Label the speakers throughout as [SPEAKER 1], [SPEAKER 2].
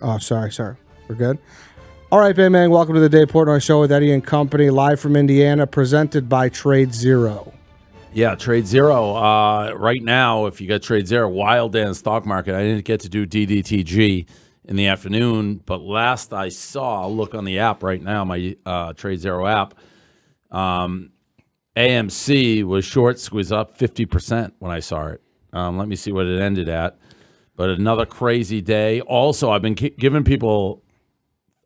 [SPEAKER 1] Oh, sorry, sorry. We're good. All right, Bay Man, welcome to the Dave Portnoy Show with Eddie and Company, live from Indiana, presented by Trade Zero.
[SPEAKER 2] Yeah, Trade Zero. Uh, right now, if you got Trade Zero, wild day in stock market. I didn't get to do DDTG in the afternoon, but last I saw, look on the app right now, my uh, Trade Zero app. Um, AMC was short squeeze up 50% when I saw it. Um, let me see what it ended at. But another crazy day. Also, I've been ki- giving people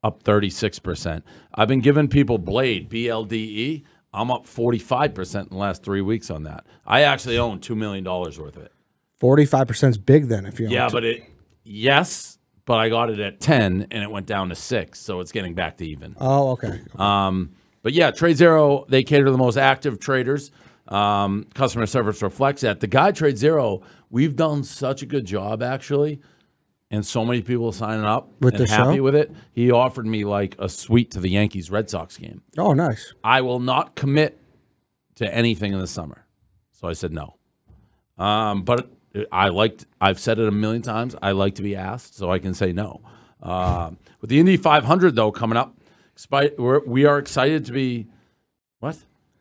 [SPEAKER 2] up 36%. I've been giving people Blade, BLDE. I'm up 45% in the last three weeks on that. I actually own $2 million worth of it.
[SPEAKER 1] 45% is big then, if you
[SPEAKER 2] Yeah, but it, yes, but I got it at 10 and it went down to six. So it's getting back to even.
[SPEAKER 1] Oh, okay.
[SPEAKER 2] Um, but yeah, Trade Zero, they cater to the most active traders. Um, customer service reflects that. The guy Trade Zero, we've done such a good job actually, and so many people signing up
[SPEAKER 1] With
[SPEAKER 2] and
[SPEAKER 1] the
[SPEAKER 2] happy
[SPEAKER 1] show?
[SPEAKER 2] with it. He offered me like a suite to the Yankees Red Sox game.
[SPEAKER 1] Oh, nice.
[SPEAKER 2] I will not commit to anything in the summer, so I said no. Um, but I liked. I've said it a million times. I like to be asked, so I can say no. Um with the Indy 500 though coming up, we are excited to be. What?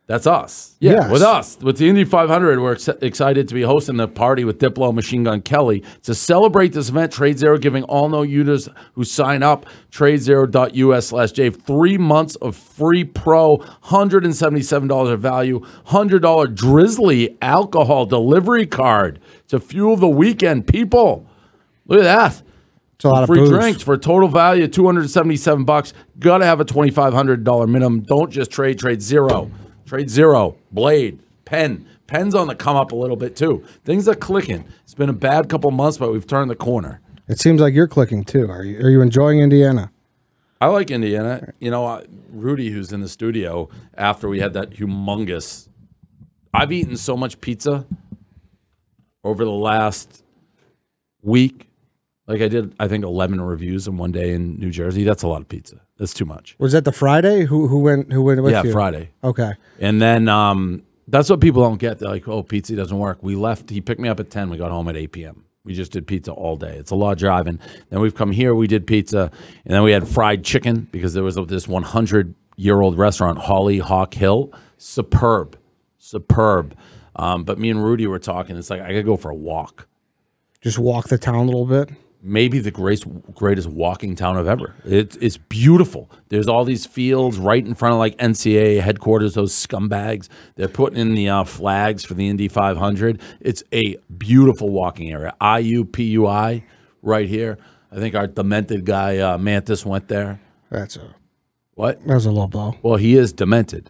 [SPEAKER 2] That's us. Yeah,
[SPEAKER 1] Yes.
[SPEAKER 2] with us. With the Indy 500, we're ex- excited to be hosting the party with Diplo Machine Gun Kelly. To celebrate this event, Trade Zero giving all no users who sign up, tradezero.us slash Dave, three months of free pro, $177 of value, $100 Drizzly alcohol delivery card to fuel the weekend. People, look at that.
[SPEAKER 1] It's a lot of
[SPEAKER 2] Free drinks for a total value of 277 bucks. Got to have a $2,500 minimum. Don't just trade, trade zero. Trade zero, blade, Penn. Penn's on the come up a little bit too. Things are clicking. It's been a bad couple months, but we've turned the corner.
[SPEAKER 1] It seems like you're clicking too. Are you, are you enjoying Indiana?
[SPEAKER 2] I like Indiana. You know, Rudy, who's in the studio after we had that humongous. I've eaten so much pizza over the last week. Like I did, I think eleven reviews in one day in New Jersey. That's a lot of pizza. That's too much.
[SPEAKER 1] Was that the Friday? Who who went who went with
[SPEAKER 2] yeah,
[SPEAKER 1] you?
[SPEAKER 2] Friday.
[SPEAKER 1] Okay.
[SPEAKER 2] And then um, that's what people don't get. They're like, "Oh, pizza doesn't work." We left. He picked me up at ten. We got home at eight p.m. We just did pizza all day. It's a lot of driving. Then we've come here. We did pizza, and then we had fried chicken because there was this one hundred year old restaurant, Hollyhock Hill. Superb, superb. Um, but me and Rudy were talking. It's like I gotta go for a walk.
[SPEAKER 1] Just walk the town a little bit.
[SPEAKER 2] Maybe the greatest greatest walking town I've ever. It's it's beautiful. There's all these fields right in front of like NCAA headquarters. Those scumbags. They're putting in the uh, flags for the Indy 500. It's a beautiful walking area. IUPUI right here. I think our demented guy uh, Mantis went there.
[SPEAKER 1] That's a
[SPEAKER 2] What?
[SPEAKER 1] that was a low blow.
[SPEAKER 2] Well, he is demented.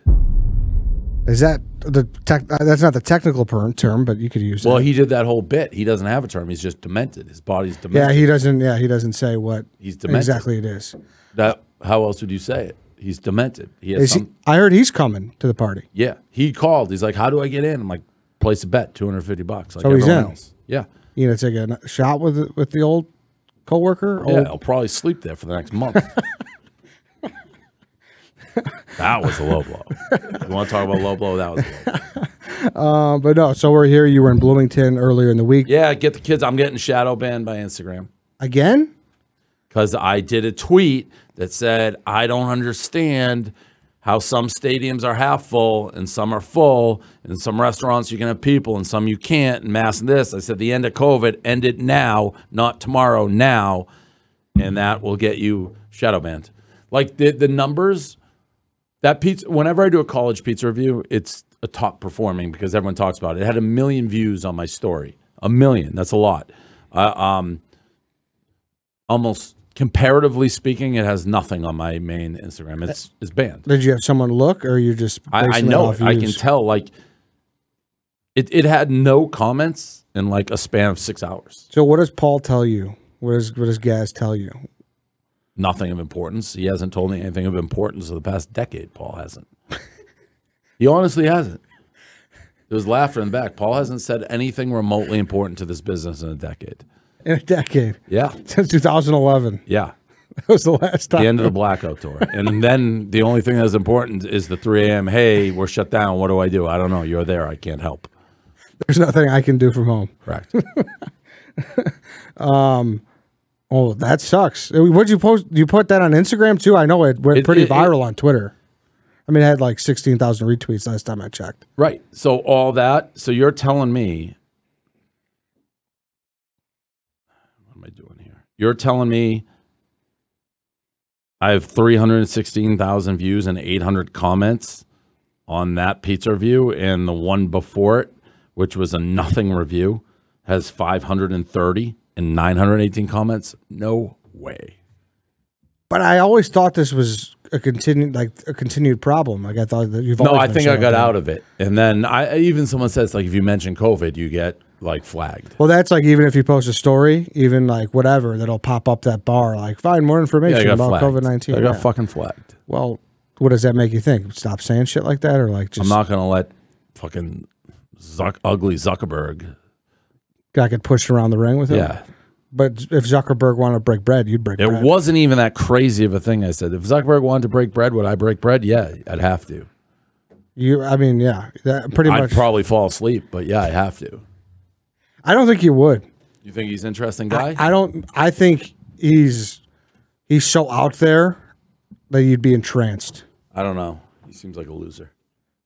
[SPEAKER 1] Is that the tech? uh, That's not the technical per- term, but you could use it.
[SPEAKER 2] Well, he did that whole bit. He doesn't have a term. He's just demented. His body's demented.
[SPEAKER 1] Yeah, he doesn't. Yeah, he doesn't say what
[SPEAKER 2] He's demented.
[SPEAKER 1] exactly it is.
[SPEAKER 2] that how else would you say it? He's demented. He has
[SPEAKER 1] Is he, I heard he's coming to the party.
[SPEAKER 2] Yeah, he called. He's like, "How do I get in?" I'm like, "Place a bet, 250 bucks." Like
[SPEAKER 1] So he's in.
[SPEAKER 2] else. Yeah,
[SPEAKER 1] You know, take a shot with the- with the old coworker.
[SPEAKER 2] yeah. I'll probably sleep there for the next month. that was a low blow. You want to talk about low blow? That was a low blow.
[SPEAKER 1] uh, but no. So we're here. You were in Bloomington earlier in the week.
[SPEAKER 2] Yeah, get the kids. I'm getting shadow banned by Instagram
[SPEAKER 1] Again?
[SPEAKER 2] because I did a tweet that said I don't understand how some stadiums are half full and some are full, and some restaurants you can have people and some you can't, and mass and this. I said the end of COVID, end it now, not tomorrow, now, and that will get you shadow banned. Like the the numbers, that pizza. Whenever I do a college pizza review, it's a top performing because everyone talks about it. It had a million views on my story. A million. That's a lot. Uh, um, almost comparatively speaking, it has nothing on my main Instagram. It's it's banned.
[SPEAKER 1] Did you have someone look, or you just?
[SPEAKER 2] I, I know. I can tell. Like it, it had no comments in like a span of six hours.
[SPEAKER 1] So what does Paul tell you? What does what does Gaz tell you?
[SPEAKER 2] Nothing of importance. He hasn't told me anything of importance of the past decade. Paul hasn't. he honestly hasn't. There was laughter in the back. Paul hasn't said anything remotely important to this business in a decade.
[SPEAKER 1] In a decade
[SPEAKER 2] Yeah,
[SPEAKER 1] since 2011,
[SPEAKER 2] yeah.
[SPEAKER 1] that was the last time.
[SPEAKER 2] the end of the blackout tour. And then the only thing that's important is the 3 a.m. Hey, we're shut down. What do I do? I don't know. You're there. I can't help.
[SPEAKER 1] There's nothing I can do from home.
[SPEAKER 2] Correct.
[SPEAKER 1] Um, Oh, that sucks. Uh, What'd you post? You put that on Instagram too? I know it went
[SPEAKER 2] It-
[SPEAKER 1] pretty
[SPEAKER 2] it-
[SPEAKER 1] viral on Twitter. I mean, it had like sixteen thousand retweets last time I checked.
[SPEAKER 2] Right. So all that. So you're telling me. What am I doing here? You're telling me. I have 316,000 views and 800 comments on that pizza review, and the one before it, which was a nothing review, has 530 and 918 comments. No way.
[SPEAKER 1] But I always thought this was a continued, like a continued problem. Like I thought that you've.
[SPEAKER 2] No, I think I got out of it, and then I even someone says like if you mention COVID, you get like flagged.
[SPEAKER 1] Well, that's like even if you post a story, even like whatever, that'll pop up that bar. Like, find more information
[SPEAKER 2] got
[SPEAKER 1] about. COVID nineteen.
[SPEAKER 2] I got fucking flagged.
[SPEAKER 1] Well, what does that make you think? Stop saying shit like that, or like just
[SPEAKER 2] I'm not gonna let fucking Zuck, ugly Zuckerberg.
[SPEAKER 1] Got could push around the ring with it?
[SPEAKER 2] Yeah,
[SPEAKER 1] But if Zuckerberg wanted to break bread, you'd break
[SPEAKER 2] it
[SPEAKER 1] bread.
[SPEAKER 2] wasn't even that crazy of a thing. I said if Zuckerberg wanted to break bread, would I break bread? Yeah, I'd have to.
[SPEAKER 1] You, I mean, yeah, that pretty
[SPEAKER 2] I'd
[SPEAKER 1] much.
[SPEAKER 2] probably fall asleep, but yeah, I have to.
[SPEAKER 1] I don't think you would.
[SPEAKER 2] You think he's an interesting guy?
[SPEAKER 1] I don't. I think he's he's so out there that you'd be entranced.
[SPEAKER 2] I don't know. He seems like a loser.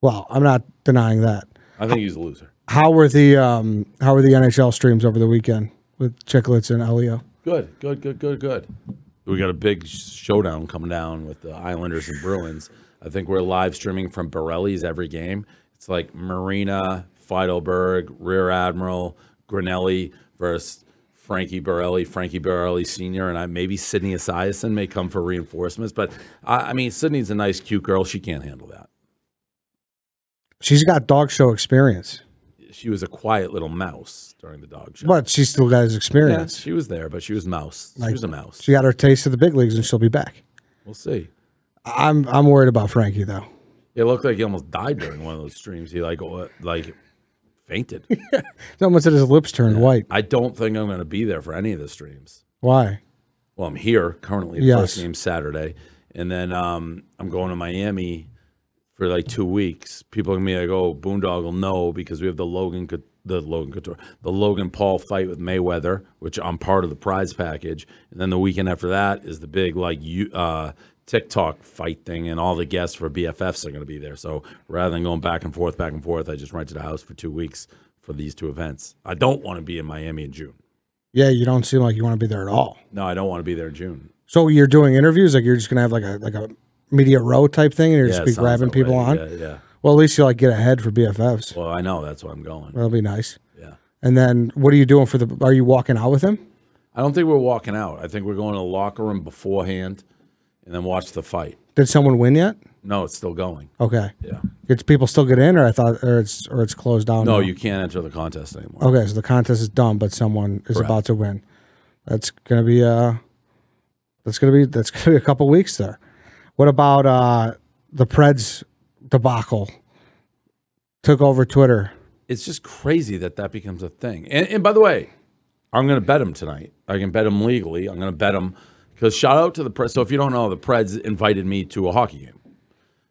[SPEAKER 1] Well, I'm not denying that.
[SPEAKER 2] I think he's a loser.
[SPEAKER 1] How were the um how were the NHL streams over the weekend with Chiclets and Elio?
[SPEAKER 2] Good, good, good, good, good. We got a big showdown coming down with the Islanders and Bruins. I think we're live streaming from Borrelli's every game. It's like Marina, Feitelberg, Rear Admiral, Grinnelli versus Frankie Borrelli, Frankie Borrelli Sr., and I maybe Sydney Esiason may come for reinforcements. But I, I mean, Sydney's a nice, cute girl. She can't handle that.
[SPEAKER 1] She's got dog show experience,
[SPEAKER 2] She was a quiet little mouse during the dog show.
[SPEAKER 1] but she still got his
[SPEAKER 2] Yeah,
[SPEAKER 1] experience.
[SPEAKER 2] she was there, but she was mouse. She was a mouse.
[SPEAKER 1] She got her taste of the big leagues, and she'll be back.
[SPEAKER 2] We'll see.
[SPEAKER 1] I'm I'm worried about Frankie though.
[SPEAKER 2] It looked like he almost died during one of those streams. He like what- like fainted.
[SPEAKER 1] Someone said his lips turned white.
[SPEAKER 2] I don't think I'm going to be there for any of the streams.
[SPEAKER 1] Why?
[SPEAKER 2] Well, I'm here currently. The
[SPEAKER 1] Yes.
[SPEAKER 2] first game Saturday, and then um, I'm going to Miami for like two weeks. People are gonna be like, "Oh, Boondoggle, no," because we have the Logan, the Logan Couture, the Logan Paul fight with Mayweather, which I'm part of the prize package. And then the weekend after that is the big like you uh, TikTok fight thing, and all the guests for BFFs are going to be there. So rather than going back and forth, back and forth, I just rented a house for two weeks for these two events. I don't want to be in Miami in June.
[SPEAKER 1] Yeah, you don't seem like you want to be there at all.
[SPEAKER 2] No, I don't want to be there in June.
[SPEAKER 1] So you're doing interviews, like you're just gonna have like a like a media row type thing, and you're
[SPEAKER 2] Yeah,
[SPEAKER 1] just be grabbing people
[SPEAKER 2] way.
[SPEAKER 1] on.
[SPEAKER 2] Yeah, yeah.
[SPEAKER 1] Well, at least you like get ahead for BFFs.
[SPEAKER 2] Well, I know that's why I'm going.
[SPEAKER 1] That'll be nice.
[SPEAKER 2] Yeah.
[SPEAKER 1] And then what are you doing for the? Are you walking out with him?
[SPEAKER 2] I don't think we're walking out. I think we're going to the locker room beforehand and then watch the fight.
[SPEAKER 1] Did someone win yet?
[SPEAKER 2] No, it's still going.
[SPEAKER 1] Okay.
[SPEAKER 2] Yeah.
[SPEAKER 1] It's people still get in, or I thought, or it's or it's closed down?
[SPEAKER 2] No,
[SPEAKER 1] now?
[SPEAKER 2] you can't enter the contest anymore.
[SPEAKER 1] Okay, so the contest is done, but someone is
[SPEAKER 2] Correct.
[SPEAKER 1] about to win. That's gonna be uh that's gonna be that's gonna be a couple weeks there. What about uh the Preds debacle? Took over Twitter.
[SPEAKER 2] It's just crazy that that becomes a thing. And, and by the way, I'm going to bet him tonight. I can bet him legally. I'm going to bet him because shout out to the Preds. So if you don't know, the Preds invited me to a hockey game.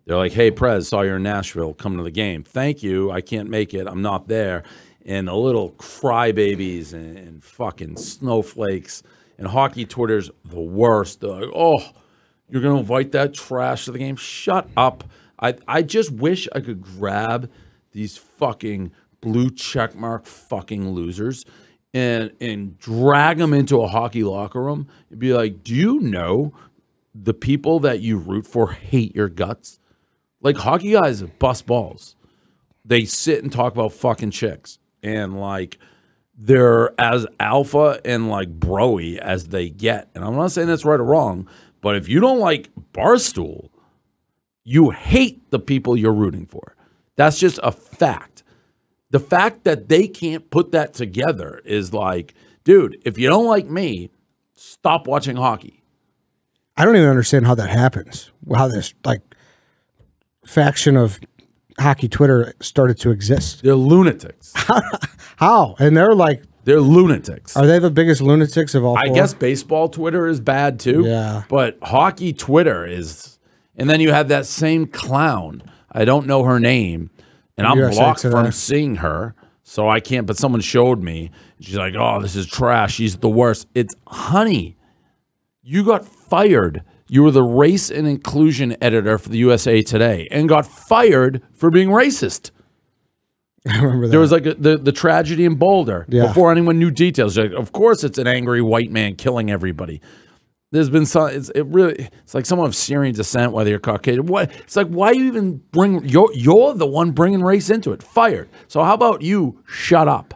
[SPEAKER 2] They're like, hey, Prez, saw you're in Nashville. Come to the game. Thank you. I can't make it. I'm not there. And the little crybabies and, and fucking snowflakes and hockey Twitter's the worst. They're like, oh, you're going to invite that trash to the game? Shut up. I, I just wish I could grab these fucking blue checkmark fucking losers and and drag them into a hockey locker room and be like, do you know the people that you root for hate your guts? Like hockey guys bust balls. They sit and talk about fucking chicks and like they're as alpha and like broy as they get. And I'm not saying that's right or wrong, but if you don't like Barstool, you hate the people you're rooting for. That's just a fact. The fact that they can't put that together is like, dude, if you don't like me, stop watching hockey.
[SPEAKER 1] I don't even understand how that happens. How this like faction of hockey Twitter started to exist.
[SPEAKER 2] They're lunatics.
[SPEAKER 1] How? And they're like,
[SPEAKER 2] They're lunatics.
[SPEAKER 1] are they the biggest lunatics of all?
[SPEAKER 2] I
[SPEAKER 1] four?
[SPEAKER 2] guess baseball Twitter is bad too.
[SPEAKER 1] Yeah.
[SPEAKER 2] But hockey Twitter is, and then you have that same clown. I don't know her name, and I'm
[SPEAKER 1] USA
[SPEAKER 2] blocked
[SPEAKER 1] Today.
[SPEAKER 2] from seeing her, so I can't. But someone showed me. She's like, "Oh, this is trash. She's the worst." It's honey. You got fired. You were the race and inclusion editor for the USA Today and got fired for being racist.
[SPEAKER 1] I remember that.
[SPEAKER 2] There was like a, the the tragedy in Boulder
[SPEAKER 1] Yeah.
[SPEAKER 2] before anyone knew details. Like, of course, it's an angry white man killing everybody. There's been some. It's it really. It's like someone of Syrian descent, whether you're Caucasian. What? It's like why you even bring you're you're the one bringing race into it. Fired. So how about you shut up?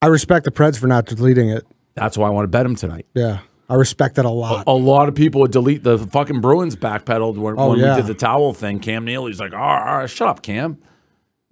[SPEAKER 1] I respect the Preds for not deleting it.
[SPEAKER 2] That's why I want to bet him tonight.
[SPEAKER 1] Yeah, I respect that a lot.
[SPEAKER 2] A lot of people would delete the fucking Bruins backpedaled when,
[SPEAKER 1] Oh,
[SPEAKER 2] when
[SPEAKER 1] yeah.
[SPEAKER 2] we did the towel thing. Cam Neely's like, all right, all right, shut up, Cam.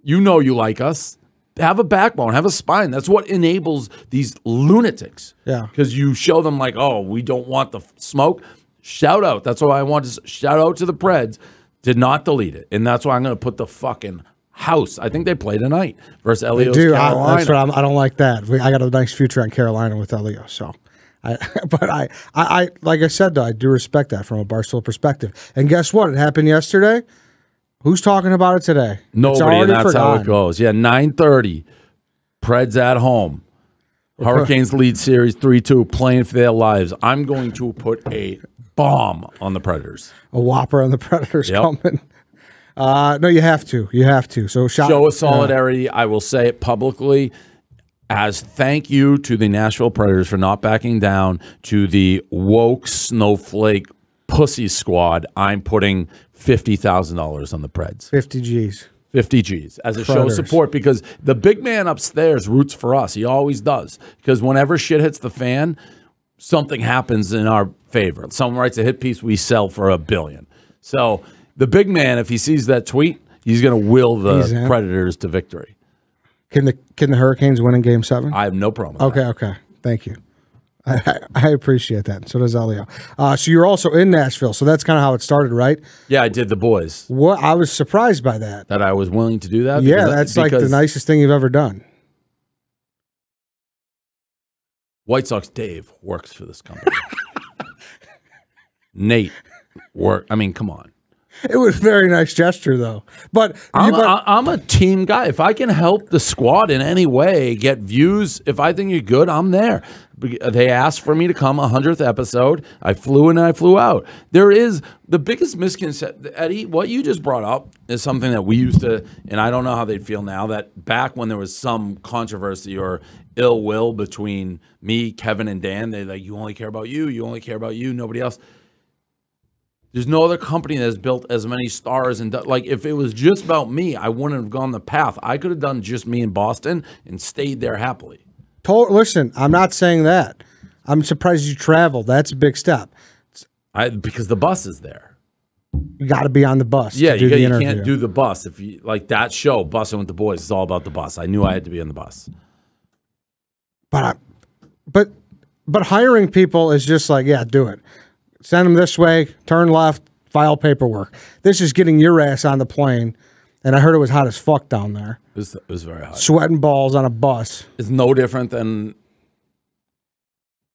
[SPEAKER 2] You know you like us. Have a backbone, have a spine. That's what enables these lunatics.
[SPEAKER 1] Yeah.
[SPEAKER 2] Because you show them like, oh, we don't want the smoke. Shout out. That's why I want to shout out to the Preds. Did not delete it, and that's why I'm going to put the fucking house. I think they play tonight versus Elios
[SPEAKER 1] Dude, I,
[SPEAKER 2] Carolina.
[SPEAKER 1] that's what I'm, I don't like that. We, I got a nice future on Carolina with Elio, so. I, but I, I, I, like I said though, I do respect that from a Barstool perspective. And guess what? It happened yesterday. Who's talking about it today?
[SPEAKER 2] Nobody, and that's how it goes. Yeah, nine thirty. Preds at home. Hurricanes lead series three two, playing for their lives. I'm going to put a bomb on the Predators.
[SPEAKER 1] A whopper on the Predators
[SPEAKER 2] Yep.
[SPEAKER 1] coming. Uh, no, you have to. You have to. So shout,
[SPEAKER 2] Show of solidarity. I will say it publicly. As thank you to the Nashville Predators for not backing down to the woke snowflake pussy squad, I'm putting fifty thousand dollars on the Preds.
[SPEAKER 1] 50 G's.
[SPEAKER 2] 50 G's as a show of support because the big man upstairs roots for us. He always does. Because whenever shit hits the fan, something happens in our favor. Someone writes a hit piece, we sell for a billion. So the big man, if he sees that tweet, he's going to will the Predators to victory.
[SPEAKER 1] Can the can the Hurricanes win in Game Seven?
[SPEAKER 2] I have no problem.
[SPEAKER 1] Okay, okay. Thank you. I, I, appreciate that. So does Elio. Uh, so you're also in Nashville. So that's kind of how it started, right?
[SPEAKER 2] Yeah, I did the boys.
[SPEAKER 1] What I was surprised by that.
[SPEAKER 2] That I was willing to do that.
[SPEAKER 1] Yeah,
[SPEAKER 2] because-
[SPEAKER 1] that's like the nicest thing you've ever done.
[SPEAKER 2] White Sox Dave works for this company. Nate work. I mean, come on.
[SPEAKER 1] It was a very nice gesture, though. But,
[SPEAKER 2] I'm,
[SPEAKER 1] you, but
[SPEAKER 2] a, I'm a team guy. If I can help the squad in any way, get views, if I think you're good, I'm there. They asked for me to come a hundredth episode. I flew in and I flew out. There is the biggest misconception, Eddie. What you just brought up is something that we used to, and I don't know how they'd feel now. That back when there was some controversy or ill will between me, Kevin, and Dan, they like you only care about you. You only care about you. Nobody else. There's no other company that has built as many stars and like if it was just about me, I wouldn't have gone the path. I could have done just me in Boston and stayed there happily.
[SPEAKER 1] to, listen, I'm not saying that. I'm surprised you traveled. That's a big step.
[SPEAKER 2] I because the bus is there.
[SPEAKER 1] You got to be on the bus.
[SPEAKER 2] Yeah,
[SPEAKER 1] to do
[SPEAKER 2] you, got- you
[SPEAKER 1] interview.
[SPEAKER 2] can't do the bus if you like that show. Bussin' with the boys is all about the bus. I knew I had to be on the bus.
[SPEAKER 1] But I, but but hiring people is just like, yeah, do it. Send them this way, turn left, file paperwork. This is getting your ass on the plane. And I heard it was hot as fuck down there.
[SPEAKER 2] It was, it was very hot.
[SPEAKER 1] Sweating balls on a bus.
[SPEAKER 2] It's no different than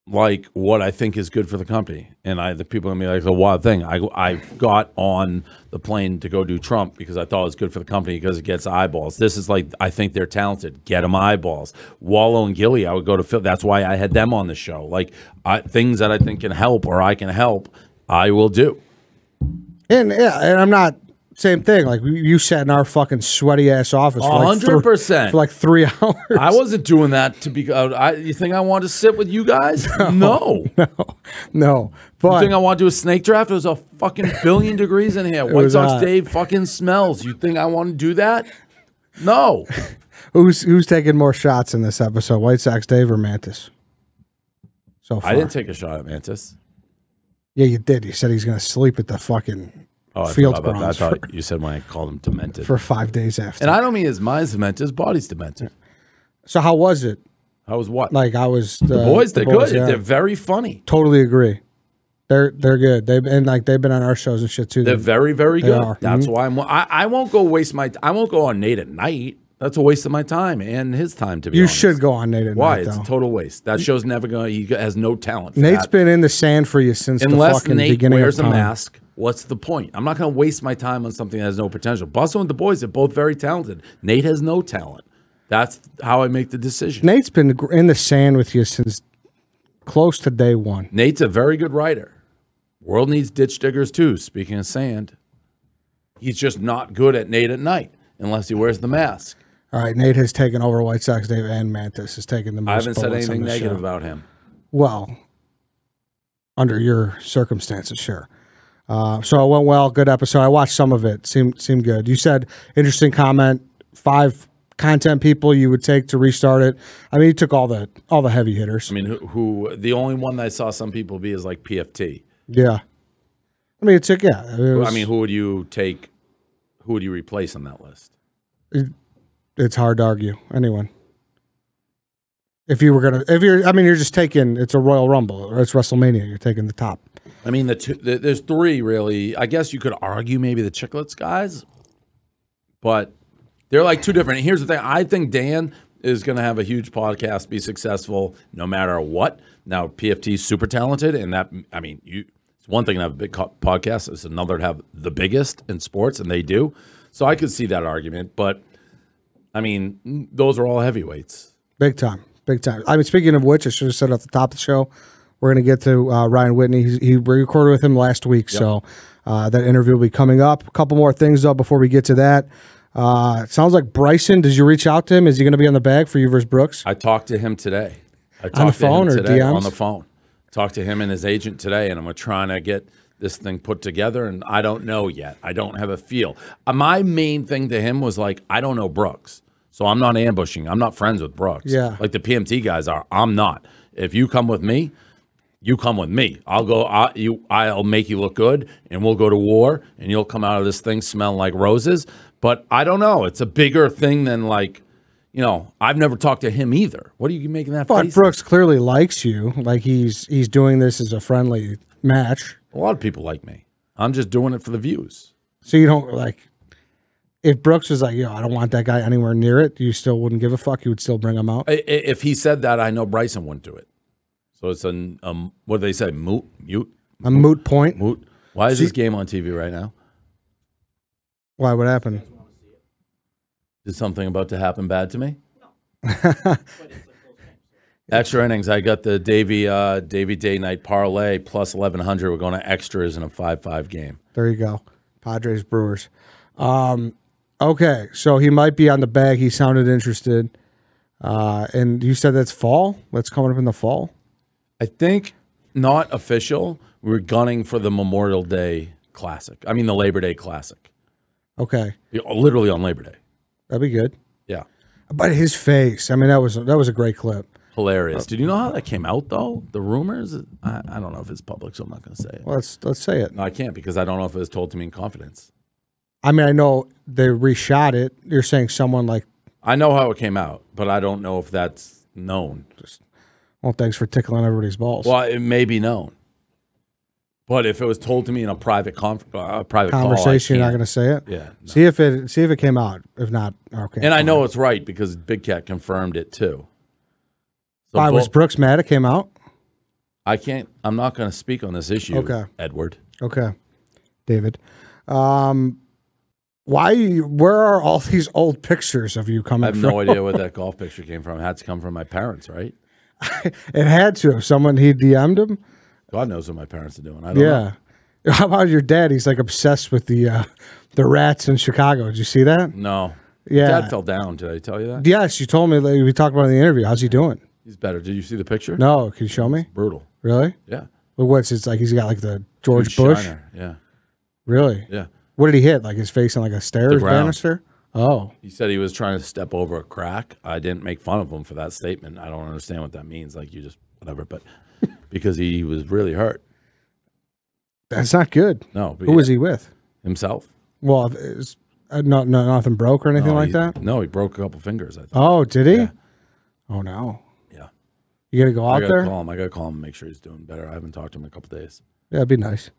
[SPEAKER 2] like what I think is good for the company. And I, the people gonna be like the wild thing. I, I got on the plane to go do Trump because I thought it was good for the company because it gets eyeballs. This is like I think they're talented. Get them eyeballs. Wallo and Gillie, I would go to Phil. That's why I had them on the show. Like I, things that I think can help or I can help, I will do.
[SPEAKER 1] And yeah, and I'm not same thing. Like you- you sat in our fucking sweaty ass office for
[SPEAKER 2] 100%.
[SPEAKER 1] for like three hours.
[SPEAKER 2] I wasn't doing that to be. Uh, I, you think I want to sit with you guys? No.
[SPEAKER 1] no,
[SPEAKER 2] You
[SPEAKER 1] but
[SPEAKER 2] think I want to do a snake draft? It was a fucking billion degrees in here. White Sox
[SPEAKER 1] hot.
[SPEAKER 2] Dave fucking smells. You think I want to do that? No.
[SPEAKER 1] who's who's taking more shots in this episode? White Sox Dave or Mantis? So far,
[SPEAKER 2] I didn't take a shot at Mantis.
[SPEAKER 1] yeah, you did. You said he's gonna sleep at the fucking
[SPEAKER 2] Oh, I
[SPEAKER 1] field
[SPEAKER 2] about that. I thought you said when I called him demented.
[SPEAKER 1] for five days after.
[SPEAKER 2] and I don't mean his mind's demented. His body's demented.
[SPEAKER 1] so how was it?
[SPEAKER 2] I was what?
[SPEAKER 1] Like I was the,
[SPEAKER 2] boys, they're good.
[SPEAKER 1] yeah.
[SPEAKER 2] They're very funny.
[SPEAKER 1] totally agree. They're they're good. They've and like they've been on our shows and shit too.
[SPEAKER 2] They're very, very good.
[SPEAKER 1] are.
[SPEAKER 2] That's mm-hmm. why I'm. I, I won't go waste my. I won't go on Nate at night. That's a waste of my time and his time. To be
[SPEAKER 1] you
[SPEAKER 2] honest.
[SPEAKER 1] should go on Nate at
[SPEAKER 2] Why?
[SPEAKER 1] night,
[SPEAKER 2] It's a total waste. That show's never going. to He has no talent. For
[SPEAKER 1] Nate's
[SPEAKER 2] that.
[SPEAKER 1] been in the sand for you since the fucking
[SPEAKER 2] Nate
[SPEAKER 1] beginning
[SPEAKER 2] wears a mask. What's the point? I'm not going to waste my time on something that has no potential. Busso and the boys, they're both very talented. Nate has no talent. That's how I make the decision.
[SPEAKER 1] Nate's been in the sand with you since close to day one.
[SPEAKER 2] Nate's a very good writer. World needs ditch diggers too. Speaking of sand, he's just not good at Nate at night unless he wears the mask.
[SPEAKER 1] All right, Nate has taken over White Sox Dave and Mantis has taken the most
[SPEAKER 2] I haven't said anything negative
[SPEAKER 1] show.
[SPEAKER 2] about him.
[SPEAKER 1] Well, under your circumstances, sure. Uh, so it went well. Good episode. I watched some of it. seemed seemed good. You said interesting comment. Five content people you would take to restart it. I mean, you took all the all the heavy hitters.
[SPEAKER 2] I mean, who, who the only one that I saw some people be is like PFT.
[SPEAKER 1] Yeah. I mean, it took yeah. it was-
[SPEAKER 2] I mean, who would you take? Who would you replace on that list?
[SPEAKER 1] it's hard to argue anyone. If you were gonna, if you're, I mean, you're just taking. It's a Royal Rumble or it's WrestleMania. You're taking the top.
[SPEAKER 2] I mean, the, two, the there's three really. I guess you could argue maybe the Chicklets guys, but they're like two different. Here's the thing: I think Dan is going to have a huge podcast, be successful no matter what. Now, PFT's super talented, and that I mean, you. It's one thing to have a big podcast; it's another to have the biggest in sports, and they do. So I could see that argument, but I mean, those are all heavyweights.
[SPEAKER 1] Big time, big time. I mean, speaking of which, I should have said at the top of the show, we're going to get to uh, Ryan Whitney. He's, he we recorded with him last week, so uh, that interview will be coming up. A couple more things though before we get to that. Uh, it sounds like Bryson. Did you reach out to him? Is he going to be on the bag for you versus Brooks?
[SPEAKER 2] I talked to him today. I talked
[SPEAKER 1] On the
[SPEAKER 2] to him
[SPEAKER 1] phone or
[SPEAKER 2] today
[SPEAKER 1] DMs?
[SPEAKER 2] on the phone. Talked to him and his agent today, and I'm trying to get this thing put together. And I don't know yet. I don't have a feel. Uh, my main thing to him was like, I don't know Brooks, so I'm not ambushing. I'm not friends with Brooks.
[SPEAKER 1] Yeah.
[SPEAKER 2] like the PMT guys are. I'm not. If you come with me, you come with me. I'll go. I, you. I'll make you look good, and we'll go to war, and you'll come out of this thing smelling like roses. But I don't know. It's a bigger thing than like, you know. I've never talked to him either. What are you making that
[SPEAKER 1] But
[SPEAKER 2] face?
[SPEAKER 1] Brooks clearly likes you. Like he's he's doing this as a friendly match.
[SPEAKER 2] A lot of people like me. I'm just doing it for the views.
[SPEAKER 1] So you don't like. If Brooks was like, "Yo, I don't want that guy anywhere near it," you still wouldn't give a fuck. You would still bring him out.
[SPEAKER 2] If he said that, I know Bryson wouldn't do it. So it's an um, what do they say? Moot, mute,
[SPEAKER 1] A moot point.
[SPEAKER 2] moot. Why is this game on TV right now?
[SPEAKER 1] Why What happened?
[SPEAKER 2] Is something about to happen bad to me? Extra innings. I got the Davy uh, Davy Day Night parlay plus eleven hundred. We're going to extras in a five five game.
[SPEAKER 1] There you go. Padres Brewers. Um, okay, so he might be on the bag. He sounded interested. Uh, and you said that's fall. That's coming up in the fall.
[SPEAKER 2] I think not official. We're gunning for the Memorial Day Classic. I mean the Labor Day Classic.
[SPEAKER 1] Okay,
[SPEAKER 2] Literally on Labor Day.
[SPEAKER 1] that'd be good.
[SPEAKER 2] Yeah.
[SPEAKER 1] But his face. I mean, that was that was a great clip.
[SPEAKER 2] Hilarious. Did you know how that came out though? The rumors. I, I don't know if it's public, so I'm not going to say it.
[SPEAKER 1] Well, let's let's say it.
[SPEAKER 2] No, I can't because I don't know if it was told to me in confidence.
[SPEAKER 1] I mean, I know they reshot it. You're saying someone like,
[SPEAKER 2] I know how it came out, but I don't know if that's known.
[SPEAKER 1] Well, thanks for tickling everybody's balls.
[SPEAKER 2] Well, it may be known, but if it was told to me in a private conf- uh, private call,
[SPEAKER 1] Conversation. You're not going to say it.
[SPEAKER 2] Yeah. no.
[SPEAKER 1] See if it see if it came out. If not, okay.
[SPEAKER 2] And I know it's right because Big Cat confirmed it too. So
[SPEAKER 1] Why was Brooks mad? It came out.
[SPEAKER 2] I can't. I'm not going to speak on this issue.
[SPEAKER 1] Okay.
[SPEAKER 2] Edward.
[SPEAKER 1] Okay, David. Um, why? you- Where are all these old pictures of you coming from?
[SPEAKER 2] I have
[SPEAKER 1] from?
[SPEAKER 2] no idea where that golf picture came from. It had to come from my parents, right?
[SPEAKER 1] It had to have someone he DM'd him.
[SPEAKER 2] God knows what my parents are doing. I don't know.
[SPEAKER 1] Yeah. How about your dad? He's like obsessed with the uh, the rats in Chicago. Did you see that?
[SPEAKER 2] No.
[SPEAKER 1] Yeah.
[SPEAKER 2] Dad fell down. Did I tell you that?
[SPEAKER 1] Yes, you told me. Like, we talked about it in the interview. How's he doing?
[SPEAKER 2] He's better. Did you see the picture?
[SPEAKER 1] No, can you show me?
[SPEAKER 2] Brutal.
[SPEAKER 1] Really?
[SPEAKER 2] Yeah.
[SPEAKER 1] Well, what's it's like? He's got like the George Bush.
[SPEAKER 2] Yeah.
[SPEAKER 1] Really?
[SPEAKER 2] Yeah.
[SPEAKER 1] What did he hit? Like his face on like a stairs banister? Oh,
[SPEAKER 2] He said he was trying to step over a crack. I didn't make fun of him for that statement. I don't understand what that means. Like you just whatever, but because he was really hurt.
[SPEAKER 1] that's not good.
[SPEAKER 2] No,
[SPEAKER 1] Who
[SPEAKER 2] yeah,
[SPEAKER 1] was he with?
[SPEAKER 2] himself?
[SPEAKER 1] Well, it's, uh, no, no, nothing broke or anything
[SPEAKER 2] No,
[SPEAKER 1] like
[SPEAKER 2] he-
[SPEAKER 1] that.
[SPEAKER 2] No, he broke a couple fingers. I think.
[SPEAKER 1] Oh, did he?
[SPEAKER 2] Yeah.
[SPEAKER 1] Oh no.
[SPEAKER 2] Yeah.
[SPEAKER 1] You gotta go out I
[SPEAKER 2] gotta
[SPEAKER 1] there.
[SPEAKER 2] call him. I gotta call him and make sure he's doing better. I haven't talked to him in a couple days.
[SPEAKER 1] Yeah, it'd be nice.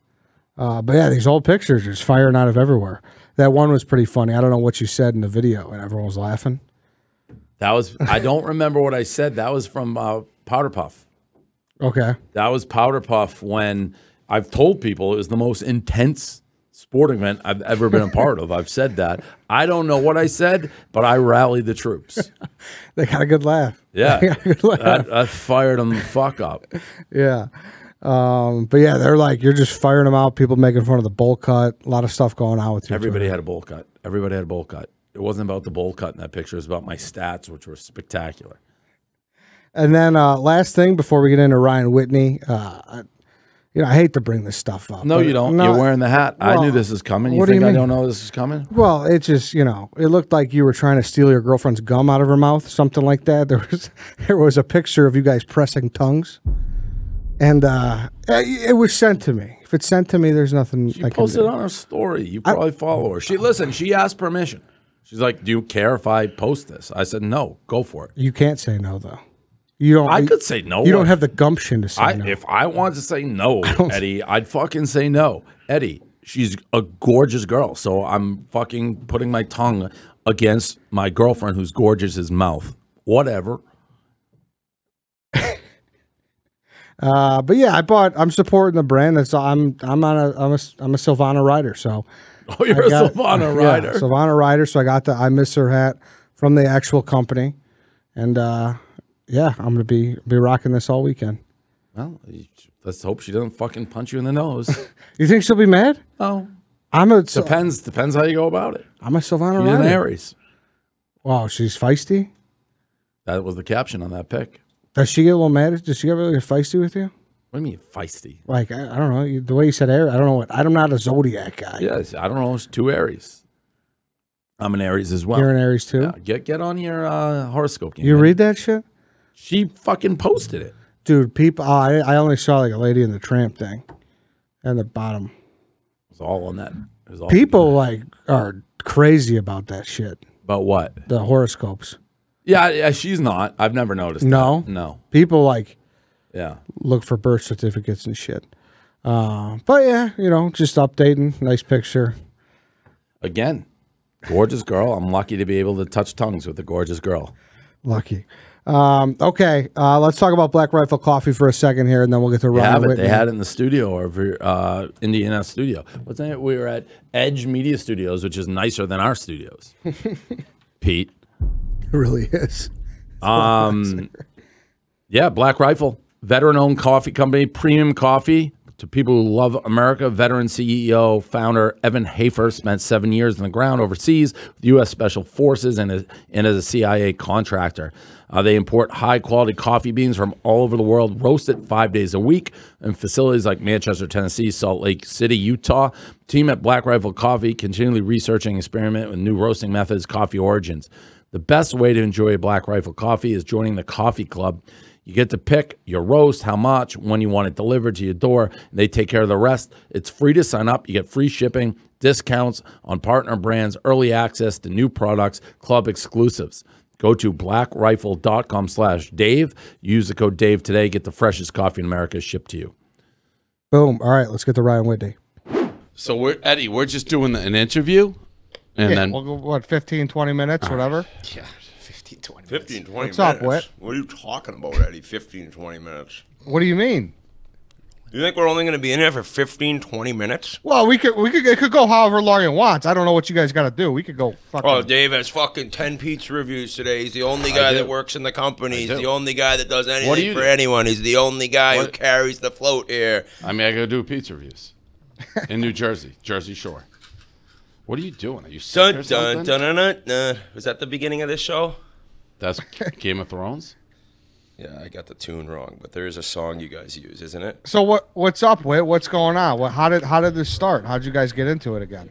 [SPEAKER 1] Uh, but yeah, these old pictures just firing out of everywhere. That one was pretty funny. I don't know what you said in the video, and everyone was laughing.
[SPEAKER 2] That was I don't remember what I said. That was from uh, Powder Puff.
[SPEAKER 1] Okay.
[SPEAKER 2] That was Powder Puff when I've told people it was the most intense sporting event I've ever been a part of. I've said that. I don't know what I said, but I rallied the troops.
[SPEAKER 1] They got a good laugh.
[SPEAKER 2] Yeah,
[SPEAKER 1] They got a good laugh.
[SPEAKER 2] that, that fired them the fuck up.
[SPEAKER 1] Yeah. Um, but yeah, they're like you're just firing them out. People making fun of the bowl cut. A lot of stuff going on with you.
[SPEAKER 2] Everybody had a bowl cut. Everybody had a bowl cut. It wasn't about the bowl cut in that picture. It was about my stats, which were spectacular.
[SPEAKER 1] And then uh, last thing before we get into Ryan Whitney, uh, you know I hate to bring this stuff up.
[SPEAKER 2] No, you don't. You're wearing the hat. I knew this is coming. You
[SPEAKER 1] what do
[SPEAKER 2] think
[SPEAKER 1] you
[SPEAKER 2] I don't know this is coming?
[SPEAKER 1] Well, it just you know it looked like you were trying to steal your girlfriend's gum out of her mouth, something like that. There was there was a picture of you guys pressing tongues, and uh, it was sent to me. If it's sent to me, there's nothing I
[SPEAKER 2] She
[SPEAKER 1] can
[SPEAKER 2] posted on her story. You probably follow her. She listen. She asked permission. She's like, "Do you care if I post this?" I said, "No, go for it."
[SPEAKER 1] You can't say no though. You don't.
[SPEAKER 2] I could say no.
[SPEAKER 1] You don't have the gumption to say
[SPEAKER 2] I,
[SPEAKER 1] no.
[SPEAKER 2] If I wanted to say no, Eddie, I'd fucking say no. Eddie, she's a gorgeous girl, so I'm fucking putting my tongue against my girlfriend who's gorgeous as mouth. Whatever.
[SPEAKER 1] Uh, but yeah, I bought. I'm supporting the brand. That's I'm. I'm on a. I'm a. I'm a Silvana rider. So
[SPEAKER 2] Oh, you're
[SPEAKER 1] I
[SPEAKER 2] a
[SPEAKER 1] got-
[SPEAKER 2] Savannah
[SPEAKER 1] yeah,
[SPEAKER 2] rider.
[SPEAKER 1] Silvana rider. So I got the I miss her hat from the actual company, and uh, yeah, I'm gonna be be rocking this all weekend.
[SPEAKER 2] well, let's hope she doesn't fucking punch you in the nose.
[SPEAKER 1] You think she'll be mad?
[SPEAKER 2] oh,
[SPEAKER 1] I'm a.
[SPEAKER 2] depends. Depends how you go about it.
[SPEAKER 1] I'm a Silvana
[SPEAKER 2] She's an
[SPEAKER 1] rider.
[SPEAKER 2] Aries.
[SPEAKER 1] Wow, she's feisty.
[SPEAKER 2] That was the caption on that pic.
[SPEAKER 1] Does she get a little mad? Does she get really feisty with you?
[SPEAKER 2] What do you mean feisty?
[SPEAKER 1] Like I, I don't know. you- The way you said Aries, I don't know what. I'm not a zodiac guy.
[SPEAKER 2] Yes, I don't know. It's two Aries. I'm an Aries as well.
[SPEAKER 1] You're an Aries too.
[SPEAKER 2] Yeah, get get on your uh, horoscope.
[SPEAKER 1] You
[SPEAKER 2] man.
[SPEAKER 1] read that shit?
[SPEAKER 2] She fucking posted it.
[SPEAKER 1] Dude, people, oh, I, I only saw like a lady in the tramp thing, and the bottom.
[SPEAKER 2] It was all on that. It was all
[SPEAKER 1] People like are crazy about that shit.
[SPEAKER 2] about what?
[SPEAKER 1] The horoscopes.
[SPEAKER 2] Yeah, yeah, she's not. I've never noticed.
[SPEAKER 1] No?
[SPEAKER 2] that. no.
[SPEAKER 1] People like
[SPEAKER 2] Yeah,
[SPEAKER 1] look for birth certificates and shit. Uh, but yeah, you know, just updating. Nice picture.
[SPEAKER 2] again, gorgeous girl. I'm lucky to be able to touch tongues with a gorgeous girl.
[SPEAKER 1] Lucky. Um, okay, uh, let's talk about Black Rifle Coffee for a second here, and then we'll get to
[SPEAKER 2] have it. They had it in the studio over uh, Indiana studio. What's that? We were at Edge Media Studios, which is nicer than our studios. Pete.
[SPEAKER 1] Really is.
[SPEAKER 2] Um, yeah, Black Rifle, veteran-owned coffee company, premium coffee to people who love America. Veteran CEO, founder Evan Hafer spent seven years on the ground overseas with U.S. Special Forces and, as- and as a CIA contractor. Uh, they import high-quality coffee beans from all over the world, roast it five days a week in facilities like Manchester, Tennessee, Salt Lake City, Utah. Team at Black Rifle Coffee continually researching, experiment with new roasting methods, coffee origins. The best way to enjoy a Black Rifle coffee is joining the coffee club. You get to pick your roast, how much, when you want it delivered to your door. And they take care of the rest. It's free to sign up. You get free shipping, discounts on partner brands, early access to new products, club exclusives. Go to blackrifle.com slash Dave. Use the code Dave today. Get the freshest coffee in America shipped to you.
[SPEAKER 1] Boom. All right, let's get to Ryan Whitney.
[SPEAKER 3] So we're Eddie. We're just doing an interview, and then
[SPEAKER 1] we'll go, what, 15, 20 minutes, whatever?
[SPEAKER 3] yeah, 15, 20
[SPEAKER 4] 15, 20
[SPEAKER 1] What's up. Whit?
[SPEAKER 4] What are you talking about, Eddie? 15, 20 minutes.
[SPEAKER 1] What do you mean?
[SPEAKER 4] You think we're only going to be in here for 15, 20 minutes?
[SPEAKER 1] Well, we could we could it could go however long it wants. I don't know what you guys got to do. We could go fucking.
[SPEAKER 4] Oh, Dave has fucking 10 pizza reviews today. He's the only guy that works in the company. He's the only guy that does
[SPEAKER 3] do
[SPEAKER 4] anything
[SPEAKER 3] you
[SPEAKER 4] for
[SPEAKER 3] do?
[SPEAKER 4] anyone. He's the only guy who carries the float here.
[SPEAKER 3] I mean, I gotta do pizza reviews in New Jersey, Jersey Shore. What are you doing? Are you sick
[SPEAKER 4] Dun
[SPEAKER 3] or
[SPEAKER 4] dun
[SPEAKER 3] something?
[SPEAKER 4] dun dun dun. dun. Was that the beginning of this show?
[SPEAKER 3] That's Game of Thrones.
[SPEAKER 4] Yeah, I got the tune wrong, but there is a song you guys use, isn't it?
[SPEAKER 1] so what what's up, Whit? What's going on? What how did how did this start? How did you guys get into it again?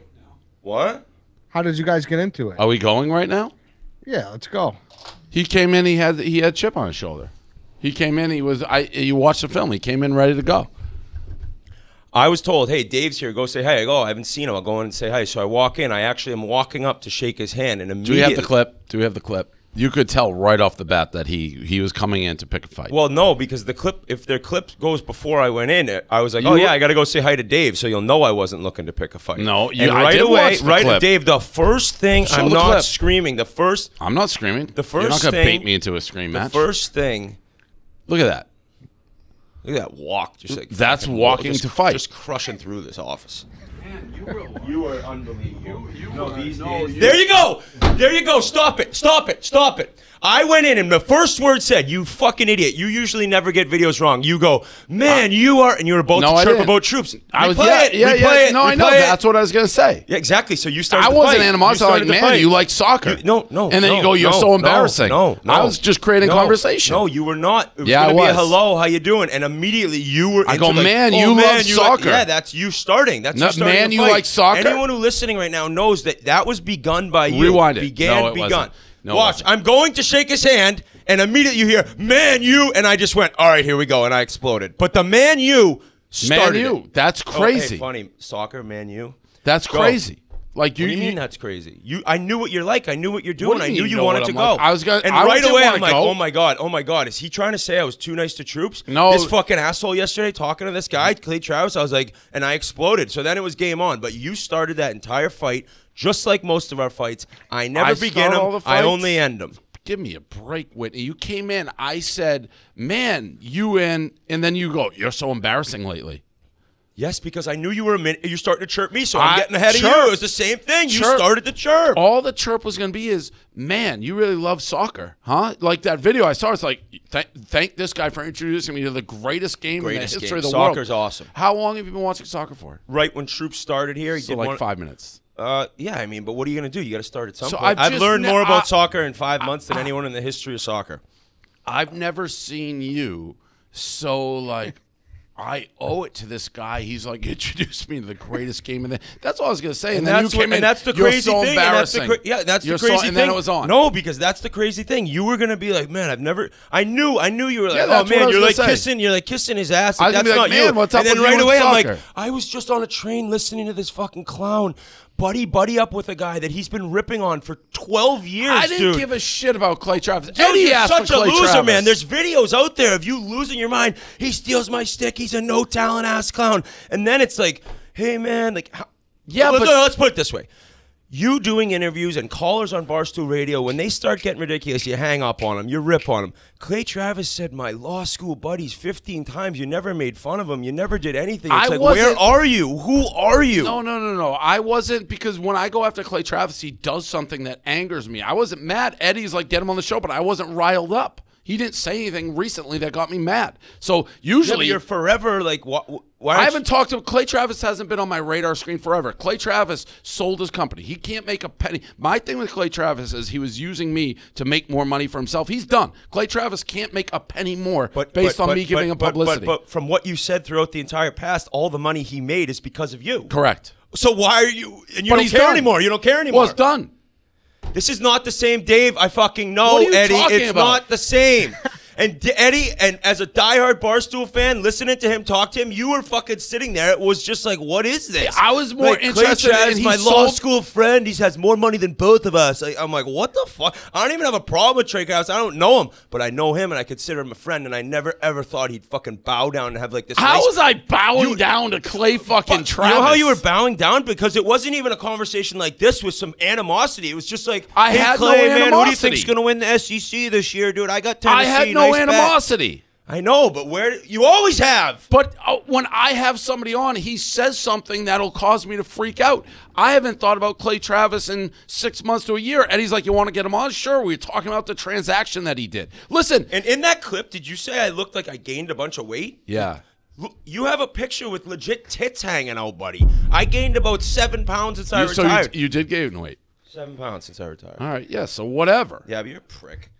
[SPEAKER 4] What?
[SPEAKER 1] How did you guys get into it?
[SPEAKER 3] Are we going right now?
[SPEAKER 1] Yeah, let's go.
[SPEAKER 3] He came in. He had he had chip on his shoulder. He came in. He was. I. You watched the film. He came in ready to go.
[SPEAKER 4] I was told, hey, Dave's here. Go say hi. I go, I haven't seen him. I'll go in and say hi. So I walk in. I actually am walking up to shake his hand, and
[SPEAKER 3] Do
[SPEAKER 4] immediately.
[SPEAKER 3] we have the clip? Do we have the clip? You could tell right off the bat that he he was coming in to pick a fight.
[SPEAKER 4] Well, no, because the clip, if their clip goes before I went in, I was like, oh,
[SPEAKER 3] You
[SPEAKER 4] oh
[SPEAKER 3] were-
[SPEAKER 4] yeah, I got to go say hi to Dave, so you'll know I wasn't looking to pick a fight.
[SPEAKER 3] No, you-
[SPEAKER 4] and
[SPEAKER 3] I
[SPEAKER 4] right
[SPEAKER 3] did
[SPEAKER 4] away,
[SPEAKER 3] watch the
[SPEAKER 4] right,
[SPEAKER 3] clip.
[SPEAKER 4] Dave. The first thing,
[SPEAKER 3] Show
[SPEAKER 4] I'm
[SPEAKER 3] the
[SPEAKER 4] not
[SPEAKER 3] clip.
[SPEAKER 4] screaming. The first,
[SPEAKER 3] I'm not screaming.
[SPEAKER 4] The first
[SPEAKER 3] You're not
[SPEAKER 4] first
[SPEAKER 3] gonna
[SPEAKER 4] thing-
[SPEAKER 3] bait me into a scream
[SPEAKER 4] the
[SPEAKER 3] match.
[SPEAKER 4] first thing.
[SPEAKER 3] Look at that.
[SPEAKER 4] Look at that walk, just like
[SPEAKER 3] That's walking
[SPEAKER 4] just,
[SPEAKER 3] to fight.
[SPEAKER 4] just crushing through this office.
[SPEAKER 2] Man, you were.
[SPEAKER 4] You are unbelievable.
[SPEAKER 2] You
[SPEAKER 4] no,
[SPEAKER 2] were-
[SPEAKER 4] these
[SPEAKER 2] no,
[SPEAKER 4] days. There you go. There you go. Stop it. Stop it. Stop it. I went in and the first word said, "You fucking idiot." You usually never get videos wrong. You go, "Man, you are," and you were about
[SPEAKER 2] No,
[SPEAKER 4] to
[SPEAKER 2] I
[SPEAKER 4] chirp
[SPEAKER 2] didn't.
[SPEAKER 4] about troops.
[SPEAKER 2] I was
[SPEAKER 4] Replay
[SPEAKER 2] yeah,
[SPEAKER 4] it.
[SPEAKER 2] yeah, yeah.
[SPEAKER 4] It,
[SPEAKER 2] no, I know.
[SPEAKER 4] it.
[SPEAKER 2] That's what I was gonna say.
[SPEAKER 4] Yeah, exactly. So you started.
[SPEAKER 2] I wasn't
[SPEAKER 4] fight.
[SPEAKER 2] animosity. I was like, man,
[SPEAKER 4] fight.
[SPEAKER 2] you like soccer.
[SPEAKER 4] You- no, no.
[SPEAKER 2] And then
[SPEAKER 4] no,
[SPEAKER 2] you go, you're
[SPEAKER 4] no,
[SPEAKER 2] so embarrassing.
[SPEAKER 4] No, no.
[SPEAKER 2] I was just creating
[SPEAKER 4] no,
[SPEAKER 2] conversation.
[SPEAKER 4] No, you were not. It was
[SPEAKER 2] Yeah,
[SPEAKER 4] gonna
[SPEAKER 2] I
[SPEAKER 4] be a
[SPEAKER 2] was.
[SPEAKER 4] hello, how you doing? And immediately you were.
[SPEAKER 2] I
[SPEAKER 4] into
[SPEAKER 2] go,
[SPEAKER 4] like,
[SPEAKER 2] man,
[SPEAKER 4] oh,
[SPEAKER 2] you
[SPEAKER 4] man,
[SPEAKER 2] love
[SPEAKER 4] you
[SPEAKER 2] soccer.
[SPEAKER 4] Like, yeah, that's you starting. That's
[SPEAKER 2] No,
[SPEAKER 4] you starting
[SPEAKER 2] man, you
[SPEAKER 4] fight.
[SPEAKER 2] like soccer?
[SPEAKER 4] Anyone who listening right now knows that that was begun by you.
[SPEAKER 2] Rewind it.
[SPEAKER 4] Began,
[SPEAKER 2] No, it
[SPEAKER 4] begun.
[SPEAKER 2] wasn't. No,
[SPEAKER 4] Watch. I'm going to shake his hand, and immediately you hear, man, you, and I just went, all right, here we go, and I exploded. But the man, you
[SPEAKER 2] Man,
[SPEAKER 4] started
[SPEAKER 2] you.
[SPEAKER 4] it.
[SPEAKER 2] That's
[SPEAKER 4] Oh, hey,
[SPEAKER 2] crazy.
[SPEAKER 4] funny. Soccer, man, you.
[SPEAKER 2] That's
[SPEAKER 4] Go.
[SPEAKER 2] crazy. Like you,
[SPEAKER 4] What do you mean that's crazy? You, I knew what you're like. I knew what you're doing.
[SPEAKER 2] do you
[SPEAKER 4] I knew
[SPEAKER 2] you
[SPEAKER 4] you
[SPEAKER 2] know
[SPEAKER 4] wanted to
[SPEAKER 2] I'm
[SPEAKER 4] go.
[SPEAKER 2] I was gonna-
[SPEAKER 4] and
[SPEAKER 2] I
[SPEAKER 4] right away I'm like,
[SPEAKER 2] go.
[SPEAKER 4] oh my god, oh my god, is he trying to say I was too nice to troops?
[SPEAKER 2] No.
[SPEAKER 4] this fucking asshole yesterday talking to this guy, Clay Travis. I was like, and I exploded. So then it was game on. But you started that entire fight just like most of our fights. I never
[SPEAKER 2] I
[SPEAKER 4] begin
[SPEAKER 2] all
[SPEAKER 4] them.
[SPEAKER 2] the
[SPEAKER 4] I only end them.
[SPEAKER 2] give me a break, Whitney. You came in. I said, man, you in, and then you go, you're so embarrassing lately.
[SPEAKER 4] Yes, because I knew you were a minute. You're starting to chirp me, so I'm
[SPEAKER 2] I-
[SPEAKER 4] getting ahead of you. It was the same thing. You started the chirp.
[SPEAKER 2] All the chirp was going to be is, man, you really love soccer, huh? Like that video I saw. It's like, th- thank this guy for introducing me to the greatest game
[SPEAKER 4] Greatest
[SPEAKER 2] in the history
[SPEAKER 4] game.
[SPEAKER 2] of the
[SPEAKER 4] Soccer's
[SPEAKER 2] world.
[SPEAKER 4] awesome.
[SPEAKER 2] How long have you been watching soccer for?
[SPEAKER 4] Right when troops started here, he
[SPEAKER 2] So
[SPEAKER 4] did
[SPEAKER 2] like five minutes.
[SPEAKER 4] Uh, yeah, I mean, but what are you going to do? You got to start at some
[SPEAKER 2] So
[SPEAKER 4] point.
[SPEAKER 2] I've
[SPEAKER 4] I've, learned
[SPEAKER 2] ne-
[SPEAKER 4] more about
[SPEAKER 2] I-
[SPEAKER 4] soccer in five months than anyone in the history of soccer.
[SPEAKER 2] I've never seen you so like. I owe it to this guy. He's like introduced me to the greatest game in the. That's all I was gonna say. And,
[SPEAKER 4] And,
[SPEAKER 2] then
[SPEAKER 4] that's
[SPEAKER 2] you
[SPEAKER 4] what,
[SPEAKER 2] came in.
[SPEAKER 4] and that's the
[SPEAKER 2] you're
[SPEAKER 4] crazy
[SPEAKER 2] so
[SPEAKER 4] thing. and that's the
[SPEAKER 2] embarrassing.
[SPEAKER 4] yeah, that's
[SPEAKER 2] You're
[SPEAKER 4] the crazy
[SPEAKER 2] so,
[SPEAKER 4] thing.
[SPEAKER 2] and then it was on.
[SPEAKER 4] No, because that's the crazy thing. You were gonna be like, man, I've never. I knew, I knew you were like,
[SPEAKER 2] Yeah,
[SPEAKER 4] oh
[SPEAKER 2] what
[SPEAKER 4] man, you're like
[SPEAKER 2] say.
[SPEAKER 4] kissing, you're like kissing his ass. Like, that's
[SPEAKER 2] gonna
[SPEAKER 4] not
[SPEAKER 2] like,
[SPEAKER 4] you.
[SPEAKER 2] man, what's up
[SPEAKER 4] and then right
[SPEAKER 2] and
[SPEAKER 4] away, I'm like. I was just on a train listening to this fucking clown, buddy, buddy up with a guy that he's been ripping on for 12 years,
[SPEAKER 2] I didn't
[SPEAKER 4] dude.
[SPEAKER 2] give a shit about Clay Travis.
[SPEAKER 4] Dude,
[SPEAKER 2] Eddie
[SPEAKER 4] you're such a
[SPEAKER 2] Clay
[SPEAKER 4] loser,
[SPEAKER 2] Travis.
[SPEAKER 4] man. There's videos out there of you losing your mind. He steals my stick. He's a no talent ass clown. And then it's like, hey man, like, how,
[SPEAKER 2] Yeah,
[SPEAKER 4] let's,
[SPEAKER 2] but-
[SPEAKER 4] let's put it this way. You doing interviews and callers on Barstool Radio, when they start getting ridiculous, you hang up on them, you rip on them. Clay Travis said, My law school buddies 15 times. You never made fun of them. You never did anything. It's
[SPEAKER 2] I
[SPEAKER 4] like, where are you? Who are you?
[SPEAKER 2] No, no, no, no. I wasn't because when I go after Clay Travis, he does something that angers me. I wasn't mad. Eddie's like, get him on the show, but I wasn't riled up. He didn't say anything recently that got me mad. So
[SPEAKER 4] Yeah,
[SPEAKER 2] usually
[SPEAKER 4] you're forever like, why, why
[SPEAKER 2] I haven't talked to Clay Travis hasn't been on my radar screen forever. Clay Travis sold his company. He can't make a penny. My thing with Clay Travis is he was using me to make more money for himself. He's done. Clay Travis can't make a penny more but, based on me giving him
[SPEAKER 4] but-
[SPEAKER 2] publicity.
[SPEAKER 4] But, but from what you said throughout the entire past, all the money he made is because of you.
[SPEAKER 2] Correct.
[SPEAKER 4] So why are you? And you
[SPEAKER 2] But
[SPEAKER 4] don't care
[SPEAKER 2] done.
[SPEAKER 4] anymore. You don't care anymore.
[SPEAKER 2] Well, it's done.
[SPEAKER 4] This is not the same Dave. I fucking know,
[SPEAKER 2] What are you
[SPEAKER 4] Eddie. It's
[SPEAKER 2] about?
[SPEAKER 4] not the same. And D- Eddie, and as a diehard Barstool fan, listening to him talk to him, you were fucking sitting there. It was just like, what is this?
[SPEAKER 2] I was more
[SPEAKER 4] like, Clay
[SPEAKER 2] interested in-
[SPEAKER 4] Travis,
[SPEAKER 2] he
[SPEAKER 4] my law
[SPEAKER 2] sold-
[SPEAKER 4] school friend. He has more money than both of us. I, I'm like, what the fuck? I don't even have a problem with Trey Travis. I don't know him, but I know him, and I consider him a friend. And I never ever thought he'd fucking bow down and have like this.
[SPEAKER 2] How
[SPEAKER 4] nice-
[SPEAKER 2] was I bowing
[SPEAKER 4] You-
[SPEAKER 2] down to Clay fucking
[SPEAKER 4] But
[SPEAKER 2] Travis?
[SPEAKER 4] You know how you were bowing down because it wasn't even a conversation like this with some animosity. It was just like,
[SPEAKER 2] I
[SPEAKER 4] hey,
[SPEAKER 2] had no
[SPEAKER 4] Clay, man, who do you
[SPEAKER 2] animosity.
[SPEAKER 4] think's going to win the SEC this year, dude? I got Tennessee.
[SPEAKER 2] I had no
[SPEAKER 4] nice bet."
[SPEAKER 2] animosity.
[SPEAKER 4] I know, but where you always have.
[SPEAKER 2] But uh, when I have somebody on, he says something that'll cause me to freak out. I haven't thought about Clay Travis in six months to a year. Eddie's like, "You want to get him on?" Sure. We were talking about the transaction that he did. Listen.
[SPEAKER 4] And in that clip, did you say I looked like I gained a bunch of weight?
[SPEAKER 2] yeah.
[SPEAKER 4] Look, You have a picture with legit tits hanging out, buddy. I gained about seven pounds since I
[SPEAKER 2] You, so you,
[SPEAKER 4] retired.
[SPEAKER 2] you did gain weight.
[SPEAKER 4] seven pounds since I retired.
[SPEAKER 2] All right. Yeah. So whatever.
[SPEAKER 4] Yeah, but you're a prick.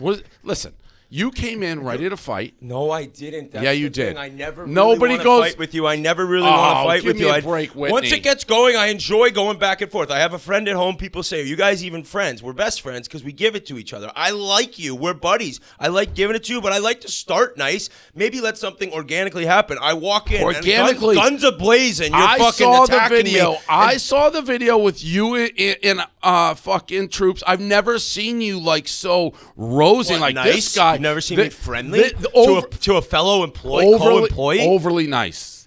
[SPEAKER 2] Was, listen. You came in ready to fight.
[SPEAKER 4] No, I didn't. That's
[SPEAKER 2] Yeah, you did.
[SPEAKER 4] thing. I never really
[SPEAKER 2] Nobody goes-
[SPEAKER 4] fight with you. I never really
[SPEAKER 2] Oh,
[SPEAKER 4] want to fight
[SPEAKER 2] give
[SPEAKER 4] with
[SPEAKER 2] me
[SPEAKER 4] you.
[SPEAKER 2] a break,
[SPEAKER 4] Once it gets going, I enjoy going back and forth. I have a friend at home. People say, "Are you guys even friends?" We're best friends because we give it to each other. I like you. We're buddies. I like giving it to you, but I like to start nice. Maybe let something organically happen. I walk in,
[SPEAKER 2] Organically.
[SPEAKER 4] and guns, guns ablazing. You're
[SPEAKER 2] I
[SPEAKER 4] fucking
[SPEAKER 2] saw the video. I saw the video with you in, in, in uh fucking troops. I've never seen you like so rosy like
[SPEAKER 4] nice?
[SPEAKER 2] this guy.
[SPEAKER 4] You've never seen
[SPEAKER 2] The-
[SPEAKER 4] me friendly
[SPEAKER 2] the- the
[SPEAKER 4] to, a, to a fellow employee,
[SPEAKER 2] overly,
[SPEAKER 4] co-employee.
[SPEAKER 2] overly nice.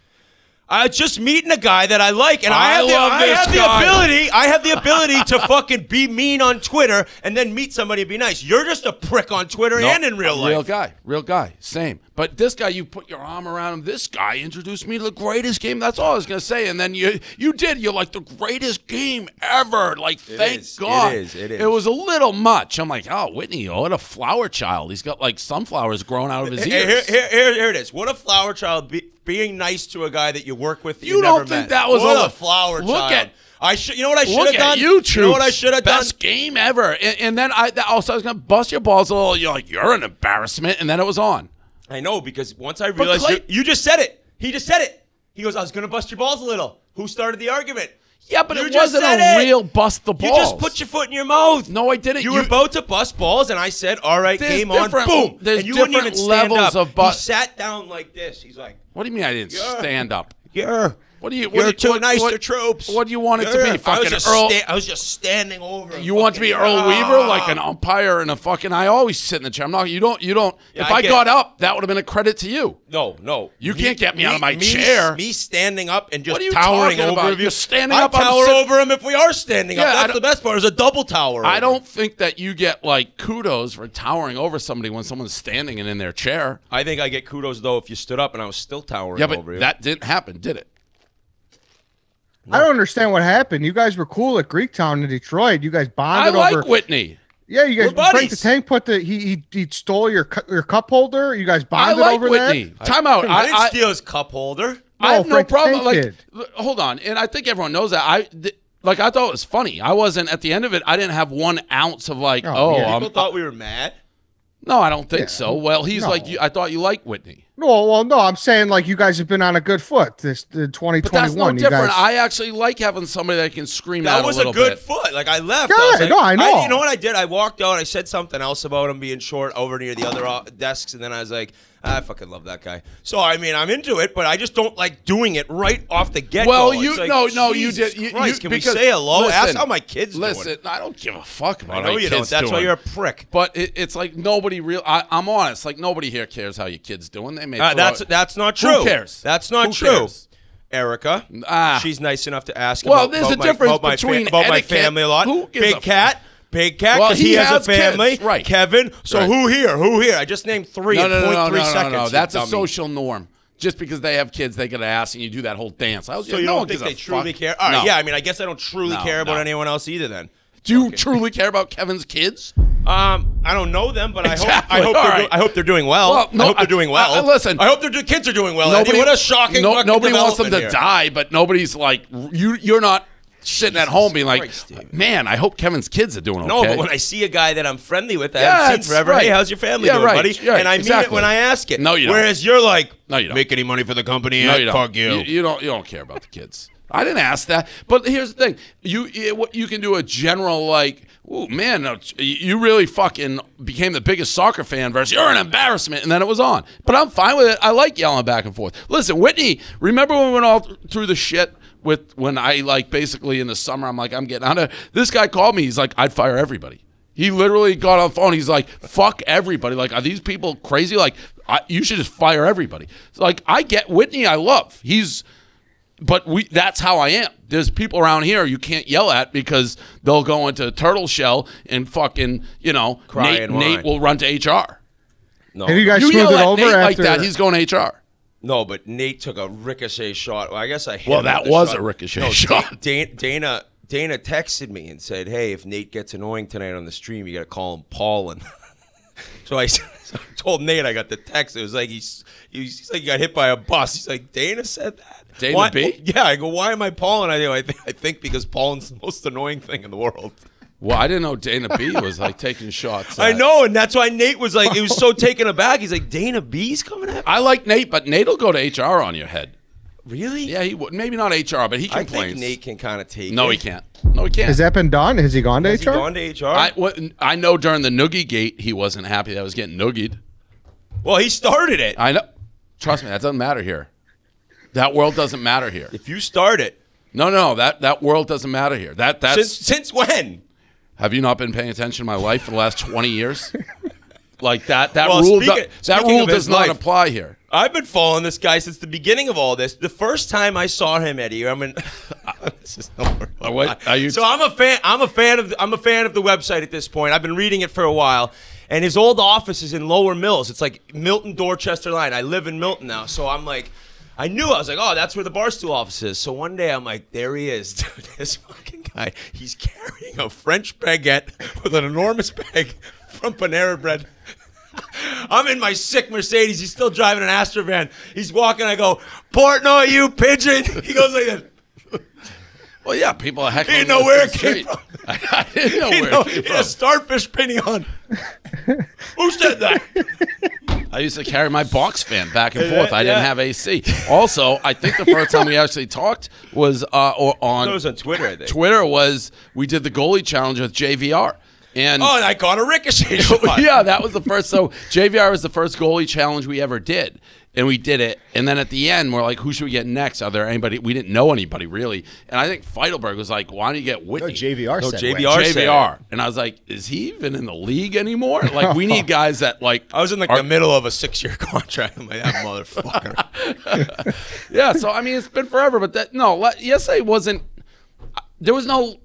[SPEAKER 4] I just meeting a guy that I like, and I,
[SPEAKER 5] I
[SPEAKER 4] have, the, I have the ability. I have the ability to fucking be mean on Twitter and then meet somebody and be nice. You're just a prick on Twitter
[SPEAKER 2] No,
[SPEAKER 4] and in real life.
[SPEAKER 2] Real guy, real guy, same. But this guy, you put your arm around him. This guy introduced me to the greatest game. That's all I was gonna say. And then you, you did. You're like the greatest game ever. Like, thank
[SPEAKER 4] is, it
[SPEAKER 2] God.
[SPEAKER 4] is, it is.
[SPEAKER 2] It was a little much. I'm like, oh, Whitney, oh, what a flower child. He's got like sunflowers growing out of his
[SPEAKER 4] Here,
[SPEAKER 2] ears.
[SPEAKER 4] here, here, here it is. What a flower child be, being nice to a guy that you work with. that
[SPEAKER 2] You
[SPEAKER 4] You,
[SPEAKER 2] don't
[SPEAKER 4] never
[SPEAKER 2] think
[SPEAKER 4] met.
[SPEAKER 2] that was
[SPEAKER 4] what
[SPEAKER 2] a-
[SPEAKER 4] a flower
[SPEAKER 2] look
[SPEAKER 4] child?
[SPEAKER 2] at-
[SPEAKER 4] I should. You know what I should have done?
[SPEAKER 2] you.
[SPEAKER 4] You know what I should have done?
[SPEAKER 2] Best game ever. And, and then I also I was gonna bust your balls a little. You're like, you're an embarrassment. And then it was on.
[SPEAKER 4] I know because once I realized
[SPEAKER 2] Clay-
[SPEAKER 4] you, you just said it. He just said it. He goes, "I was gonna bust your balls a little." Who started the argument?
[SPEAKER 2] Yeah, but
[SPEAKER 4] You
[SPEAKER 2] it wasn't a
[SPEAKER 4] it.
[SPEAKER 2] real bust the balls.
[SPEAKER 4] You just put your foot in your mouth.
[SPEAKER 2] No, I didn't.
[SPEAKER 4] You,
[SPEAKER 2] You-
[SPEAKER 4] were about to bust balls, and I said, "All right,
[SPEAKER 2] There's
[SPEAKER 4] game on." Boom.
[SPEAKER 2] there's
[SPEAKER 4] and you wouldn't even
[SPEAKER 2] different
[SPEAKER 4] stand
[SPEAKER 2] levels
[SPEAKER 4] up.
[SPEAKER 2] of bu-
[SPEAKER 4] he sat down like this. He's like,
[SPEAKER 2] What do you mean I didn't
[SPEAKER 4] Yeah.
[SPEAKER 2] stand up?
[SPEAKER 4] "You're."
[SPEAKER 2] What do you? What
[SPEAKER 4] You're
[SPEAKER 2] do you,
[SPEAKER 4] too
[SPEAKER 2] what,
[SPEAKER 4] nice
[SPEAKER 2] what,
[SPEAKER 4] to troops.
[SPEAKER 2] What do you want it to be?
[SPEAKER 4] I
[SPEAKER 2] Fucking
[SPEAKER 4] was just
[SPEAKER 2] Earl.
[SPEAKER 4] sta- I was just standing over.
[SPEAKER 2] you want to be
[SPEAKER 4] fucking-
[SPEAKER 2] Earl Weaver, like an umpire and a fucking? I always sit in the chair. I'm not. You don't. You don't.
[SPEAKER 4] Yeah,
[SPEAKER 2] if
[SPEAKER 4] I
[SPEAKER 2] I, got
[SPEAKER 4] it.
[SPEAKER 2] up, that would have been a credit to you.
[SPEAKER 4] No, no.
[SPEAKER 2] You can't get me out of my
[SPEAKER 4] me,
[SPEAKER 2] chair.
[SPEAKER 4] Me standing up and just
[SPEAKER 2] What are you
[SPEAKER 4] towering over
[SPEAKER 2] about?
[SPEAKER 4] him.
[SPEAKER 2] You're standing
[SPEAKER 4] I
[SPEAKER 2] up, I'm
[SPEAKER 4] tower
[SPEAKER 2] sit-
[SPEAKER 4] over him if we are standing
[SPEAKER 2] Yeah,
[SPEAKER 4] up. That's the best part. Is a double tower.
[SPEAKER 2] I don't think that you get like kudos for towering over somebody when someone's standing and in their chair.
[SPEAKER 4] I think I get kudos though if you stood up and I was still towering
[SPEAKER 2] Yeah, but
[SPEAKER 4] over you.
[SPEAKER 2] that didn't happen, did it?
[SPEAKER 1] I don't understand what happened. You guys were cool at Greektown in Detroit. You guys bonded.
[SPEAKER 2] I
[SPEAKER 1] bonded
[SPEAKER 2] like
[SPEAKER 1] over.
[SPEAKER 2] Whitney.
[SPEAKER 1] yeah, you guys. Frank the. Tank put the he he, he stole your cu- your cup holder. You guys
[SPEAKER 2] I
[SPEAKER 1] bonded
[SPEAKER 2] like
[SPEAKER 1] over
[SPEAKER 2] Whitney.
[SPEAKER 1] that.
[SPEAKER 2] Time out.
[SPEAKER 4] I didn't
[SPEAKER 2] I, I,
[SPEAKER 4] steal his cup holder.
[SPEAKER 2] I have
[SPEAKER 1] No,
[SPEAKER 2] no problem.
[SPEAKER 1] Tank
[SPEAKER 2] Like,
[SPEAKER 1] did.
[SPEAKER 2] hold on, and I think everyone knows that. I th- like. I thought it was funny. I wasn't at the end of it. I didn't have one ounce of like,
[SPEAKER 1] Oh,
[SPEAKER 2] oh,
[SPEAKER 1] yeah.
[SPEAKER 4] People thought we were mad.
[SPEAKER 2] No, I don't think
[SPEAKER 1] Yeah.
[SPEAKER 2] so. Well, he's
[SPEAKER 1] No.
[SPEAKER 2] like, you, I thought you liked Whitney,
[SPEAKER 1] No, well, no, I'm saying like you guys have been on a good foot this the
[SPEAKER 2] but
[SPEAKER 1] 2021.
[SPEAKER 2] that's no different.
[SPEAKER 1] guys,
[SPEAKER 2] I actually like having somebody that can scream
[SPEAKER 4] That
[SPEAKER 2] out
[SPEAKER 4] was
[SPEAKER 2] a
[SPEAKER 4] a, good
[SPEAKER 2] bit.
[SPEAKER 4] foot. Like I left.
[SPEAKER 1] Yeah,
[SPEAKER 4] I was like,
[SPEAKER 1] no, I know.
[SPEAKER 4] you know what I did? I walked out. I said something else about him being short over near the other uh, desks, and then I was like, I fucking love that guy. So I mean, I'm into it, but I just don't like doing it right off the get. Go.
[SPEAKER 2] Well,
[SPEAKER 4] you like,
[SPEAKER 2] no, no, you did. You,
[SPEAKER 4] Christ,
[SPEAKER 2] you,
[SPEAKER 4] can
[SPEAKER 2] because,
[SPEAKER 4] we say hello? Ask how my kids
[SPEAKER 2] Listen,
[SPEAKER 4] doing.
[SPEAKER 2] I don't give a fuck about
[SPEAKER 4] I know you don't. That's why you're a prick.
[SPEAKER 2] But it, it's like nobody real. I, I'm honest. Like nobody here cares how your kids doing. They may.
[SPEAKER 4] Uh, that's
[SPEAKER 2] it-
[SPEAKER 4] that's not
[SPEAKER 2] Who
[SPEAKER 4] true.
[SPEAKER 2] cares?
[SPEAKER 4] That's not
[SPEAKER 2] Who
[SPEAKER 4] true.
[SPEAKER 2] cares?
[SPEAKER 4] Erica,
[SPEAKER 2] Ah.
[SPEAKER 4] she's nice enough to ask.
[SPEAKER 2] Well,
[SPEAKER 4] about,
[SPEAKER 2] there's
[SPEAKER 4] about
[SPEAKER 2] a
[SPEAKER 4] my,
[SPEAKER 2] difference
[SPEAKER 4] about my
[SPEAKER 2] between
[SPEAKER 4] about my family a lot.
[SPEAKER 2] Who
[SPEAKER 4] Big
[SPEAKER 2] a-
[SPEAKER 4] cat, big cat,
[SPEAKER 2] Well, he
[SPEAKER 4] he, has,
[SPEAKER 2] has
[SPEAKER 4] a family.
[SPEAKER 2] kids, right.
[SPEAKER 4] Kevin. So
[SPEAKER 2] Right.
[SPEAKER 4] who here? Who here? I just named three
[SPEAKER 2] No,
[SPEAKER 4] in
[SPEAKER 2] no, no,
[SPEAKER 4] 0.3
[SPEAKER 2] no, no, no,
[SPEAKER 4] seconds.
[SPEAKER 2] no. That's a social norm. Just because they have kids, they get asked, and you do that whole dance. I was,
[SPEAKER 4] So you
[SPEAKER 2] no
[SPEAKER 4] don't think they truly
[SPEAKER 2] fuck.
[SPEAKER 4] care? All right, yeah. I mean, I guess I don't truly care about anyone else either. Then,
[SPEAKER 2] Do you truly care about Kevin's kids?
[SPEAKER 4] um, I don't know them, but I hope. I hope they're
[SPEAKER 2] right.
[SPEAKER 4] do- I hope they're doing well.
[SPEAKER 2] Well, no,
[SPEAKER 4] I hope they're doing well.
[SPEAKER 2] I- I- listen.
[SPEAKER 4] I hope their kids are doing well.
[SPEAKER 2] Nobody,
[SPEAKER 4] Eddie. what a shocking.
[SPEAKER 2] no- nobody wants them to
[SPEAKER 4] here.
[SPEAKER 2] die, but nobody's like you. You're not sitting at home being like,
[SPEAKER 4] Christ,
[SPEAKER 2] man, I hope Kevin's kids are doing okay.
[SPEAKER 4] No, but when I see a guy that I'm friendly with, I
[SPEAKER 2] Yeah,
[SPEAKER 4] haven't seen forever.
[SPEAKER 2] right.
[SPEAKER 4] Hey, how's your family
[SPEAKER 2] Yeah,
[SPEAKER 4] doing,
[SPEAKER 2] right,
[SPEAKER 4] buddy?
[SPEAKER 2] right,
[SPEAKER 4] and I mean it when I ask it.
[SPEAKER 2] No, you don't.
[SPEAKER 4] Whereas you're like,
[SPEAKER 2] No, you don't.
[SPEAKER 4] make any money for the company?
[SPEAKER 2] No,
[SPEAKER 4] eh?
[SPEAKER 2] you don't.
[SPEAKER 4] Fuck you.
[SPEAKER 2] you. don't. You don't care about the kids. I didn't ask that. But here's the thing: you you- what you can do a general like, oh man, no, you really fucking became the biggest soccer fan versus you're an embarrassment, and then it was on. But I'm fine with it. I like yelling back and forth. Listen, Whitney, remember when we went all through the shit with when I like basically in the summer, I'm like, I'm getting out of. This guy called me. He's like, I'd fire everybody. He literally got on the phone. He's like, "Fuck everybody! Like, are these people crazy? Like, I, you should just fire everybody." So, like, I get Whitney. I love. He's, but we. That's how I am. There's people around here you can't yell at because they'll go into turtle shell and fucking, you know,
[SPEAKER 4] Cry
[SPEAKER 2] Nate,
[SPEAKER 4] and
[SPEAKER 2] Nate will run to HR.
[SPEAKER 4] no,
[SPEAKER 1] Have you guys
[SPEAKER 2] You
[SPEAKER 1] smoothed
[SPEAKER 2] yell
[SPEAKER 1] it
[SPEAKER 2] at
[SPEAKER 1] over
[SPEAKER 2] Nate
[SPEAKER 1] after
[SPEAKER 2] like that, he's going to HR.
[SPEAKER 4] No, but Nate took a ricochet shot. Well, I guess I.
[SPEAKER 2] hit
[SPEAKER 4] Well,
[SPEAKER 2] that
[SPEAKER 4] the
[SPEAKER 2] was
[SPEAKER 4] shot.
[SPEAKER 2] a ricochet
[SPEAKER 4] no, Da-
[SPEAKER 2] shot.
[SPEAKER 4] Dan- Dana Dana texted me and said, "Hey, if Nate gets annoying tonight on the stream, you got to call him Paul." And so I, so I told Nate I got the text. It was like he's he's, he's like he got hit by a bus. He's like Dana said that.
[SPEAKER 2] Dana
[SPEAKER 4] Why-
[SPEAKER 2] B?
[SPEAKER 4] Yeah, I go. Why am I Paul? And I go. I think I think because Paul's the most annoying thing in the world.
[SPEAKER 2] Well, I didn't know Dana B was like taking shots.
[SPEAKER 4] I know, and that's why Nate was like, he was so taken aback. He's like, Dana B's coming at me.
[SPEAKER 2] I like Nate, but Nate will go to HR on your head.
[SPEAKER 4] Really?
[SPEAKER 2] Yeah, he would. Maybe not HR, but he complains.
[SPEAKER 4] I think Nate can kind of take.
[SPEAKER 2] no,
[SPEAKER 4] it.
[SPEAKER 2] he can't. No, he can't.
[SPEAKER 1] Has that been done? Has he gone to
[SPEAKER 4] Has he
[SPEAKER 1] HR?
[SPEAKER 4] gone to HR?
[SPEAKER 2] I, what, I know during the Noogie Gate, he wasn't happy that I was getting noogied.
[SPEAKER 4] well, he started it.
[SPEAKER 2] I know. Trust me, that doesn't matter here. That world doesn't matter here.
[SPEAKER 4] if you start it,
[SPEAKER 2] No, no, that that world doesn't matter here. That that's
[SPEAKER 4] since since when?
[SPEAKER 2] Have you not been paying attention to my life for the last twenty years? Like that that
[SPEAKER 4] Well,
[SPEAKER 2] rule
[SPEAKER 4] speaking-
[SPEAKER 2] do- that rule does not
[SPEAKER 4] life-
[SPEAKER 2] apply here.
[SPEAKER 4] I've been following this guy since the beginning of all this. The first time I saw him, Eddie, I mean, this is no more-
[SPEAKER 2] Uh, what- are you-
[SPEAKER 4] so I'm a fan. I'm a fan of. The, I'm a fan of the website at this point. I've been reading it for a while, and his old office is in Lower Mills. It's like Milton Dorchester line. I live in Milton now, so I'm like, I knew I was like, oh, that's where the Barstool office is. So one day I'm like, there he is, dude. This fucking guy. He's carrying a French baguette with an enormous bag from Panera Bread. I'm in my sick Mercedes. He's still driving an Astrovan. He's walking. I go, Portnoy, you pigeon. He goes like that.
[SPEAKER 2] Well, yeah, people are heckling.
[SPEAKER 4] He didn't know where it came
[SPEAKER 2] street.
[SPEAKER 4] from.
[SPEAKER 2] I, I didn't know
[SPEAKER 4] You
[SPEAKER 2] where
[SPEAKER 4] know,
[SPEAKER 2] it came
[SPEAKER 4] in
[SPEAKER 2] from.
[SPEAKER 4] a starfish pinion. Who said that?
[SPEAKER 2] I used to carry my box fan back and forth. I didn't have AC. Also, I think the first time we actually talked was uh, or on
[SPEAKER 4] That was on Twitter, I think.
[SPEAKER 2] Twitter was we did the goalie challenge with JVR. And
[SPEAKER 4] Oh, and I caught a ricochet shot.
[SPEAKER 2] yeah, that was the first. So JVR was the first goalie challenge we ever did, and we did it. And then at the end, we're like, "Who should we get next?" Are there anybody? We didn't know anybody really. And I think Feitelberg was like, "Why don't you get
[SPEAKER 6] No,
[SPEAKER 2] Whitney?"
[SPEAKER 6] JVR
[SPEAKER 4] No,
[SPEAKER 6] said
[SPEAKER 4] JVR.
[SPEAKER 6] Wentz.
[SPEAKER 4] said
[SPEAKER 2] JVR. And I was like, "Is he even in the league anymore?" Like, we need guys that like.
[SPEAKER 4] I was in like
[SPEAKER 2] are-
[SPEAKER 4] the middle of a six-year contract. I'm like, that motherfucker.
[SPEAKER 2] yeah. So I mean, it's been forever, but that no. let- Yesterday wasn't. There was no.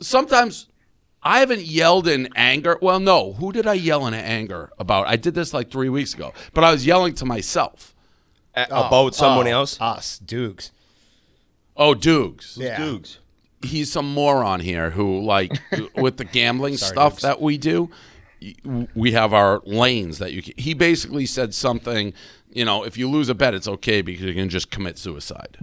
[SPEAKER 2] Sometimes. I haven't yelled in anger. Well, no. Who did I yell in anger about? I did this like three weeks ago, but I was yelling to myself.
[SPEAKER 4] A- About someone
[SPEAKER 6] Oh,
[SPEAKER 4] else.
[SPEAKER 6] Us, Dukes.
[SPEAKER 2] Oh, Dukes.
[SPEAKER 6] Yeah.
[SPEAKER 4] Dukes.
[SPEAKER 2] He's some moron here who, like, with the gambling
[SPEAKER 6] Sorry,
[SPEAKER 2] stuff
[SPEAKER 6] Dukes.
[SPEAKER 2] that we do, we have our lanes that you. Can, he basically said something. You know, if you lose a bet, it's okay because you can just commit suicide.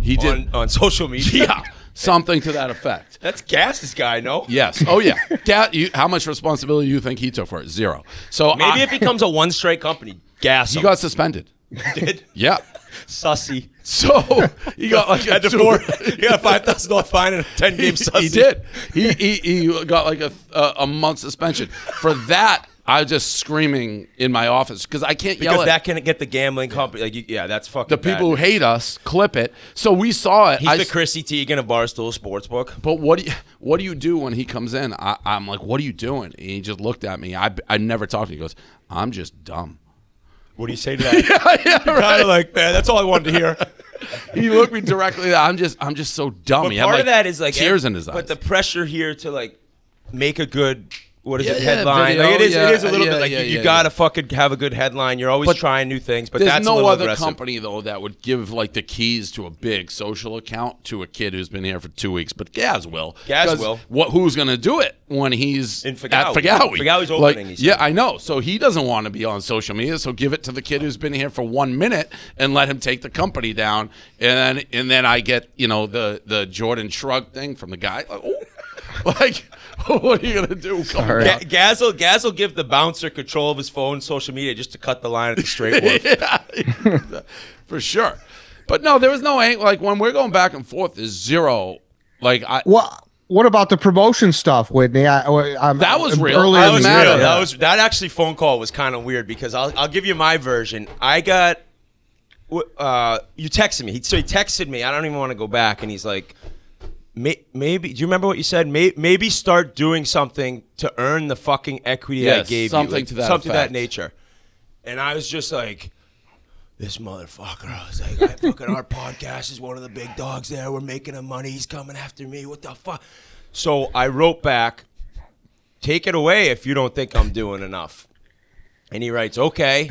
[SPEAKER 2] He did.
[SPEAKER 4] On, on social media.
[SPEAKER 2] yeah, something to that effect.
[SPEAKER 4] That's Gaz's guy, no?
[SPEAKER 2] Yes. Oh, yeah. You, how much responsibility do you think he took for it? Zero. So
[SPEAKER 4] Maybe
[SPEAKER 2] I-
[SPEAKER 4] it becomes a one-strike company. Gaz.
[SPEAKER 2] he got suspended.
[SPEAKER 4] did.
[SPEAKER 2] Yeah.
[SPEAKER 4] Sussy.
[SPEAKER 2] So he got like a
[SPEAKER 4] four. He got a five thousand dollar fine and a ten game sussy.
[SPEAKER 2] He did. He, he he got like a a, a month suspension for that. I was just screaming in my office because I can't yell
[SPEAKER 4] because
[SPEAKER 2] at
[SPEAKER 4] that can get the gambling company. Like, you, yeah, that's fucking.
[SPEAKER 2] the people who hate us. Clip it. So we saw it.
[SPEAKER 4] He's
[SPEAKER 2] I
[SPEAKER 4] the Chrissy Teigen of Barstool Sportsbook.
[SPEAKER 2] But what do you what do you do when he comes in? I, I'm like, what are you doing? And he just looked at me. I I never talked to him. He goes, I'm just dumb.
[SPEAKER 4] What do you say to that?
[SPEAKER 2] yeah,
[SPEAKER 4] Kind of like, man, that's all I wanted to hear.
[SPEAKER 2] He looked me directly. I'm just I'm just so dumb.
[SPEAKER 4] But part
[SPEAKER 2] like,
[SPEAKER 4] of that is like
[SPEAKER 2] tears in his eyes.
[SPEAKER 4] But the pressure here to like make a good what is
[SPEAKER 2] Yeah,
[SPEAKER 4] it
[SPEAKER 2] yeah,
[SPEAKER 4] headline?
[SPEAKER 2] video,
[SPEAKER 4] like it is.
[SPEAKER 2] yeah,
[SPEAKER 4] it is a little bit like you, you gotta fucking have a good headline. You're always
[SPEAKER 2] But
[SPEAKER 4] trying new things, but
[SPEAKER 2] There's
[SPEAKER 4] that's a
[SPEAKER 2] no other
[SPEAKER 4] aggressive.
[SPEAKER 2] company though that would give like the keys to a big social account to a kid who's been here for two weeks. But Gaz will.
[SPEAKER 4] Gaz will.
[SPEAKER 2] What? Who's going to do it when he's
[SPEAKER 4] In
[SPEAKER 2] at
[SPEAKER 4] Fagawi.
[SPEAKER 2] Fagawi?
[SPEAKER 4] Fagawi's
[SPEAKER 2] Like,
[SPEAKER 4] opening, he
[SPEAKER 2] yeah, I know. So he doesn't want to be on social media. So give it to the kid who's been here for one minute and let him take the company down. And then and then I get you know the the Jordan shrug thing from the guy. Like, oh. like what are you going to do? Come
[SPEAKER 1] Sorry.
[SPEAKER 2] back?
[SPEAKER 4] Ga- Gaz will, Gaz will give the bouncer control of his phone, social media, just to cut the line at the straight wharf.
[SPEAKER 2] yeah, for sure. But no, there was no like when we're going back and forth. There's zero. Like I,
[SPEAKER 1] What What about the promotion stuff, Whitney? I, I'm,
[SPEAKER 2] That was real.
[SPEAKER 1] Earlier
[SPEAKER 2] I
[SPEAKER 4] That was
[SPEAKER 2] real.
[SPEAKER 1] year.
[SPEAKER 4] real. That was that actually phone call was kind of weird because I'll I'll give you my version. I got uh you texted me. He, so he texted me. I don't even want to go back and he's like "May- maybe do you remember what you said? May, maybe start doing something to earn the fucking equity I gave
[SPEAKER 2] something
[SPEAKER 4] you. Like,
[SPEAKER 2] to that
[SPEAKER 4] something
[SPEAKER 2] effect.
[SPEAKER 4] that nature. And I was just like this motherfucker. I was like, I fucking our podcast is one of the big dogs there. We're making him money. He's coming after me. What the fuck? So I wrote back, take it away if you don't think I'm doing enough. And he writes, okay.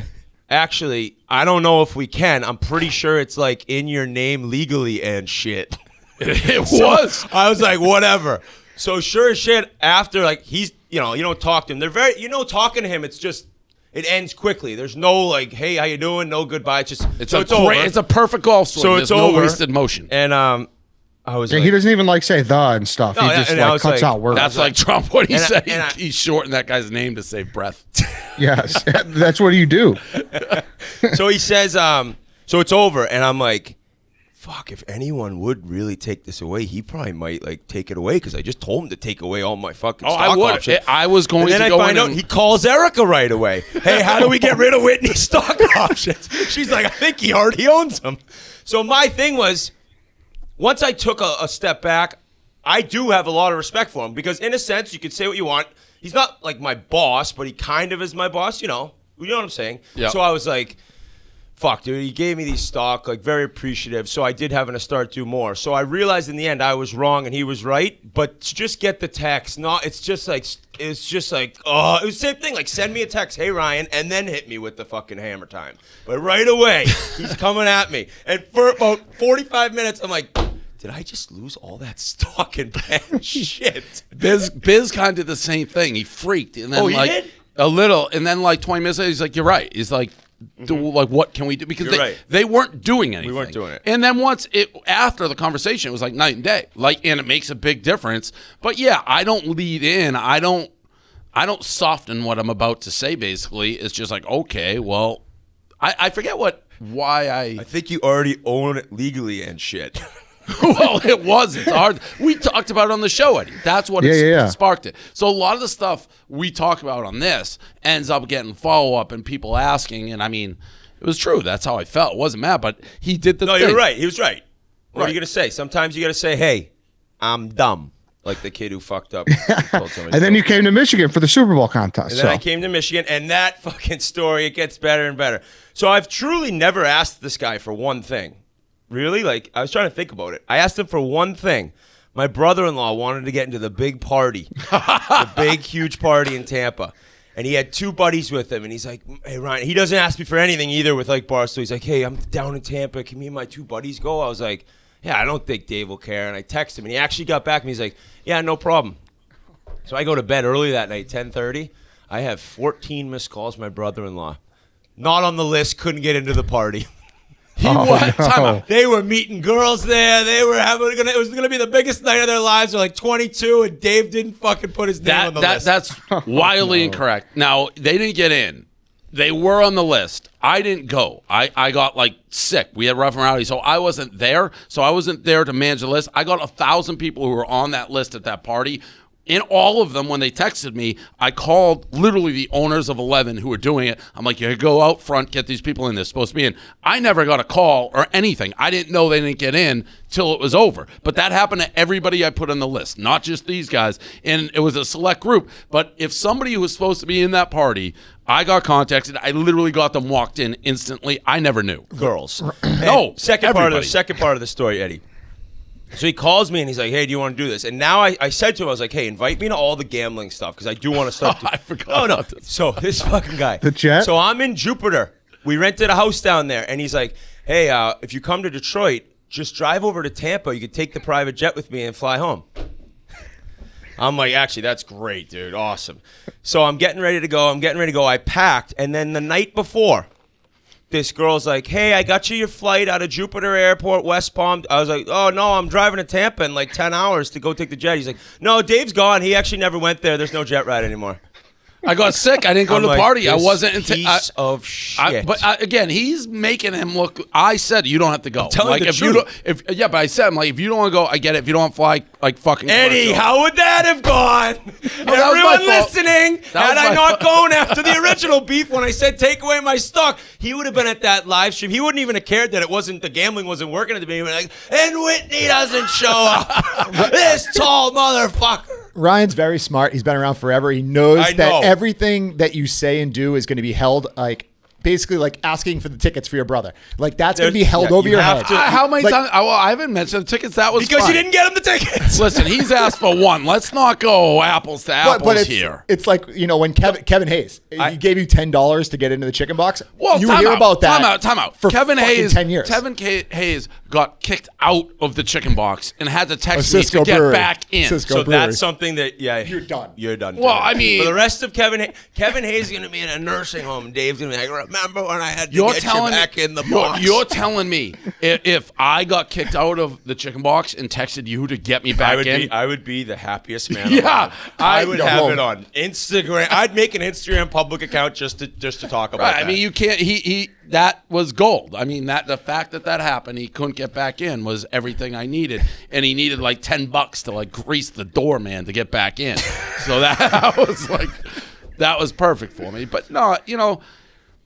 [SPEAKER 4] Actually, I don't know if we can. I'm pretty sure it's like in your name legally and shit.
[SPEAKER 2] it
[SPEAKER 4] So
[SPEAKER 2] was.
[SPEAKER 4] I was like, whatever. So sure as shit, after like he's you know, you don't talk to him. They're very you know, talking to him, it's just it ends quickly. There's no like, hey, how you doing? No goodbye. It's just
[SPEAKER 2] It's
[SPEAKER 4] so
[SPEAKER 2] a
[SPEAKER 4] it's
[SPEAKER 2] great,
[SPEAKER 4] over.
[SPEAKER 2] It's a perfect golf swing.
[SPEAKER 4] So
[SPEAKER 2] There's
[SPEAKER 4] it's
[SPEAKER 2] no wasted motion.
[SPEAKER 4] and um I was
[SPEAKER 1] Yeah,
[SPEAKER 4] like,
[SPEAKER 1] he doesn't even like say the and stuff.
[SPEAKER 4] No,
[SPEAKER 1] he just
[SPEAKER 4] and
[SPEAKER 1] like cuts
[SPEAKER 4] like-
[SPEAKER 1] out words.
[SPEAKER 2] That's like Trump. What he
[SPEAKER 4] And I-
[SPEAKER 2] said.
[SPEAKER 4] and I-
[SPEAKER 2] he, he shortened that guy's name to save breath.
[SPEAKER 1] yes, that's what you do.
[SPEAKER 4] so he says, um, so it's over, and I'm like, fuck, if anyone would really take this away, he probably might like take it away because I just told him to take away all my fucking
[SPEAKER 2] Oh,
[SPEAKER 4] stock
[SPEAKER 2] I would.
[SPEAKER 4] options.
[SPEAKER 2] I was going
[SPEAKER 4] and then
[SPEAKER 2] to
[SPEAKER 4] I
[SPEAKER 2] go
[SPEAKER 4] find out
[SPEAKER 2] and-
[SPEAKER 4] he calls Erica right away. Hey, how do we get rid of Whitney's stock options? She's like, I think he already owns them. So my thing was, once I took a, a step back, I do have a lot of respect for him because, in a sense, you could say what you want. He's not like my boss, but he kind of is my boss. You know, you know what I'm saying.
[SPEAKER 2] Yeah.
[SPEAKER 4] So I was like, fuck, dude, he gave me these stock, like very appreciative. So I did having to start do more. So I realized in the end I was wrong and he was right. But to just get the text, not it's just like it's just like oh, it was the same thing. Like send me a text, hey Ryan, and then hit me with the fucking hammer time. But right away he's coming at me, and for about forty five minutes I'm like. Did I just lose all that stock in Ben? Shit.
[SPEAKER 2] Biz Biz kind of did the same thing. He freaked, and then
[SPEAKER 4] Oh, he
[SPEAKER 2] like
[SPEAKER 4] did?
[SPEAKER 2] a little, and then like twenty minutes later, he's like, "You're right." He's like, do, "Like, what can we do?" Because
[SPEAKER 4] Mm-hmm.
[SPEAKER 2] They,
[SPEAKER 4] right.
[SPEAKER 2] they weren't doing anything.
[SPEAKER 4] We weren't doing it.
[SPEAKER 2] And then once it after the conversation, it was like night and day. Like, and it makes a big difference. But yeah, I don't lead in. I don't. I don't soften what I'm about to say. Basically, it's just like, okay, well, I, I forget what why I
[SPEAKER 4] I think you already own it legally and shit.
[SPEAKER 2] well, it was. It's hard. We talked about it on the show, Eddie. That's what
[SPEAKER 1] Yeah,
[SPEAKER 2] it
[SPEAKER 1] yeah, yeah.
[SPEAKER 2] sparked it. So a lot of the stuff we talk about on this ends up getting follow up and people asking. And I mean, it was true. That's how I felt. It wasn't mad, but he did the
[SPEAKER 4] No,
[SPEAKER 2] thing.
[SPEAKER 4] you're right. He was right. What are you gonna say? Sometimes you gotta say, "Hey, I'm dumb," like the kid who fucked up.
[SPEAKER 1] And then you came to Michigan for the Super Bowl contest.
[SPEAKER 4] And then
[SPEAKER 1] so.
[SPEAKER 4] I came to Michigan, and that fucking story it gets better and better. So I've truly never asked this guy for one thing. Really, like I was trying to think about it. I asked him for one thing. My brother-in-law wanted to get into the big party, the big huge party in Tampa. And he had two buddies with him, and he's like, "Hey Ryan," he doesn't ask me for anything either with like Barstool. He's like, "Hey, I'm down in Tampa. Can me and my two buddies go?" I was like, "Yeah, I don't think Dave will care." And I texted him, and he actually got back and. He's like, "Yeah, no problem." So I go to bed early that night, 10:30. I have 14 missed calls. My brother-in-law, not on the list, couldn't get into the party.
[SPEAKER 2] He oh, what? Time out.
[SPEAKER 4] They were meeting girls there. They were having. Gonna, it was going to be the biggest night of their lives. They're like 22, and Dave didn't fucking put his name
[SPEAKER 2] That,
[SPEAKER 4] on the
[SPEAKER 2] that
[SPEAKER 4] list.
[SPEAKER 2] that's wildly incorrect. Now they didn't get in. They were on the list. I didn't go. I, I got like sick. We had rough and rowdy, so I wasn't there. So I wasn't there to manage the list. I got a thousand people who were on that list at that party. In all of them, when they texted me, I called literally the owners of Eleven who were doing it. I'm like, you go out front, get these people in. They're supposed to be in. I never got a call or anything. I didn't know they didn't get in till it was over. But that happened to everybody I put on the list, not just these guys. And it was a select group. But if somebody who was supposed to be in that party, I got contacted. I literally got them walked in instantly. I never knew.
[SPEAKER 4] girls.
[SPEAKER 2] No,
[SPEAKER 4] And second part of the second part of the story, Eddie. So he calls me and he's like, "Hey, do you want to do this?" And now I, I said to him, I was like, "Hey, invite me to all the gambling stuff because I do want to start."
[SPEAKER 2] Oh, I forgot
[SPEAKER 4] Oh no!
[SPEAKER 2] this.
[SPEAKER 4] So this fucking guy,
[SPEAKER 1] The jet?
[SPEAKER 4] So I'm in Jupiter. We rented a house down there, and he's like, "Hey, uh, if you come to Detroit, just drive over to Tampa. You could take the private jet with me and fly home." I'm like, actually, that's great, dude. Awesome. So I'm getting ready to go. I'm getting ready to go. I packed, and then the night before, this girl's like, "Hey, I got you your flight out of Jupiter Airport, West Palm." I was like, "Oh no, I'm driving to Tampa in like ten hours to go take the jet." He's like, "No, Dave's gone. He actually never went there. There's no jet ride anymore."
[SPEAKER 2] I got sick. I didn't go
[SPEAKER 4] I'm
[SPEAKER 2] to the
[SPEAKER 4] like,
[SPEAKER 2] party. I wasn't. Into,
[SPEAKER 4] piece
[SPEAKER 2] I,
[SPEAKER 4] of shit.
[SPEAKER 2] I, but I, again, he's making him look. I said you don't have to go.
[SPEAKER 4] telling
[SPEAKER 2] like
[SPEAKER 4] the
[SPEAKER 2] if you
[SPEAKER 4] truth.
[SPEAKER 2] don't, if yeah, but I said I'm like if you don't want to go, I get it. If you don't want to fly, like fucking
[SPEAKER 4] Eddie, how would that have gone? Everyone listening, had I not
[SPEAKER 2] fault.
[SPEAKER 4] gone after the original beef when I said take away my stock, he would have been at that live stream. He wouldn't even have cared that it wasn't the gambling wasn't working at the beginning. Like, and Whitney doesn't show up. this tall motherfucker.
[SPEAKER 6] Ryan's very smart. He's been around forever. He knows
[SPEAKER 4] I
[SPEAKER 6] that
[SPEAKER 4] know.
[SPEAKER 6] everything that you say and do is going to be held like basically like asking for the tickets for your brother. Like that's going to be held
[SPEAKER 4] yeah,
[SPEAKER 6] over
[SPEAKER 4] you
[SPEAKER 6] your
[SPEAKER 4] have
[SPEAKER 6] head.
[SPEAKER 4] to-
[SPEAKER 2] I- how many
[SPEAKER 6] Like-
[SPEAKER 2] times? I, well, I haven't mentioned the tickets. That was
[SPEAKER 4] Because
[SPEAKER 2] fine.
[SPEAKER 4] you didn't get him the tickets.
[SPEAKER 2] Listen, he's asked for one. Let's not go apples to apples
[SPEAKER 6] But, but it's,
[SPEAKER 2] here.
[SPEAKER 6] it's like you know when Kevin Kevin Hayes
[SPEAKER 4] I-
[SPEAKER 6] he gave you ten dollars to get into the chicken box.
[SPEAKER 2] Well,
[SPEAKER 6] you
[SPEAKER 2] time
[SPEAKER 6] hear
[SPEAKER 2] out,
[SPEAKER 6] about that.
[SPEAKER 2] Time out. Time out.
[SPEAKER 6] For
[SPEAKER 2] Kevin Hayes.
[SPEAKER 6] ten years.
[SPEAKER 2] Kevin K- Hayes got kicked out of the chicken box and had to text me to get
[SPEAKER 6] Brewery.
[SPEAKER 2] back in.
[SPEAKER 6] Cisco
[SPEAKER 4] So
[SPEAKER 6] Brewery.
[SPEAKER 4] that's something that yeah
[SPEAKER 6] You're done.
[SPEAKER 4] You're done.
[SPEAKER 2] Well,
[SPEAKER 4] Kevin.
[SPEAKER 2] I mean-
[SPEAKER 4] for the rest of Kevin, Ha- Kevin Hayes is gonna be in a nursing home. Dave's gonna be like, remember when I had to
[SPEAKER 2] You're
[SPEAKER 4] get
[SPEAKER 2] telling
[SPEAKER 4] you back in the
[SPEAKER 2] you're, you're telling me if, if I got kicked out of the chicken box and texted you to get me back
[SPEAKER 4] I would
[SPEAKER 2] in,
[SPEAKER 4] be I would be the happiest man.
[SPEAKER 2] Yeah,
[SPEAKER 4] alive. I,
[SPEAKER 2] I-
[SPEAKER 4] would have
[SPEAKER 6] home.
[SPEAKER 4] it on Instagram. I'd make an Instagram public account just to just to talk about.
[SPEAKER 2] Right, I mean, you can't. He he. That was gold. I mean, that the fact that that happened, he couldn't get back in, was everything I needed, and he needed like ten bucks to like grease the door man to get back in. So that was like, that was perfect for me. But no, you know,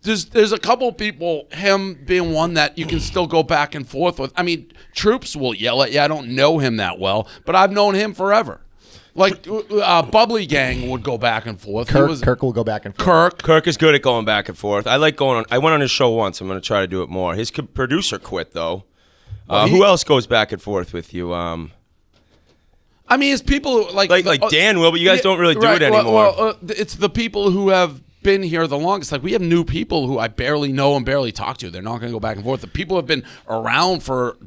[SPEAKER 2] there's there's a couple people, him being one that you can still go back and forth with. I mean, troops will yell at you. I don't know him that well, but I've known him forever. Like uh, Bubbly Gang would go back and forth.
[SPEAKER 6] Kirk,
[SPEAKER 2] was
[SPEAKER 6] Kirk will go back and forth.
[SPEAKER 2] Kirk.
[SPEAKER 4] Kirk is good at going back and forth. I like going on. I went on his show once. I'm going to try to do it more. His co- producer quit though. Uh,
[SPEAKER 2] he-
[SPEAKER 4] who else goes back and forth with you? Um,
[SPEAKER 2] I mean, it's people who, like
[SPEAKER 4] like like
[SPEAKER 2] uh,
[SPEAKER 4] Dan will, but you guys
[SPEAKER 2] yeah,
[SPEAKER 4] don't really do
[SPEAKER 2] right,
[SPEAKER 4] it
[SPEAKER 2] well-
[SPEAKER 4] anymore.
[SPEAKER 2] Well, uh, it's the people who have been here the longest. Like we have new people who I barely know and barely talk to. They're not going to go back and forth. The people have been around for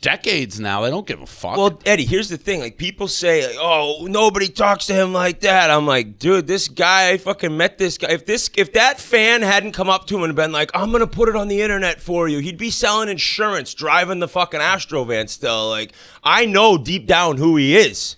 [SPEAKER 2] decades now. They don't give a fuck.
[SPEAKER 4] Well, Eddie, here's the thing. Like people say, like, "Oh, nobody talks to him like that." I'm like, dude, this guy. I fucking met this guy. If this, if that fan hadn't come up to him and been like, "I'm gonna put it on the internet for you," he'd be selling insurance, driving the fucking Astro van still. Like, I know deep down who he is.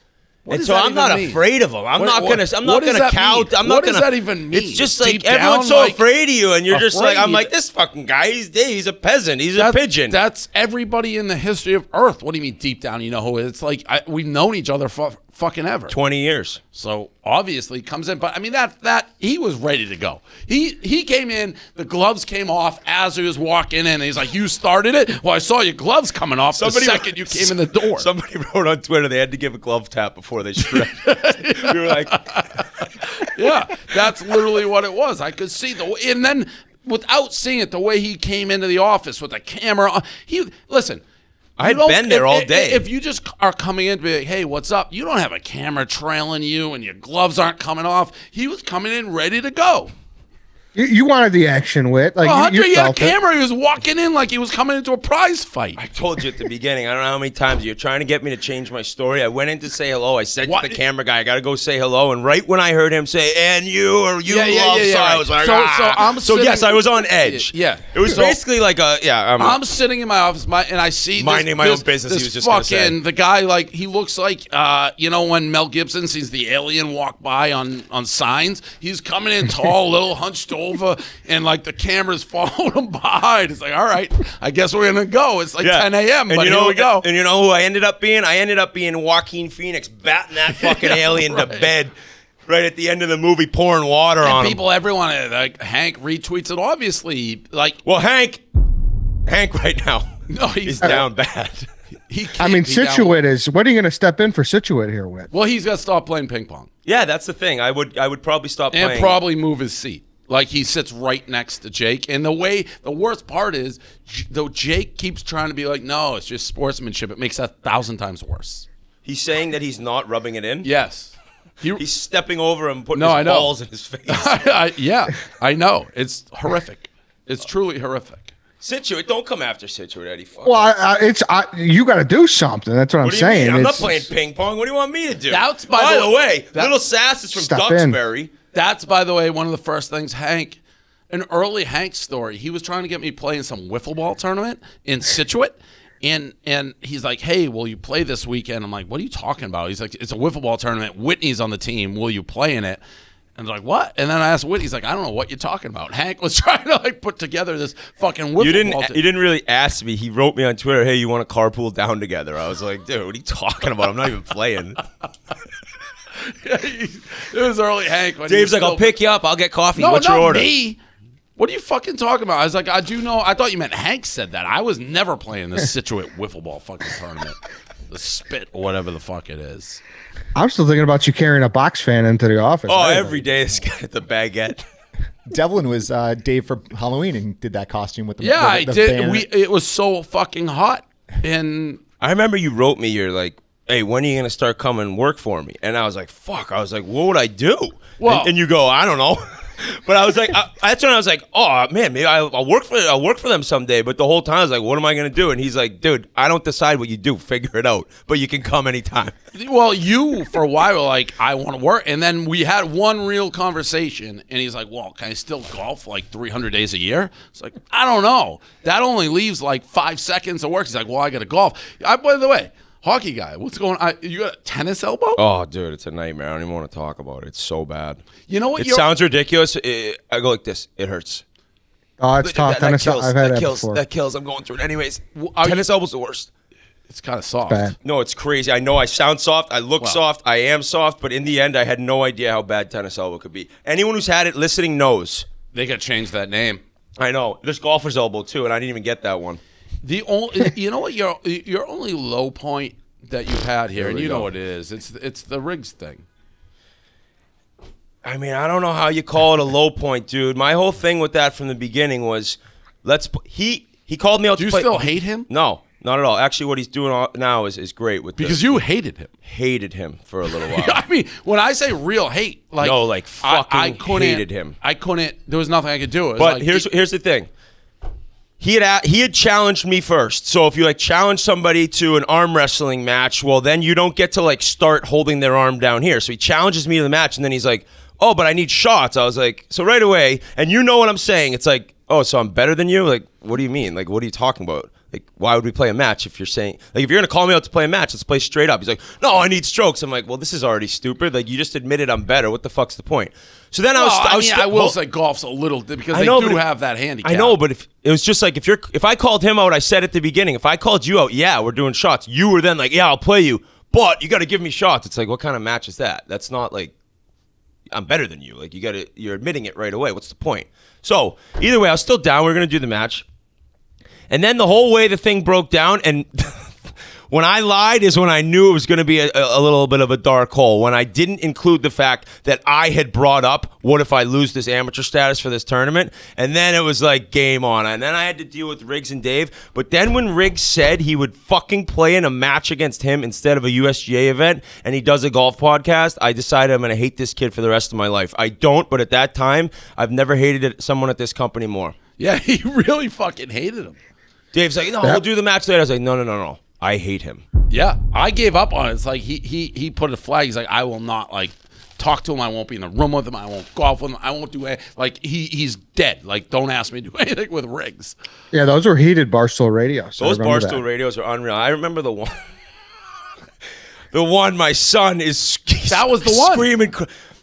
[SPEAKER 4] And so I'm not
[SPEAKER 2] mean?
[SPEAKER 4] afraid of him. I'm
[SPEAKER 2] What-
[SPEAKER 4] not gonna. I'm not gonna
[SPEAKER 2] that
[SPEAKER 4] count.
[SPEAKER 2] mean?
[SPEAKER 4] I'm not
[SPEAKER 2] What
[SPEAKER 4] gonna.
[SPEAKER 2] that even mean?
[SPEAKER 4] It's just like
[SPEAKER 2] Deep
[SPEAKER 4] everyone's
[SPEAKER 2] down,
[SPEAKER 4] so
[SPEAKER 2] like,
[SPEAKER 4] afraid of you, and you're just like, I'm like, this fucking guy. He's he's a peasant. He's a pigeon.
[SPEAKER 2] That's everybody in the history of Earth. What do you mean deep down? You know who? It's like I, we've known each other for fucking ever.
[SPEAKER 4] Twenty years.
[SPEAKER 2] So obviously comes in, but I mean that that he was ready to go. He he came in, the gloves came off as he was walking in. And he's like, "You started it? Well, I saw your gloves coming off the second you came in the door."
[SPEAKER 4] Somebody wrote on Twitter they had to give a glove tap before they stretch. we were like,
[SPEAKER 2] yeah, that's literally what it was. I could see the and then without seeing it, the way he came into the office with the camera. on- He listen.
[SPEAKER 4] I had been there
[SPEAKER 2] if-
[SPEAKER 4] all
[SPEAKER 2] if-
[SPEAKER 4] day.
[SPEAKER 2] If you just are coming in to be like, "Hey, what's up?" You don't have a camera trailing you, and your gloves aren't coming off. He was coming in ready to go.
[SPEAKER 1] You, you wanted the action, wit. Like
[SPEAKER 2] Oh,
[SPEAKER 1] you,
[SPEAKER 2] Hunter,
[SPEAKER 1] you
[SPEAKER 2] he had a
[SPEAKER 1] felt it.
[SPEAKER 2] camera. He was walking in like he was coming into a prize fight.
[SPEAKER 4] I told you at the beginning. I don't know how many times you're trying to get me to change my story. I went in to say hello. I said
[SPEAKER 2] What?
[SPEAKER 4] to the camera guy, "I got to go say hello." And right when I heard him say "and you" or "you
[SPEAKER 2] Yeah, yeah,
[SPEAKER 4] love,"
[SPEAKER 2] yeah, yeah,
[SPEAKER 4] so I was like,
[SPEAKER 2] So-
[SPEAKER 4] ah.
[SPEAKER 2] so I'm
[SPEAKER 4] so yes, I was on edge.
[SPEAKER 2] Yeah.
[SPEAKER 4] it was
[SPEAKER 2] So-
[SPEAKER 4] basically like a yeah. I'm,
[SPEAKER 2] I'm sitting in my office, my, and I see this,
[SPEAKER 4] Minding my
[SPEAKER 2] this,
[SPEAKER 4] own business, he was just gonna say.
[SPEAKER 2] fucking the guy like he looks like uh, you know when Mel Gibson sees the alien walk by on on signs. He's coming in tall, little hunched over, and like the cameras following him behind. It's like, all right, I guess we're gonna go. It's like 10 a.m. But
[SPEAKER 4] you know,
[SPEAKER 2] here we go.
[SPEAKER 4] And you know who I ended up being? I ended up being Joaquin Phoenix batting that fucking alien to bed right at the end of the movie, pouring water on
[SPEAKER 2] And
[SPEAKER 4] him.
[SPEAKER 2] people, everyone, uh, like Hank retweets it. Obviously, like
[SPEAKER 4] Well, Hank, Hank, right now,
[SPEAKER 2] No, he's-
[SPEAKER 4] he's down bad.
[SPEAKER 2] he.
[SPEAKER 1] I
[SPEAKER 2] Can't
[SPEAKER 1] mean, Scituate is. What are you going to step in for Scituate here, wit?
[SPEAKER 2] Well, he's got to stop playing ping pong.
[SPEAKER 4] Yeah, that's the thing. I would, I would probably stop
[SPEAKER 2] and
[SPEAKER 4] playing.
[SPEAKER 2] probably move his seat. Like he sits right next to Jake. And the way the worst part is, though Jake keeps trying to be like, no, it's just sportsmanship. It makes it a thousand times worse.
[SPEAKER 4] He's saying that he's not rubbing it in.
[SPEAKER 2] Yes. He,
[SPEAKER 4] He's stepping over him, putting
[SPEAKER 2] No, I know.
[SPEAKER 4] balls in his face.
[SPEAKER 2] I, yeah, I know. It's horrific. It's truly horrific.
[SPEAKER 4] Scituate, don't come after Scituate, Eddie. Fuck.
[SPEAKER 1] Well, I, I, it's I, you got to do something. That's what, I'm
[SPEAKER 4] what do you
[SPEAKER 1] saying.
[SPEAKER 4] mean? I'm not playing ping pong. What do you want me to do?
[SPEAKER 2] That's by
[SPEAKER 4] by
[SPEAKER 2] the-
[SPEAKER 4] the way,
[SPEAKER 2] that-
[SPEAKER 4] little sass is from
[SPEAKER 1] Duxbury. in.
[SPEAKER 2] That's, by the way, one of the first things Hank, an early Hank story. He was trying to get me playing some wiffle ball tournament in Scituate. And and he's like, hey, will you play this weekend? I'm like, what are you talking about? He's like, it's a wiffle ball tournament. Whitney's on the team. Will you play in it? And like, what? And then I asked Whitney. He's like, I don't know what you're talking about. Hank was trying to like put together this fucking wiffle
[SPEAKER 4] You didn't.
[SPEAKER 2] ball.
[SPEAKER 4] You didn't really ask me. He wrote me on Twitter, "Hey, you want to carpool down together?" I was like, "Dude, what are you talking about? I'm not even playing."
[SPEAKER 2] it was early Hank. When
[SPEAKER 4] Dave's like,
[SPEAKER 2] still-
[SPEAKER 4] "I'll pick you up. I'll get coffee.
[SPEAKER 2] No,
[SPEAKER 4] What's
[SPEAKER 2] not
[SPEAKER 4] your order?"
[SPEAKER 2] me. What are you fucking talking about? I was like, I do know. I thought you meant Hank said that. I was never playing this Scituate wiffle ball fucking tournament, the spit or whatever the fuck it is.
[SPEAKER 1] I'm still thinking about you carrying a box fan into the office.
[SPEAKER 4] Oh,
[SPEAKER 1] I-
[SPEAKER 4] every day this guy at the baguette.
[SPEAKER 6] Devlin was uh, Dave for Halloween and did that costume with the
[SPEAKER 2] Yeah,
[SPEAKER 6] the-
[SPEAKER 2] I did.
[SPEAKER 6] banner.
[SPEAKER 2] We it was so fucking hot, and
[SPEAKER 4] I remember you wrote me. You're like, "Hey, when are you gonna start coming work for me?" And I was like, "Fuck!" I was like, "What would I do?"
[SPEAKER 2] Well-
[SPEAKER 4] and, and you go, "I don't know." but I was like, I, that's when I was like, "Oh man, maybe I'll, I'll work for I'll work for them someday." But the whole time I was like, "What am I gonna do?" And he's like, "Dude, I don't decide what you do. Figure it out. But you can come anytime."
[SPEAKER 2] well, you for a while were like, I want to work, and then we had one real conversation, and he's like, Well, can I still golf like 300 days a year? It's like I don't know. That only leaves like five seconds of work. He's like, Well, I got to golf. I, by the way, hockey guy, what's going? on? You got a tennis elbow?
[SPEAKER 4] Oh, dude, it's a nightmare. I don't even want to talk about it. It's so bad.
[SPEAKER 2] You know what?
[SPEAKER 4] It sounds ridiculous. It- I go like this. It hurts.
[SPEAKER 1] Oh, it's tough.
[SPEAKER 4] That, that
[SPEAKER 1] Tennis,
[SPEAKER 4] kills.
[SPEAKER 1] I've had
[SPEAKER 4] that
[SPEAKER 1] that
[SPEAKER 4] kills.
[SPEAKER 1] before.
[SPEAKER 4] That kills. I'm going through it. Anyways,
[SPEAKER 2] are
[SPEAKER 4] tennis elbow's the worst.
[SPEAKER 2] It's kind of soft.
[SPEAKER 1] Bad.
[SPEAKER 4] No, it's crazy. I know I sound soft. I look
[SPEAKER 2] Well-
[SPEAKER 4] soft. I am soft. But in the end, I had no idea how bad tennis elbow could be. Anyone who's had it listening knows.
[SPEAKER 2] They got to change that name.
[SPEAKER 4] I know. There's golfer's elbow too, and I didn't even get that one.
[SPEAKER 2] The only, you know what your your only low point
[SPEAKER 3] that you've had here, and
[SPEAKER 4] we
[SPEAKER 3] you know what it is. It's it's the rigs thing.
[SPEAKER 4] I mean, I don't know how you call it a low point, dude. My whole thing with that from the beginning was, let's. He he called me out
[SPEAKER 3] Do
[SPEAKER 4] to
[SPEAKER 3] you
[SPEAKER 4] play.
[SPEAKER 3] still hate him?
[SPEAKER 4] No, not at all. Actually, what he's doing now is, is great. With
[SPEAKER 3] Because
[SPEAKER 4] the,
[SPEAKER 3] you hated him.
[SPEAKER 4] hated him for a little while.
[SPEAKER 3] I mean, when I say real hate, like
[SPEAKER 4] No, like,
[SPEAKER 3] I-
[SPEAKER 4] fucking
[SPEAKER 3] I, couldn't,
[SPEAKER 4] hated him.
[SPEAKER 3] I couldn't. There was nothing I could do. It was
[SPEAKER 4] But
[SPEAKER 3] like,
[SPEAKER 4] here's here's the thing. He had he had challenged me first. So if you like challenge somebody to an arm wrestling match, well then you don't get to like start holding their arm down here. So he challenges me to the match, and then he's like, "Oh, but I need shots." I was like, "So right away," and you know what I'm saying? It's like, "Oh, so I'm better than you?" Like, what do you mean? Like, what are you talking about? Like, why would we play a match if you're saying like if you're gonna call me out to play a match, let's play straight up. He's like, "No, I need strokes." I'm like, "Well, this is already stupid. Like, you just admitted I'm better. What the fuck's the point?" So then I was,
[SPEAKER 3] Well, I,
[SPEAKER 4] was
[SPEAKER 3] mean,
[SPEAKER 4] sti-
[SPEAKER 3] I will
[SPEAKER 4] hold-
[SPEAKER 3] say golf's a little because
[SPEAKER 4] I
[SPEAKER 3] they
[SPEAKER 4] know,
[SPEAKER 3] do have that handicap.
[SPEAKER 4] I know, but if it was just like if you're if I called him out, I said at the beginning, if I called you out, yeah, we're doing shots. You were then like, yeah, I'll play you, but you got to give me shots. It's like, what kind of match is that? That's not like I'm better than you. Like you got to you're admitting it right away. What's the point? So either way, I was still down. We are gonna do the match, and then the whole way the thing broke down and. When I lied is when I knew it was going to be a, a little bit of a dark hole. When I didn't include the fact that I had brought up, what if I lose this amateur status for this tournament? And then it was like game on. And then I had to deal with Riggs and Dave. But then when Riggs said he would fucking play in a match against him instead of a USGA event and he does a golf podcast, I decided I'm going to hate this kid for the rest of my life. I don't, but at that time, I've never hated someone at this company more.
[SPEAKER 3] yeah, he really fucking hated him.
[SPEAKER 4] Dave's like, no, we'll do the match later. I was like, no, no, no, no. I hate him.
[SPEAKER 3] Yeah, I gave up on it. It's like he he he put a flag. He's like, I will not like talk to him. I won't be in the room with him. I won't golf with him. I won't do it. Like he he's dead. Like don't ask me to do anything with rigs.
[SPEAKER 1] Yeah, those were heated Barstool radios. I
[SPEAKER 4] Those Barstool
[SPEAKER 1] that.
[SPEAKER 4] radios are unreal. I remember the one. the one my son is.
[SPEAKER 3] That was the one.
[SPEAKER 4] screaming.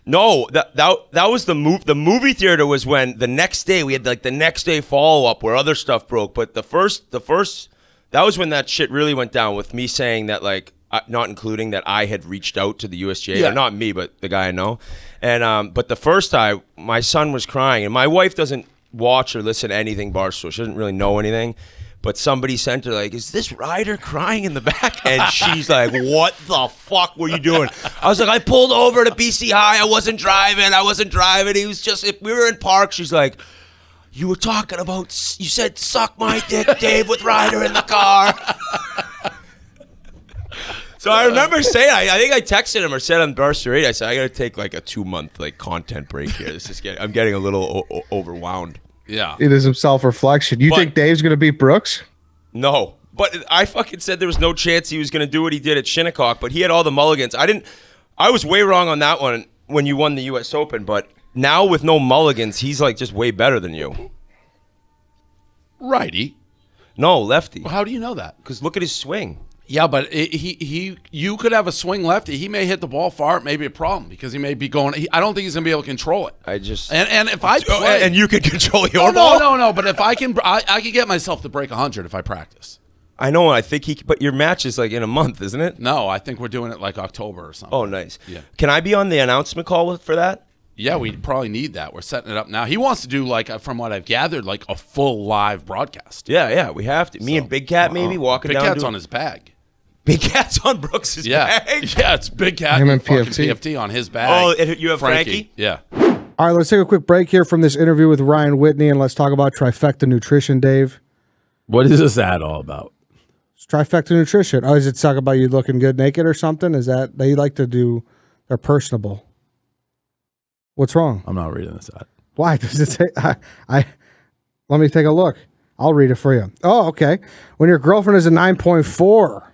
[SPEAKER 4] No, that that that was the move. The movie theater was when the next day we had like the next day follow up where other stuff broke. But the first, the first, that was when that shit really went down with me saying that like. Uh, not including that I had reached out to the USGA,
[SPEAKER 3] Yeah.
[SPEAKER 4] not me, but the guy I know. And um, but the first time, my son was crying, and my wife doesn't watch or listen to anything Barstool. She doesn't really know anything. But somebody sent her like, "Is this Ryder crying in the back?" And she's like, "What the fuck were you doing?" I was like, "I pulled over to BC High. I wasn't driving. I wasn't driving. He was just. If we were in park, she's like." You were talking about, you said, suck my dick, Dave, with Ryder in the car. So I remember saying, I, I think I texted him or said on Barstool Radio, I said, I got to take like a two month like content break here. This is getting, I'm getting a little o- o- overwhelmed.
[SPEAKER 3] Yeah.
[SPEAKER 1] It is some self reflection. You
[SPEAKER 4] But-
[SPEAKER 1] think Dave's going to beat Brooks?
[SPEAKER 4] No, but I fucking said there was no chance he was going to do what he did at Shinnecock, but he had all the mulligans. I didn't, I was way wrong on that one when you won the U.S. Open, but now with no mulligans, he's like just way better than you.
[SPEAKER 3] Righty.
[SPEAKER 4] No, lefty.
[SPEAKER 3] Well, how do you know that?
[SPEAKER 4] Because look at his swing.
[SPEAKER 3] Yeah, but it, he he you could have a swing lefty. He may hit the ball far. It may be a problem because he may be going. He, I don't think he's gonna be able to control it.
[SPEAKER 4] I just
[SPEAKER 3] And and if I
[SPEAKER 4] Oh,
[SPEAKER 3] play,
[SPEAKER 4] and you can control your
[SPEAKER 3] no no
[SPEAKER 4] ball.
[SPEAKER 3] no no. But if I can, I, I can get myself to break hundred if I practice.
[SPEAKER 4] I know. I think he. But your match is like in a month, isn't it?
[SPEAKER 3] No, I think we're doing it like October or something.
[SPEAKER 4] Oh, nice.
[SPEAKER 3] Yeah.
[SPEAKER 4] Can I be on the announcement call for that?
[SPEAKER 3] Yeah, we probably need that. We're setting it up now. He wants to do like, uh, from what I've gathered, like a full live broadcast.
[SPEAKER 4] Yeah, yeah. We have to. Me and Big Cat maybe walking
[SPEAKER 3] Big
[SPEAKER 4] down.
[SPEAKER 3] Cat's
[SPEAKER 4] doing-
[SPEAKER 3] on his bag.
[SPEAKER 4] Big Cat's on Brooks's
[SPEAKER 3] Yeah,
[SPEAKER 4] bag.
[SPEAKER 3] yeah. It's Big Cat
[SPEAKER 1] Him
[SPEAKER 3] and
[SPEAKER 1] and
[SPEAKER 3] fucking
[SPEAKER 1] PFT.
[SPEAKER 3] PFT on his bag.
[SPEAKER 4] Oh, and you have Frankie?
[SPEAKER 3] Yeah.
[SPEAKER 1] All right, let's take a quick break here from this interview with Ryan Whitney and let's talk about Trifecta Nutrition, Dave.
[SPEAKER 2] What is this ad all about?
[SPEAKER 1] It's Trifecta Nutrition. Oh, is it talk about you looking good naked or something? Is that they like to do? They're personable. What's wrong?
[SPEAKER 2] I'm not reading this ad.
[SPEAKER 1] Why does it say? I, I let me take a look. I'll read it for you. Oh, okay. When your girlfriend is a nine point four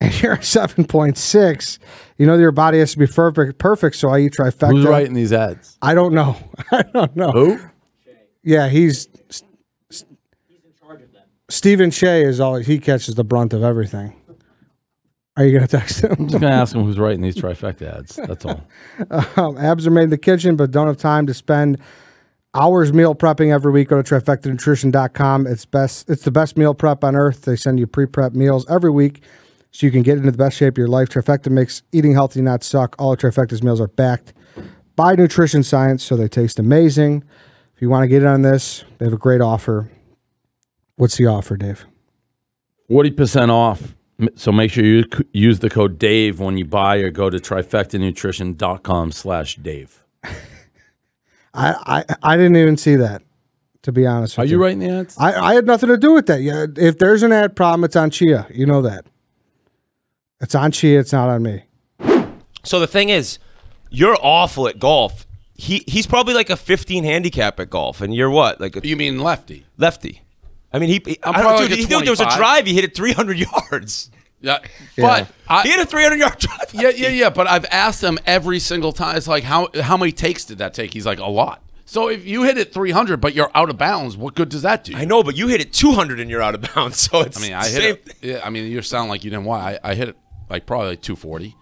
[SPEAKER 1] and you're a seven point six, you know your body has to be perfect. Perfect. So I eat trifecta.
[SPEAKER 2] Who's writing these ads?
[SPEAKER 1] I don't know. I don't know.
[SPEAKER 2] Who?
[SPEAKER 1] Yeah, he's. Stephen Shea is always he catches the brunt of everything. Are you gonna text him?
[SPEAKER 2] I'm just gonna ask him who's writing these trifecta ads. That's all.
[SPEAKER 1] Um, abs are made in the kitchen, but don't have time to spend hours meal prepping every week. Go to trifectanutrition.com. It's best. It's the best meal prep on earth. They send you pre-prep meals every week, so you can get into the best shape of your life. Trifecta makes eating healthy not suck. All of Trifecta's meals are backed by nutrition science, so they taste amazing. If you want to get in on this, they have a great offer. What's the offer, Dave?
[SPEAKER 2] Forty percent off
[SPEAKER 7] M- So make sure you use the code Dave when you buy or go to trifectanutrition.com slash Dave.
[SPEAKER 1] I, I I didn't even see that. To be honest,
[SPEAKER 7] Are
[SPEAKER 1] with
[SPEAKER 7] you writing the ads?
[SPEAKER 1] I, I had nothing to do with that. Yeah, if there's an ad problem, it's on Chia. You know that. It's on Chia. It's not on me.
[SPEAKER 4] So the thing is, you're awful at golf. He he's probably like a 15 handicap at golf, and you're what, like a
[SPEAKER 2] You mean lefty?
[SPEAKER 4] lefty? I mean, he.
[SPEAKER 2] I'm
[SPEAKER 4] I don't,
[SPEAKER 2] probably
[SPEAKER 4] dude,
[SPEAKER 2] like a
[SPEAKER 4] he- there was a drive. He hit it 300 yards.
[SPEAKER 2] Yeah.
[SPEAKER 1] Yeah.
[SPEAKER 2] But I,
[SPEAKER 4] He hit a 300 yard drive.
[SPEAKER 2] Yeah, yeah, yeah. But I've asked him every single time. It's like, how how many takes did that take? He's like, a lot. So if you hit it 300, but you're out of bounds, what good does that do?
[SPEAKER 4] I know, but you hit it 200 and you're out of bounds. So it's.
[SPEAKER 2] I mean, I
[SPEAKER 4] the
[SPEAKER 2] hit
[SPEAKER 4] same
[SPEAKER 2] it. Yeah, I mean, you sound like you didn't want. I, I hit it like probably like 240.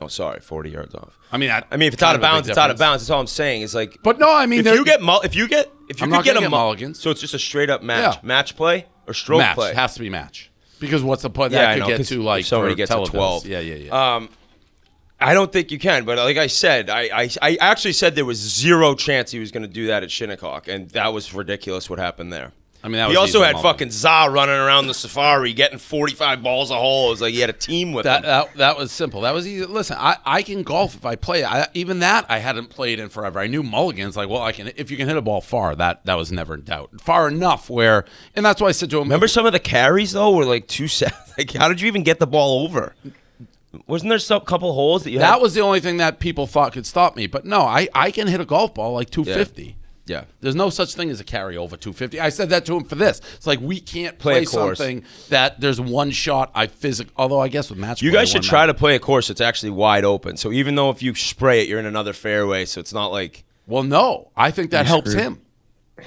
[SPEAKER 4] Oh, sorry, 40 yards off.
[SPEAKER 2] I mean, I,
[SPEAKER 4] I mean, if it's out of
[SPEAKER 2] of
[SPEAKER 4] bounds, it's out of bounds. That's all I'm saying. Is like,
[SPEAKER 2] But no, I mean,
[SPEAKER 4] if you get mul- if you get if you
[SPEAKER 2] I'm
[SPEAKER 4] could get a
[SPEAKER 2] get
[SPEAKER 4] mul-
[SPEAKER 2] mulligans.
[SPEAKER 4] so it's just a straight up match,
[SPEAKER 2] Yeah.
[SPEAKER 4] match play or stroke
[SPEAKER 2] match
[SPEAKER 4] play.
[SPEAKER 2] has to be match because what's the point?
[SPEAKER 4] Yeah,
[SPEAKER 2] that
[SPEAKER 4] I
[SPEAKER 2] could
[SPEAKER 4] know,
[SPEAKER 2] get
[SPEAKER 4] 'cause
[SPEAKER 2] to like
[SPEAKER 4] somebody
[SPEAKER 2] for
[SPEAKER 4] gets a
[SPEAKER 2] telebills.
[SPEAKER 4] 12.
[SPEAKER 2] Yeah, yeah, yeah.
[SPEAKER 4] Um, I don't think you can, but like I said, I, I, I actually said there was zero chance he was going to do that at Shinnecock, and that was ridiculous what happened there.
[SPEAKER 2] I mean, that
[SPEAKER 4] he
[SPEAKER 2] was
[SPEAKER 4] also had fucking Za running around the safari getting 45 balls a hole. It was like he had a team with
[SPEAKER 2] That,
[SPEAKER 4] him.
[SPEAKER 2] that that was simple. That was easy. Listen, I, I can golf if I play. I, even that I hadn't played in forever. I knew mulligans. Like, well, I can if you can hit a ball far. That that was never in doubt. Far enough where, and that's why I said to him.
[SPEAKER 4] Remember some of the carries though were like two set. Like, how did you even get the ball over? Wasn't there some couple holes that you
[SPEAKER 2] that
[SPEAKER 4] had?
[SPEAKER 2] was the only thing that people thought could stop me. But no, I I can hit a golf ball like 250.
[SPEAKER 4] yeah.
[SPEAKER 2] There's no such thing as a carryover 250. I said that to him for this. It's like we can't
[SPEAKER 4] Play
[SPEAKER 2] play, something that there's one shot I physic. Although I guess with match,
[SPEAKER 4] You
[SPEAKER 2] play,
[SPEAKER 4] guys should try
[SPEAKER 2] match-
[SPEAKER 4] to play a course that's actually wide open. So even though if you spray it, you're in another fairway. So it's not like
[SPEAKER 2] Well, no, I think that helps him.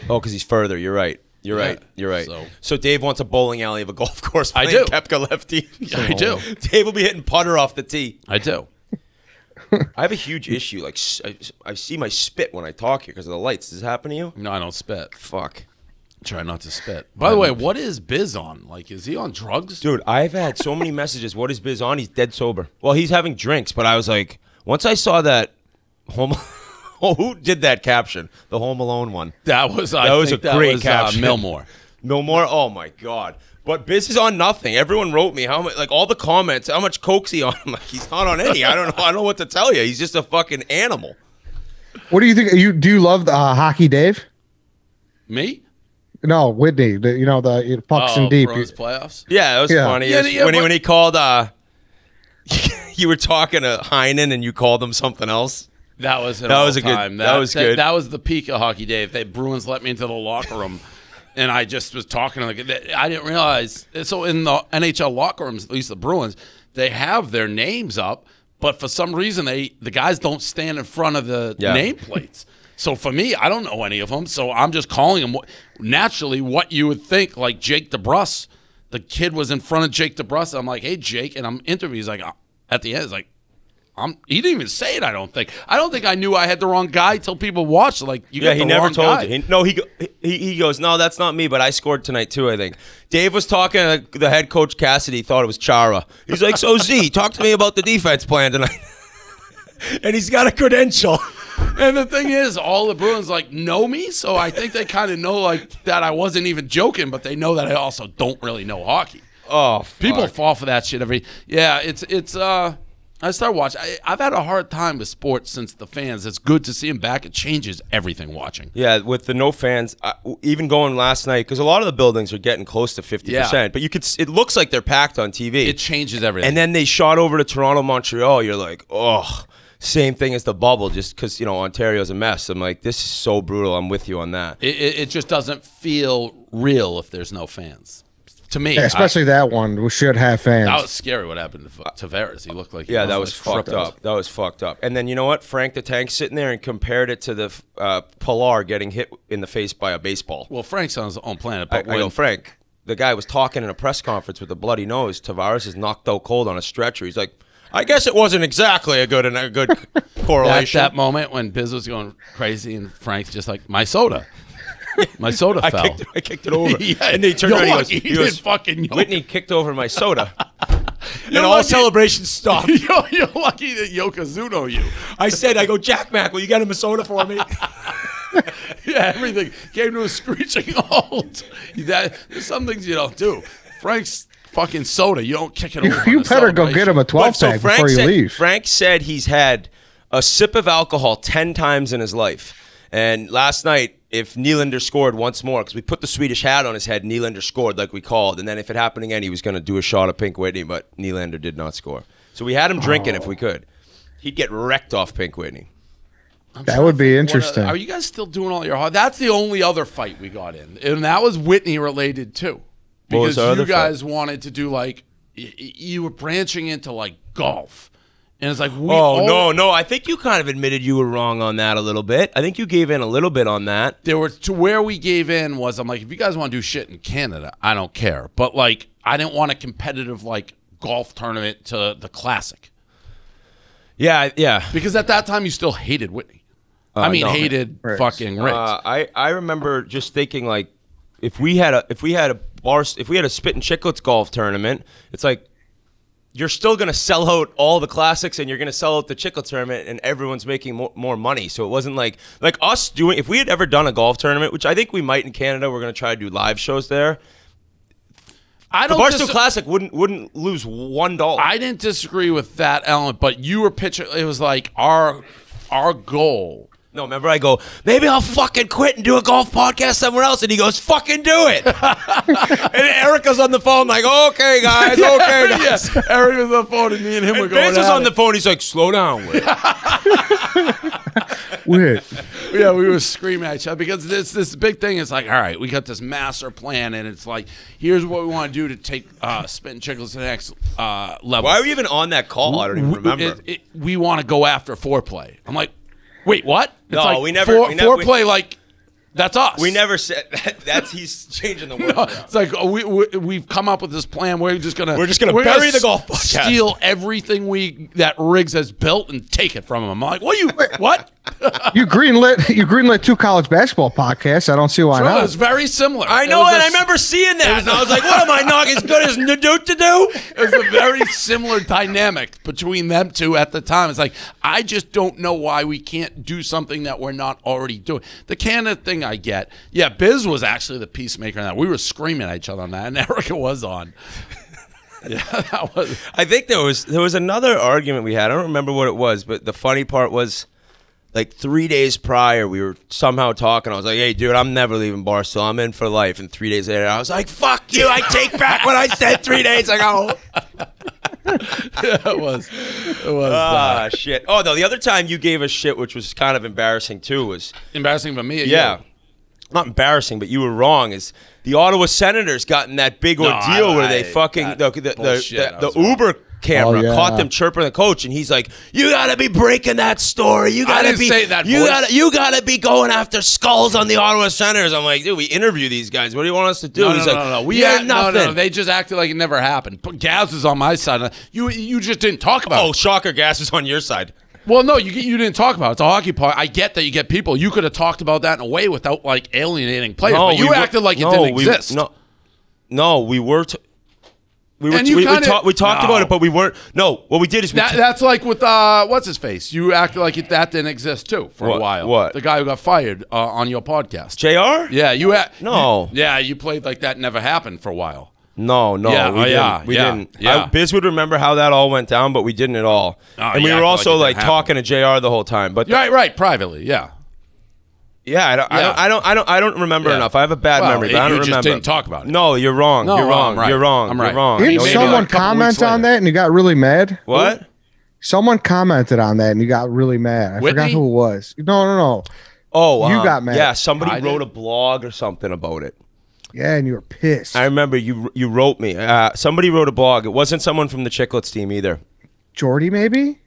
[SPEAKER 4] oh, because he's further. You're right. You're
[SPEAKER 2] Yeah,
[SPEAKER 4] right. You're right.
[SPEAKER 2] so-
[SPEAKER 4] So, Dave wants a bowling alley of a golf course.
[SPEAKER 2] I do.
[SPEAKER 4] Koepka lefty.
[SPEAKER 2] I do.
[SPEAKER 4] Dave will be hitting putter off the tee.
[SPEAKER 2] I do.
[SPEAKER 4] I have a huge issue. Like I see my spit when I talk here because of the lights. Does this happen to you?
[SPEAKER 2] No, I don't spit.
[SPEAKER 4] Fuck.
[SPEAKER 2] Try not to spit. By the way, what is Biz on? Like, is he on drugs?
[SPEAKER 4] Dude, I've had so many messages. What is Biz on? He's dead sober. Well, he's having drinks, but I was like, once I saw that home. oh, who did that caption? The Home Alone one.
[SPEAKER 2] That was I
[SPEAKER 4] That was a
[SPEAKER 2] that
[SPEAKER 4] great
[SPEAKER 2] was,
[SPEAKER 4] caption.
[SPEAKER 2] Uh, Millmore.
[SPEAKER 4] Millmore. Oh my god. But Biz is on nothing. Everyone wrote me how much, like all the comments. How much coke's he on? I'm like, he's not on any. I don't know. I don't know what to tell you. He's just a fucking animal.
[SPEAKER 1] What do you think? You do you love uh, hockey, Dave?
[SPEAKER 2] Me?
[SPEAKER 1] No, Whitney. The, you know the pucks
[SPEAKER 2] oh,
[SPEAKER 1] and deep.
[SPEAKER 2] Bruins playoffs.
[SPEAKER 4] Yeah, that was
[SPEAKER 1] Yeah.
[SPEAKER 4] funny.
[SPEAKER 2] Yeah,
[SPEAKER 4] It's
[SPEAKER 2] yeah,
[SPEAKER 4] when he when he called. uh You were talking to Heinen and you called him something else.
[SPEAKER 2] That was
[SPEAKER 4] That was a good-
[SPEAKER 2] all-time.
[SPEAKER 4] that was good.
[SPEAKER 2] That, was the peak of hockey, Dave. They Bruins let me into the locker room, and I just was talking like I didn't realize. So in the NHL locker rooms, at least the Bruins, they have their names up, but for some reason they the guys don't stand in front of the
[SPEAKER 4] Yeah.
[SPEAKER 2] nameplates. So for me, I don't know any of them. So I'm just calling them naturally what you would think, like Jake DeBrusk. The kid was in front of Jake DeBrusk. I'm like, hey Jake, and I'm interviewing. He's like, uh, at the end, he's like, I'm, he didn't even say it. I don't think. I don't think I knew I had the wrong guy till people watched. Like, you
[SPEAKER 4] Yeah, he never told
[SPEAKER 2] guy.
[SPEAKER 4] you. He, no, he, he he goes, no, that's not me, but I scored tonight too. I think Dave was talking. to The head coach Cassidy thought it was Chara. He's like, so Z, talk to me about the defense plan tonight. and he's got a credential.
[SPEAKER 2] And the thing is, all the Bruins like know me, so I think they kind of know like that I wasn't even joking, but they know that I also don't really know hockey.
[SPEAKER 4] Oh, fuck.
[SPEAKER 2] People fall for that shit every. Yeah, it's it's. uh I started watching. I, I've had a hard time with sports since the fans. It's good to see them back. It changes everything watching.
[SPEAKER 4] Yeah, with the no fans, uh, even going last night because a lot of the buildings are getting close to fifty
[SPEAKER 2] Yeah.
[SPEAKER 4] percent. But you could, it looks like they're packed on TV.
[SPEAKER 2] It changes everything.
[SPEAKER 4] and then they shot over to Toronto, Montreal. You're like, oh, same thing as the bubble, just because you know Ontario's a mess. I'm like, this is so brutal. I'm with you on that.
[SPEAKER 2] it, it, it just doesn't feel real if there's no fans. To me,
[SPEAKER 1] Yeah,
[SPEAKER 2] I-
[SPEAKER 1] especially that one. We should have fans.
[SPEAKER 2] That was scary. What happened to Tavares? He looked like he
[SPEAKER 4] Yeah, that was
[SPEAKER 2] like
[SPEAKER 4] fucked up. That was fucked up. And then you know what? Frank the Tank sitting there and compared it to the uh, Pillar getting hit in the face by a baseball.
[SPEAKER 2] Well, Frank's on his own planet, but
[SPEAKER 4] I
[SPEAKER 2] when,
[SPEAKER 4] go, Frank. The guy was talking in a press conference with a bloody nose. Tavares is knocked out cold on a stretcher. He's like, I guess it wasn't exactly a good and a good
[SPEAKER 2] at
[SPEAKER 4] correlation.
[SPEAKER 2] that moment when Biz was going crazy and Frank's just like my soda, my soda
[SPEAKER 4] I
[SPEAKER 2] fell.
[SPEAKER 4] kicked, it, I kicked it over.
[SPEAKER 2] Yeah,
[SPEAKER 4] and they turned
[SPEAKER 2] you're
[SPEAKER 4] around and he goes,
[SPEAKER 2] he
[SPEAKER 4] he goes
[SPEAKER 2] fucking yoke.
[SPEAKER 4] Whitney kicked over my soda. and
[SPEAKER 2] You're
[SPEAKER 4] all
[SPEAKER 2] lucky-
[SPEAKER 4] celebrations stopped.
[SPEAKER 2] you're, you're lucky that Yokozuna you.
[SPEAKER 4] I said, I go, Jack Mack, will you get him a soda for me?
[SPEAKER 2] Yeah, everything came to a screeching halt. That there's some things you don't do. Frank's fucking soda. You don't kick it
[SPEAKER 1] You,
[SPEAKER 2] over.
[SPEAKER 1] you
[SPEAKER 2] in
[SPEAKER 1] better go get him a 12
[SPEAKER 4] But so
[SPEAKER 1] pack
[SPEAKER 4] Frank
[SPEAKER 1] before you
[SPEAKER 4] said,
[SPEAKER 1] leave.
[SPEAKER 4] Frank said he's had a sip of alcohol 10 times in his life. And last night, if Nylander scored once more, because we put the Swedish hat on his head, Nylander scored like we called. And then if it happened again, he was going to do a shot of Pink Whitney, but Nylander did not score. So we had him drinking if we could. He'd get wrecked off Pink Whitney.
[SPEAKER 1] that would be
[SPEAKER 2] What,
[SPEAKER 1] interesting.
[SPEAKER 2] are you guys still doing all your hard? That's the only other fight we got in, and that was Whitney related too, because you
[SPEAKER 4] other fight?
[SPEAKER 2] guys wanted to do like y- y- you were branching into like golf, and it's like we
[SPEAKER 4] Oh,
[SPEAKER 2] all-
[SPEAKER 4] no, no. I think you kind of admitted you were wrong on that a little bit. I think you gave in a little bit on that.
[SPEAKER 2] There were to where we gave in was I'm like, if you guys want to do shit in Canada, I don't care, but like I didn't want a competitive like golf tournament to the classic
[SPEAKER 4] Yeah, yeah.
[SPEAKER 2] because at that time you still hated Whitney. I mean,
[SPEAKER 4] no.
[SPEAKER 2] hated fucking Riggs.
[SPEAKER 4] Uh, I I remember just thinking like, if we had a if we had a bar if we had a Spittin' Chiclets golf tournament, it's like you're still gonna sell out all the classics and you're gonna sell out the Chiclets tournament and everyone's making more, more money. So it wasn't like like us doing if we had ever done a golf tournament, which I think we might in Canada, we're gonna try to do live shows there.
[SPEAKER 2] I don't
[SPEAKER 4] Barstool
[SPEAKER 2] dis-
[SPEAKER 4] Classic wouldn't wouldn't lose one dollar.
[SPEAKER 2] I didn't disagree with that element, but you were pitching. It was like our our goal.
[SPEAKER 4] No, remember I go, maybe I'll fucking quit and do a golf podcast somewhere else. And he goes, fucking do it. and Erica's on the phone, like, okay, guys, okay, guys.
[SPEAKER 2] yeah, Eric was on the phone, and me and him were
[SPEAKER 4] And
[SPEAKER 2] going.
[SPEAKER 4] Vince was
[SPEAKER 2] at
[SPEAKER 4] on
[SPEAKER 2] it.
[SPEAKER 4] the phone. He's like, slow down. Whit."
[SPEAKER 1] Weird.
[SPEAKER 2] yeah, we were screaming at each other because this this big thing is like, all right, we got this master plan, and it's like, here's what we want to do to take uh, Spittin' Chiclets to the next uh, level.
[SPEAKER 4] Why are we even on that call? I don't even
[SPEAKER 2] We-
[SPEAKER 4] remember.
[SPEAKER 2] it- it- we want to go after foreplay. I'm like, wait, what? It's
[SPEAKER 4] No,
[SPEAKER 2] like
[SPEAKER 4] we never-
[SPEAKER 2] fore-
[SPEAKER 4] we never- we-
[SPEAKER 2] foreplay. like that's us.
[SPEAKER 4] we never said that. That's he's changing the word.
[SPEAKER 2] It's like oh, we, we we've come up with this plan. We're just gonna
[SPEAKER 4] We're just gonna we're bury the golf podcast.
[SPEAKER 2] steal everything we that Riggs has built and take it from him. I'm like, what you what?
[SPEAKER 1] You greenlit you greenlit two college basketball podcasts. I don't see why
[SPEAKER 2] It
[SPEAKER 1] not.
[SPEAKER 2] was very similar.
[SPEAKER 4] I know, and
[SPEAKER 2] a-
[SPEAKER 4] I remember seeing that. And I was like, what am I not as good as Nadoot to do?
[SPEAKER 2] It was a very similar dynamic between them two at the time. It's like I just don't know why we can't do something that we're not already doing. The Canada thing I get. Yeah, Biz was actually the peacemaker in that. We were screaming at each other on that, and Erica was on. Yeah, that was.
[SPEAKER 4] I think there was there was another argument we had. I don't remember what it was, but the funny part was like three days prior, we were somehow talking. I was like, "Hey, dude, I'm never leaving Barstool. I'm in for life." And three days later, I was like, "Fuck you! I take back what I said three days ago."
[SPEAKER 2] it was. It was
[SPEAKER 4] Ah, shit. Oh no, the other time you gave us shit, which was kind of embarrassing too, was
[SPEAKER 2] embarrassing for me. or
[SPEAKER 4] yeah. Not embarrassing, but you were wrong. Is the Ottawa Senators got in that big
[SPEAKER 2] No,
[SPEAKER 4] ordeal
[SPEAKER 2] I-
[SPEAKER 4] where they
[SPEAKER 2] I-
[SPEAKER 4] fucking the the, the, the, the
[SPEAKER 2] was wrong.
[SPEAKER 4] Uber camera
[SPEAKER 1] Oh, yeah.
[SPEAKER 4] caught them chirping the coach, and he's like, "You gotta be breaking that story. You gotta
[SPEAKER 2] didn't
[SPEAKER 4] be
[SPEAKER 2] say that
[SPEAKER 4] You
[SPEAKER 2] voice.
[SPEAKER 4] gotta you gotta be going after skulls on the Ottawa Senators." I'm like, dude, we interview these guys. What do you want us to do?
[SPEAKER 2] No, no,
[SPEAKER 4] he's
[SPEAKER 2] no,
[SPEAKER 4] like,
[SPEAKER 2] no, no. We
[SPEAKER 4] yeah,
[SPEAKER 2] had,
[SPEAKER 4] nothing.
[SPEAKER 2] no, no. They just acted like it never happened. But Gaz is on my side. You you just didn't talk about
[SPEAKER 4] oh,
[SPEAKER 2] it.
[SPEAKER 4] shocker! Gaz is on your side.
[SPEAKER 2] Well, no, you you didn't talk about it. It's a hockey part. I get that you get people. You could have talked about that in a way without like alienating players. but you
[SPEAKER 4] we were-
[SPEAKER 2] acted like it
[SPEAKER 4] no,
[SPEAKER 2] didn't
[SPEAKER 4] we-
[SPEAKER 2] exist.
[SPEAKER 4] No, no, we were. T- we were.
[SPEAKER 2] And you
[SPEAKER 4] we, we,
[SPEAKER 2] kinda-
[SPEAKER 4] talk- we talked
[SPEAKER 2] No.
[SPEAKER 4] about it, but we weren't. No, what we did is we.
[SPEAKER 2] That,
[SPEAKER 4] t-
[SPEAKER 2] that's like with uh, what's his face. You acted like it, that didn't exist too for a while.
[SPEAKER 4] what?
[SPEAKER 2] The guy who got fired uh, on your podcast.
[SPEAKER 4] Jr.
[SPEAKER 2] Yeah, you had
[SPEAKER 4] No.
[SPEAKER 2] you- yeah, you played like that never happened for a while.
[SPEAKER 4] No, no,
[SPEAKER 2] Yeah,
[SPEAKER 4] we
[SPEAKER 2] oh,
[SPEAKER 4] didn't.
[SPEAKER 2] yeah,
[SPEAKER 4] we
[SPEAKER 2] yeah,
[SPEAKER 4] didn't.
[SPEAKER 2] yeah.
[SPEAKER 4] I, Biz would remember how that all went down, but we didn't at all.
[SPEAKER 2] Oh,
[SPEAKER 4] and we were also
[SPEAKER 2] it
[SPEAKER 4] like talking to Jr. the whole time. But
[SPEAKER 2] Right, right, privately, yeah.
[SPEAKER 4] Yeah, I don't, I
[SPEAKER 2] Yeah.
[SPEAKER 4] don't, I don't, I don't, I don't remember
[SPEAKER 2] Yeah.
[SPEAKER 4] enough. I have a bad
[SPEAKER 2] Well,
[SPEAKER 4] memory,
[SPEAKER 2] it-
[SPEAKER 4] but I don't
[SPEAKER 2] you just
[SPEAKER 4] remember.
[SPEAKER 2] didn't talk about it.
[SPEAKER 4] No, you're wrong.
[SPEAKER 2] No,
[SPEAKER 4] you're wrong.
[SPEAKER 2] I'm right.
[SPEAKER 4] You're wrong.
[SPEAKER 2] I'm
[SPEAKER 4] You're wrong.
[SPEAKER 1] Didn't
[SPEAKER 2] Maybe
[SPEAKER 1] someone
[SPEAKER 2] like
[SPEAKER 1] comment on that and you got really mad?
[SPEAKER 4] What?
[SPEAKER 1] Someone commented on that and you got really mad. I forgot who it was. No, no, no.
[SPEAKER 4] Oh,
[SPEAKER 1] You
[SPEAKER 4] um,
[SPEAKER 1] got mad.
[SPEAKER 4] Yeah, somebody
[SPEAKER 2] I
[SPEAKER 4] wrote
[SPEAKER 2] did.
[SPEAKER 4] a blog or something about it.
[SPEAKER 1] Yeah, and you were pissed.
[SPEAKER 4] I remember you. You wrote me. Uh, somebody wrote a blog. It wasn't someone from the Chiclets team either.
[SPEAKER 1] Jordy, maybe?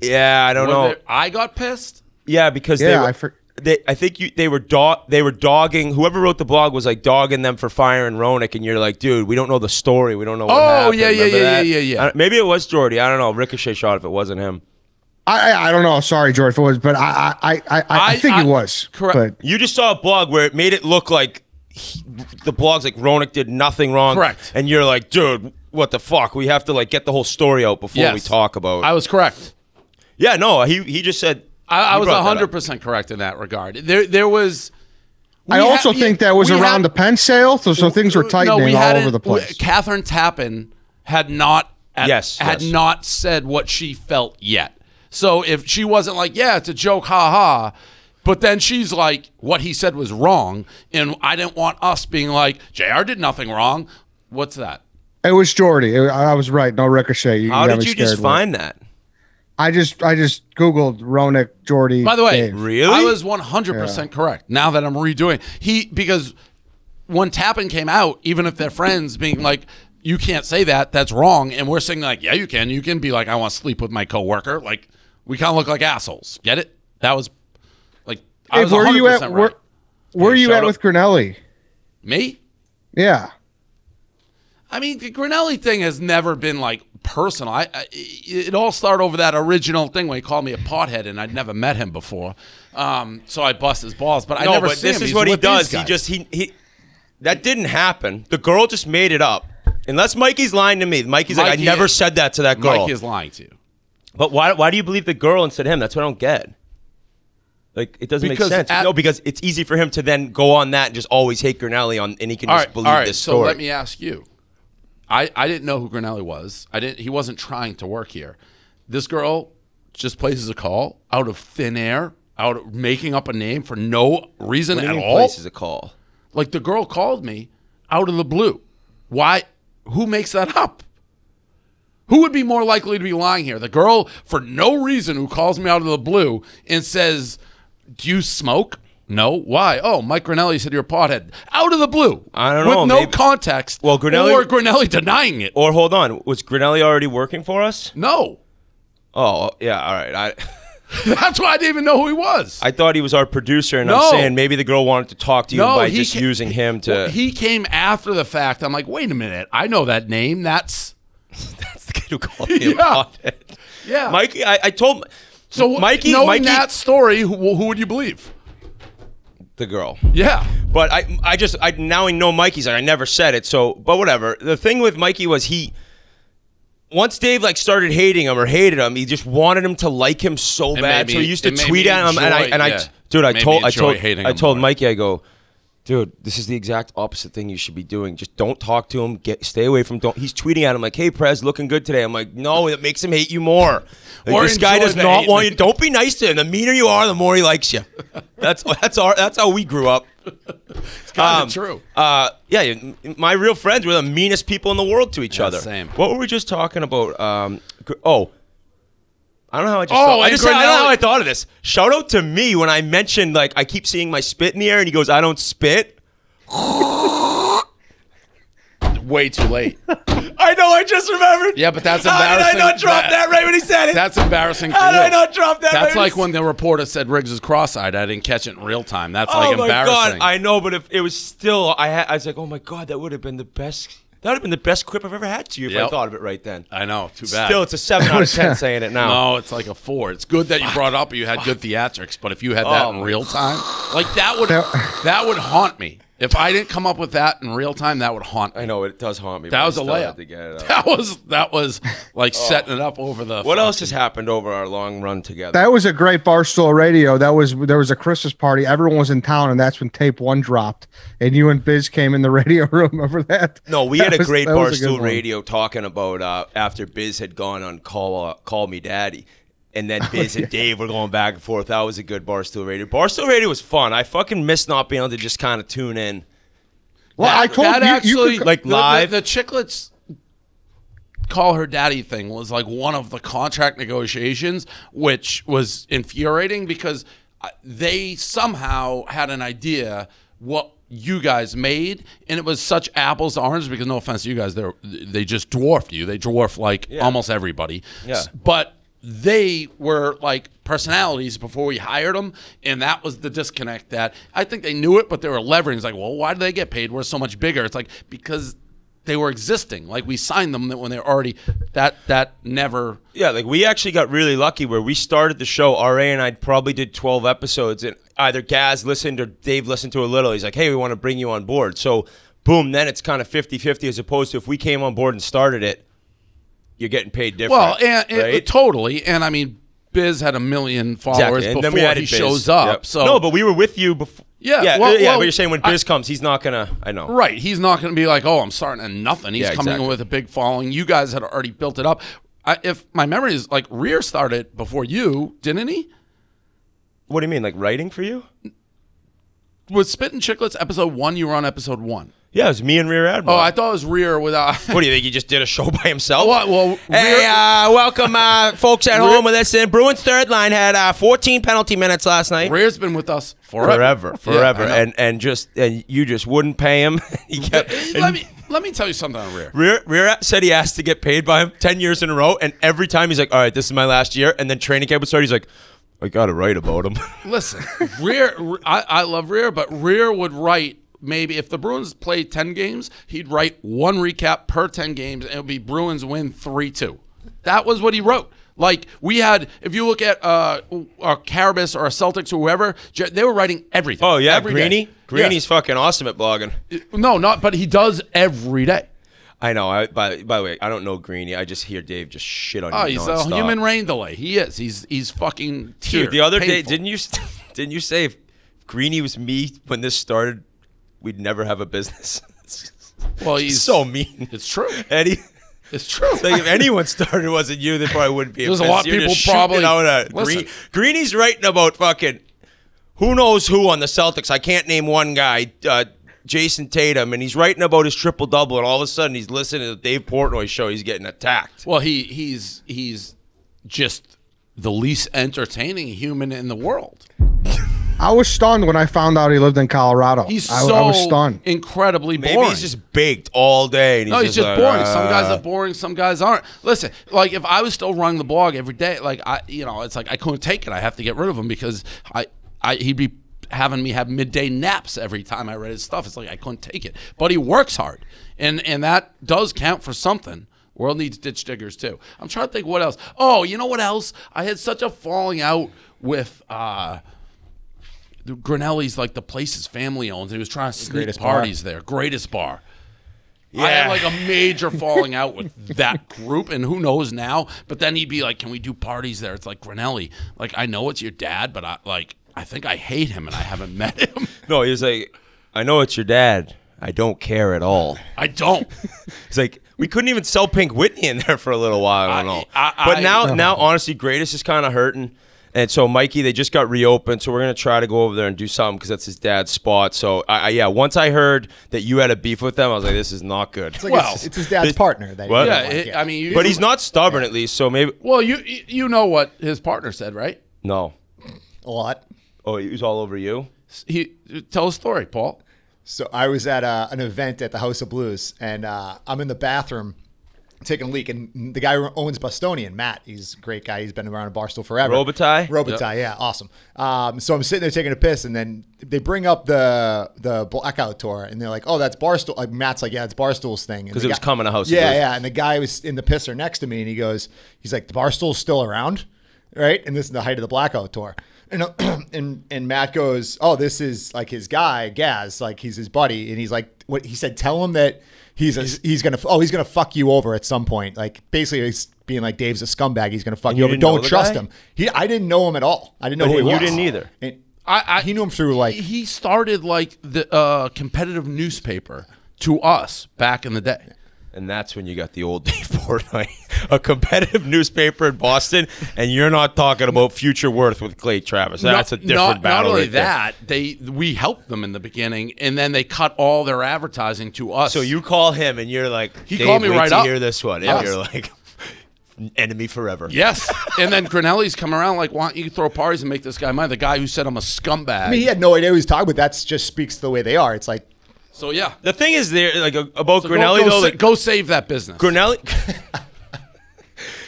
[SPEAKER 4] Yeah, I don't
[SPEAKER 2] Was
[SPEAKER 4] know.
[SPEAKER 2] there- I got pissed.
[SPEAKER 4] Yeah, because they were,
[SPEAKER 1] I for-
[SPEAKER 4] they I think you they were dog they were dogging whoever wrote the blog was like dogging them for firing Roenick and you're like, dude, we don't know the story. We don't know what
[SPEAKER 2] Oh,
[SPEAKER 4] happened.
[SPEAKER 2] yeah, yeah,
[SPEAKER 4] Remember
[SPEAKER 2] yeah,
[SPEAKER 4] that?
[SPEAKER 2] yeah, yeah, yeah.
[SPEAKER 4] Maybe it was Jordy. I don't know. Ricochet shot if it wasn't him.
[SPEAKER 1] I, I I don't know. Sorry, George, if it was, but I I I, I, I
[SPEAKER 2] I-
[SPEAKER 1] think
[SPEAKER 2] I-
[SPEAKER 1] it was.
[SPEAKER 2] correct.
[SPEAKER 1] But
[SPEAKER 4] You just saw a blog where it made it look like he, the blog's like Roenick did nothing wrong.
[SPEAKER 2] Correct.
[SPEAKER 4] And you're like, dude, what the fuck? We have to like get the whole story out before we talk about.
[SPEAKER 2] I was correct.
[SPEAKER 4] yeah, no, he he just said
[SPEAKER 2] I, I was
[SPEAKER 4] brought
[SPEAKER 2] hundred percent correct in that regard. There, there was
[SPEAKER 1] I also
[SPEAKER 2] had-
[SPEAKER 1] think that was around
[SPEAKER 2] had-
[SPEAKER 1] the Penn sale, so, so things were
[SPEAKER 2] No,
[SPEAKER 1] tightening
[SPEAKER 2] we
[SPEAKER 1] all over the place.
[SPEAKER 2] w- Kathryn Tappen had not at-
[SPEAKER 4] Yes,
[SPEAKER 2] had
[SPEAKER 4] yes.
[SPEAKER 2] not said what she felt yet. So if she wasn't like, yeah, it's a joke, ha ha, but then she's like, what he said was wrong, and I didn't want us being like, Jr. did nothing wrong. What's that?
[SPEAKER 1] It was Jordy. I was right. No ricochet. You,
[SPEAKER 4] How did you just
[SPEAKER 1] scared with it.
[SPEAKER 4] find that?
[SPEAKER 1] I just I just googled Roenick Jordy.
[SPEAKER 2] By the way,
[SPEAKER 1] Dave.
[SPEAKER 4] Really?
[SPEAKER 2] I was 100% correct. Now that I'm redoing he because when Tappen came out, even if they're friends, being like, you can't say that, that's wrong, and we're saying like, yeah, you can. You can be like, I want to sleep with my coworker. Like, we kind of look like assholes. Get it? That was like, I
[SPEAKER 1] Hey,
[SPEAKER 2] was
[SPEAKER 1] where
[SPEAKER 2] 100%
[SPEAKER 1] are you at?
[SPEAKER 2] right.
[SPEAKER 1] Where, where are you at
[SPEAKER 4] out-
[SPEAKER 1] with Grinnelli?
[SPEAKER 2] Me?
[SPEAKER 1] Yeah.
[SPEAKER 2] I mean, the Grinnelli thing has never been like personal. I, I it all started over that original thing when he called me a pothead, and I'd never met him before. Um, so I bust his balls, but I
[SPEAKER 4] no,
[SPEAKER 2] never.
[SPEAKER 4] but this
[SPEAKER 2] him.
[SPEAKER 4] is
[SPEAKER 2] He's
[SPEAKER 4] what he does. He just he he. That didn't happen. The girl just made it up. Unless Mikey's lying to me. Mikey's like, I
[SPEAKER 2] Mikey-
[SPEAKER 4] never said that to that girl.
[SPEAKER 2] Mikey is lying to you.
[SPEAKER 4] But why why do you believe the girl instead of him? That's what I don't get. Like it doesn't
[SPEAKER 2] Because
[SPEAKER 4] make sense.
[SPEAKER 2] at-
[SPEAKER 4] no, because it's easy for him to then go on that and just always hate Grinnelli on, and he can just
[SPEAKER 2] right,
[SPEAKER 4] believe
[SPEAKER 2] all right.
[SPEAKER 4] this
[SPEAKER 2] So let me ask you. I, I didn't know who Grinnelli was. I didn't. He wasn't trying to work here. This girl just places a call out of thin air, out of making up a name for no reason at all.
[SPEAKER 4] places a call.
[SPEAKER 2] Like the girl called me out of the blue. Why? Who makes that up? Who would be more likely to be lying here? The girl for no reason who calls me out of the blue and says, "Do you smoke?" No. Why? Oh, Mike Grinnelli said you're a pothead. Out of the blue.
[SPEAKER 4] I don't know.
[SPEAKER 2] with no
[SPEAKER 4] maybe-
[SPEAKER 2] context.
[SPEAKER 4] Well, Grinnelli-
[SPEAKER 2] or Grinnelli denying it.
[SPEAKER 4] Or hold on, was Grinnelli already working for us?
[SPEAKER 2] No.
[SPEAKER 4] Oh yeah, all right. I
[SPEAKER 2] That's why I didn't even know who he was.
[SPEAKER 4] I thought he was our producer, and
[SPEAKER 2] No.
[SPEAKER 4] I'm saying maybe the girl wanted to talk to you by just
[SPEAKER 2] ca-
[SPEAKER 4] using him to.
[SPEAKER 2] Well, he came after the fact. I'm like, wait a minute. I know that name. That's
[SPEAKER 4] That's the kid who called me a
[SPEAKER 2] Yeah.
[SPEAKER 4] pothead.
[SPEAKER 2] yeah.
[SPEAKER 4] Mikey, I, I told
[SPEAKER 2] So
[SPEAKER 4] Mikey,
[SPEAKER 2] knowing
[SPEAKER 4] Mikey,
[SPEAKER 2] that story, who, who would you believe?
[SPEAKER 4] The girl.
[SPEAKER 2] Yeah.
[SPEAKER 4] But I, I just, I now I know Mikey's like I never said it. So, but whatever. The thing with Mikey was he, once Dave like started hating him or hated him, he just wanted him to like him so
[SPEAKER 2] It
[SPEAKER 4] bad.
[SPEAKER 2] made
[SPEAKER 4] so he used to tweet at him, and I,
[SPEAKER 2] enjoy-
[SPEAKER 4] and I, dude, I told, I
[SPEAKER 2] enjoy
[SPEAKER 4] told, I told
[SPEAKER 2] more.
[SPEAKER 4] Mikey, I go. Dude, this is the exact opposite thing you should be doing. Just don't talk to him. Get stay away from. Don't. He's tweeting at him like, "Hey, Prez, looking good today." I'm like, "No, it makes him hate you more." Like, this guy does not want you. Don't be nice to him. The meaner you are, the more he likes you. That's that's our that's how we grew up.
[SPEAKER 2] It's kind
[SPEAKER 4] Um,
[SPEAKER 2] of true.
[SPEAKER 4] Uh, yeah, my real friends were the meanest people in the world to each
[SPEAKER 2] Yeah,
[SPEAKER 4] other.
[SPEAKER 2] same.
[SPEAKER 4] What were we just talking about? Um, oh, Oh, I don't know how I just.
[SPEAKER 2] Oh,
[SPEAKER 4] thought, I
[SPEAKER 2] and
[SPEAKER 4] just I don't know how I thought of this. Shout out to me when I mentioned like I keep seeing my spit in the air, and he goes, "I don't spit."
[SPEAKER 2] Way too late.
[SPEAKER 4] I know. I just remembered.
[SPEAKER 2] Yeah, but that's
[SPEAKER 4] How did I
[SPEAKER 2] embarrassing.
[SPEAKER 4] not drop
[SPEAKER 2] That-
[SPEAKER 4] that, right when he said it?
[SPEAKER 2] That's embarrassing.
[SPEAKER 4] How did. I not drop that?
[SPEAKER 2] That's
[SPEAKER 4] right
[SPEAKER 2] like
[SPEAKER 4] he
[SPEAKER 2] when the reporter said Riggs is cross-eyed. I didn't catch it in real time. That's
[SPEAKER 4] Oh
[SPEAKER 2] like
[SPEAKER 4] my god! I know, but if it was still, I had, I was like, oh my god, that would have been the best. That would have been the best clip I've ever had to you if I thought of it right then.
[SPEAKER 2] I know. Too bad.
[SPEAKER 4] Still, it's a seven out of ten saying it now.
[SPEAKER 2] No, it's like a four. It's good that you brought up. You had good theatrics, but if you had that
[SPEAKER 4] Oh
[SPEAKER 2] in real time, like that would
[SPEAKER 1] That-
[SPEAKER 2] that would haunt me. If I didn't come up with that in real time, that would haunt me.
[SPEAKER 4] I know it does haunt me.
[SPEAKER 2] That was a layup.
[SPEAKER 4] to get it.
[SPEAKER 2] That was that was like setting it up over the.
[SPEAKER 4] What else has happened over our long run together?
[SPEAKER 1] That was a great Barstool Radio. That was there was a Christmas party. Everyone was in town, and that's when tape one dropped. And you and Biz came in the radio room. Remember that?
[SPEAKER 4] no, we
[SPEAKER 1] That
[SPEAKER 4] had a
[SPEAKER 1] was-
[SPEAKER 4] great
[SPEAKER 1] that a good
[SPEAKER 4] Barstool
[SPEAKER 1] one.
[SPEAKER 4] Radio talking about uh, after Biz had gone on Call uh, Call Me Daddy. And then oh, Biz and Dave were going back and forth. That was a good Barstool Radio. Barstool Radio was fun. I fucking miss not being able to just kind of tune in.
[SPEAKER 1] Well, I told
[SPEAKER 2] that
[SPEAKER 1] you,
[SPEAKER 2] actually
[SPEAKER 1] you could,
[SPEAKER 4] like
[SPEAKER 2] the- the-
[SPEAKER 4] live?
[SPEAKER 2] The, Chiclets call her daddy thing was like one of the contract negotiations, which was infuriating because they somehow had an idea what you guys made, and it was such apples to oranges. Because no offense to you guys, they they just dwarfed you. They dwarfed like almost everybody.
[SPEAKER 4] Yeah.
[SPEAKER 2] But they were like personalities before we hired them, and that was the disconnect. That I think they knew it, but they were leveraging. It's like, well, why do they get paid? We're so much bigger. It's like because they were existing. Like we signed them when they were already that that never.
[SPEAKER 4] Yeah, like we actually got really lucky where we started the show. RA and I probably did 12 episodes, and either Gaz listened or Dave listened to a little. He's like, hey, we want to bring you on board. So, boom, then it's kind of 50 50 as opposed to if we came on board and started it, you're getting paid different.
[SPEAKER 2] Well, and, and- uh,
[SPEAKER 4] right?
[SPEAKER 2] totally. And I mean, Biz had a million followers
[SPEAKER 4] Exactly.
[SPEAKER 2] Before
[SPEAKER 4] then we added
[SPEAKER 2] he
[SPEAKER 4] Biz.
[SPEAKER 2] shows up.
[SPEAKER 4] Yep.
[SPEAKER 2] So
[SPEAKER 4] no, but we were with you before.
[SPEAKER 2] Yeah,
[SPEAKER 4] Yeah,
[SPEAKER 2] well-
[SPEAKER 4] yeah.
[SPEAKER 2] well,
[SPEAKER 4] but you're saying when
[SPEAKER 2] I-
[SPEAKER 4] Biz comes, he's not gonna. I know.
[SPEAKER 2] Right. He's not going to be like, oh, I'm starting at nothing. He's
[SPEAKER 4] Yeah,
[SPEAKER 2] coming
[SPEAKER 4] exactly.
[SPEAKER 2] in with a big following. You guys had already built it up. I, if my memory is like, Rear started before you, didn't he?
[SPEAKER 4] What do you mean, like writing for you?
[SPEAKER 2] Was Spittin' Chiclets episode one? You were on episode one.
[SPEAKER 4] Yeah, it was me and Rear Admiral.
[SPEAKER 2] Oh, I thought it was Rear without.
[SPEAKER 4] what do you think? He just did a show by himself?
[SPEAKER 2] Well, well,
[SPEAKER 4] Hey,
[SPEAKER 2] Rear-
[SPEAKER 4] uh, welcome, uh, folks at home with us. In Bruins third line had uh, 14 penalty minutes last night.
[SPEAKER 2] Rear's been with us forever.
[SPEAKER 4] Forever, forever,
[SPEAKER 2] know.
[SPEAKER 4] and and just and you just wouldn't pay him. he kept,
[SPEAKER 2] let me let me tell you something on Rear.
[SPEAKER 4] Rear, Rear said he asked to get paid by him 10 years in a row, and every time he's like, all right, this is my last year. And then training camp would start, he's like, I got to write about him.
[SPEAKER 2] Listen, Rear, I, I love Rear, but Rear would write maybe if the Bruins play 10 games, he'd write one recap per 10 games, and it would be Bruins win 3 2. That was what he wrote. Like we had, if you look at uh, a Carrabis or a Celtics or whoever, they were writing everything.
[SPEAKER 4] oh, yeah,
[SPEAKER 2] every day.
[SPEAKER 4] Greeny? Greeny's fucking awesome at blogging.
[SPEAKER 2] No, not, but he does every day.
[SPEAKER 4] I know. I, by, by the way, I don't know Greeny. I just hear Dave just shit on
[SPEAKER 2] Oh,
[SPEAKER 4] you
[SPEAKER 2] he's
[SPEAKER 4] nonstop.
[SPEAKER 2] a human rain delay. He is. He's he's fucking tear.
[SPEAKER 4] Dude, the other day, didn't you didn't you say if Greeny was me when this started, we'd never have a business?
[SPEAKER 2] Well, he's
[SPEAKER 4] so mean.
[SPEAKER 2] It's true.
[SPEAKER 4] Eddie.
[SPEAKER 2] It's true.
[SPEAKER 4] Like if anyone started it wasn't you, they probably wouldn't be.
[SPEAKER 2] There's a
[SPEAKER 4] business.
[SPEAKER 2] lot of people probably-
[SPEAKER 4] out at Green, Greeny's writing about fucking who knows who on the Celtics. I can't name one guy. Uh, Jayson Tatum, and he's writing about his triple double, and all of a sudden he's listening to the Dave Portnoy show. He's getting attacked.
[SPEAKER 2] Well, he he's he's just the least entertaining human in the world.
[SPEAKER 1] I was stunned when I found out he lived in Colorado.
[SPEAKER 2] He's
[SPEAKER 1] I,
[SPEAKER 2] so
[SPEAKER 1] I was stunned.
[SPEAKER 2] incredibly
[SPEAKER 4] Maybe
[SPEAKER 2] boring.
[SPEAKER 4] he's just baked all day. And he's
[SPEAKER 2] no, he's just
[SPEAKER 4] like,
[SPEAKER 2] boring. Some guys
[SPEAKER 4] uh,
[SPEAKER 2] are boring. Some guys aren't. Listen, like if I was still running the blog every day, like I, you know, it's like I couldn't take it. I have to get rid of him because I, I, he'd be having me have midday naps every time I read his stuff. It's like I couldn't take it. But he works hard, and and that does count for something. World needs ditch diggers too. I'm trying to think what else. Oh, you know what else? I had such a falling out with. uh the Grinnelli's like the place his family owns. He was trying to sneak
[SPEAKER 6] Greatest Bar.
[SPEAKER 2] parties there. Greatest bar. I had like a major falling out with that group, and who knows now. But then he'd be like, "Can we do parties there?" It's like Grinnelli. Like I know it's your dad, but I like I think I hate him, and I haven't met him.
[SPEAKER 4] No, he's like, I know it's your dad. I don't care at all.
[SPEAKER 2] I don't.
[SPEAKER 4] He's like, we couldn't even sell Pink Whitney in there for a little while. I
[SPEAKER 2] I-. I-
[SPEAKER 4] but now, now, honestly, Greatest is kind of hurting. And so, Mikey, they just got reopened. So we're gonna try to go over there and do something because that's his dad's spot. So, I, I, yeah, once I heard that you had a beef with them, I was like, this is not good.
[SPEAKER 6] It's like
[SPEAKER 2] Well,
[SPEAKER 6] it's, it's his dad's
[SPEAKER 4] this-
[SPEAKER 6] partner. That he
[SPEAKER 4] What?
[SPEAKER 2] yeah,
[SPEAKER 6] like,
[SPEAKER 2] it- I mean, you,
[SPEAKER 4] but he's not stubborn, at least. So maybe
[SPEAKER 2] Well, you you know what his partner said, right?
[SPEAKER 4] no.
[SPEAKER 6] a lot.
[SPEAKER 4] Oh, he was all over you.
[SPEAKER 2] He tell a story, Paul.
[SPEAKER 6] So I was at uh, an event at the House of Blues, and uh, I'm in the bathroom taking a leak, and the guy who owns Bostonian, Matt, he's a great guy. He's been around in Barstool forever.
[SPEAKER 4] Robitaille?
[SPEAKER 6] Robitaille, yeah, awesome. Um, so I'm sitting there taking a piss, and then they bring up the the blackout tour, and they're like, "Oh, that's Barstool." Like Matt's like, "Yeah, it's Barstool's thing."
[SPEAKER 4] 'Cause
[SPEAKER 6] the
[SPEAKER 4] it was coming to House
[SPEAKER 6] Yeah, yeah. And the guy was in the pisser next to me, and he goes, "He's like, the Barstool's still around." right? And this is the height of the blackout tour. And and and Matt goes, "Oh, this is like his guy, Gaz, like he's his buddy." And he's like, "What?" He said, "Tell him that he's a, he's gonna oh he's gonna fuck you over at some point." Like basically, he's being like Dave's a scumbag. He's gonna fuck
[SPEAKER 4] And
[SPEAKER 6] you,
[SPEAKER 4] you
[SPEAKER 6] over. Don't trust
[SPEAKER 4] guy?
[SPEAKER 6] him. He I didn't know him at all. I didn't know
[SPEAKER 4] But
[SPEAKER 6] who he
[SPEAKER 4] you
[SPEAKER 6] was.
[SPEAKER 4] didn't either.
[SPEAKER 6] And
[SPEAKER 2] I, I
[SPEAKER 6] he knew him through like
[SPEAKER 2] he started like the uh, competitive newspaper to us back in the day.
[SPEAKER 4] And that's when you got the old Dave Portnoy, a competitive newspaper in Boston, and you're not talking about future worth with Clay Travis. That's a different
[SPEAKER 2] not,
[SPEAKER 4] battle.
[SPEAKER 2] Not only
[SPEAKER 4] right
[SPEAKER 2] that, they we helped them in the beginning, and then they cut all their advertising to us.
[SPEAKER 4] So you call him and you're like,
[SPEAKER 2] He
[SPEAKER 4] Dave,
[SPEAKER 2] called me
[SPEAKER 4] wait
[SPEAKER 2] right
[SPEAKER 4] to
[SPEAKER 2] up.
[SPEAKER 4] hear this one. And
[SPEAKER 2] Yes.
[SPEAKER 4] you're like, enemy forever.
[SPEAKER 2] yes, and then Grinnelli's come around like, why don't you throw parties and make this guy mine? The guy who said I'm a scumbag.
[SPEAKER 6] I mean, he had no idea who he was talking about. That just speaks to the way they are. It's like
[SPEAKER 2] so yeah,
[SPEAKER 4] The thing is, there like about
[SPEAKER 2] So
[SPEAKER 4] Grinnelli
[SPEAKER 2] go, go,
[SPEAKER 4] though.
[SPEAKER 2] sa-
[SPEAKER 4] like,
[SPEAKER 2] go save that business.
[SPEAKER 4] Grinnelli,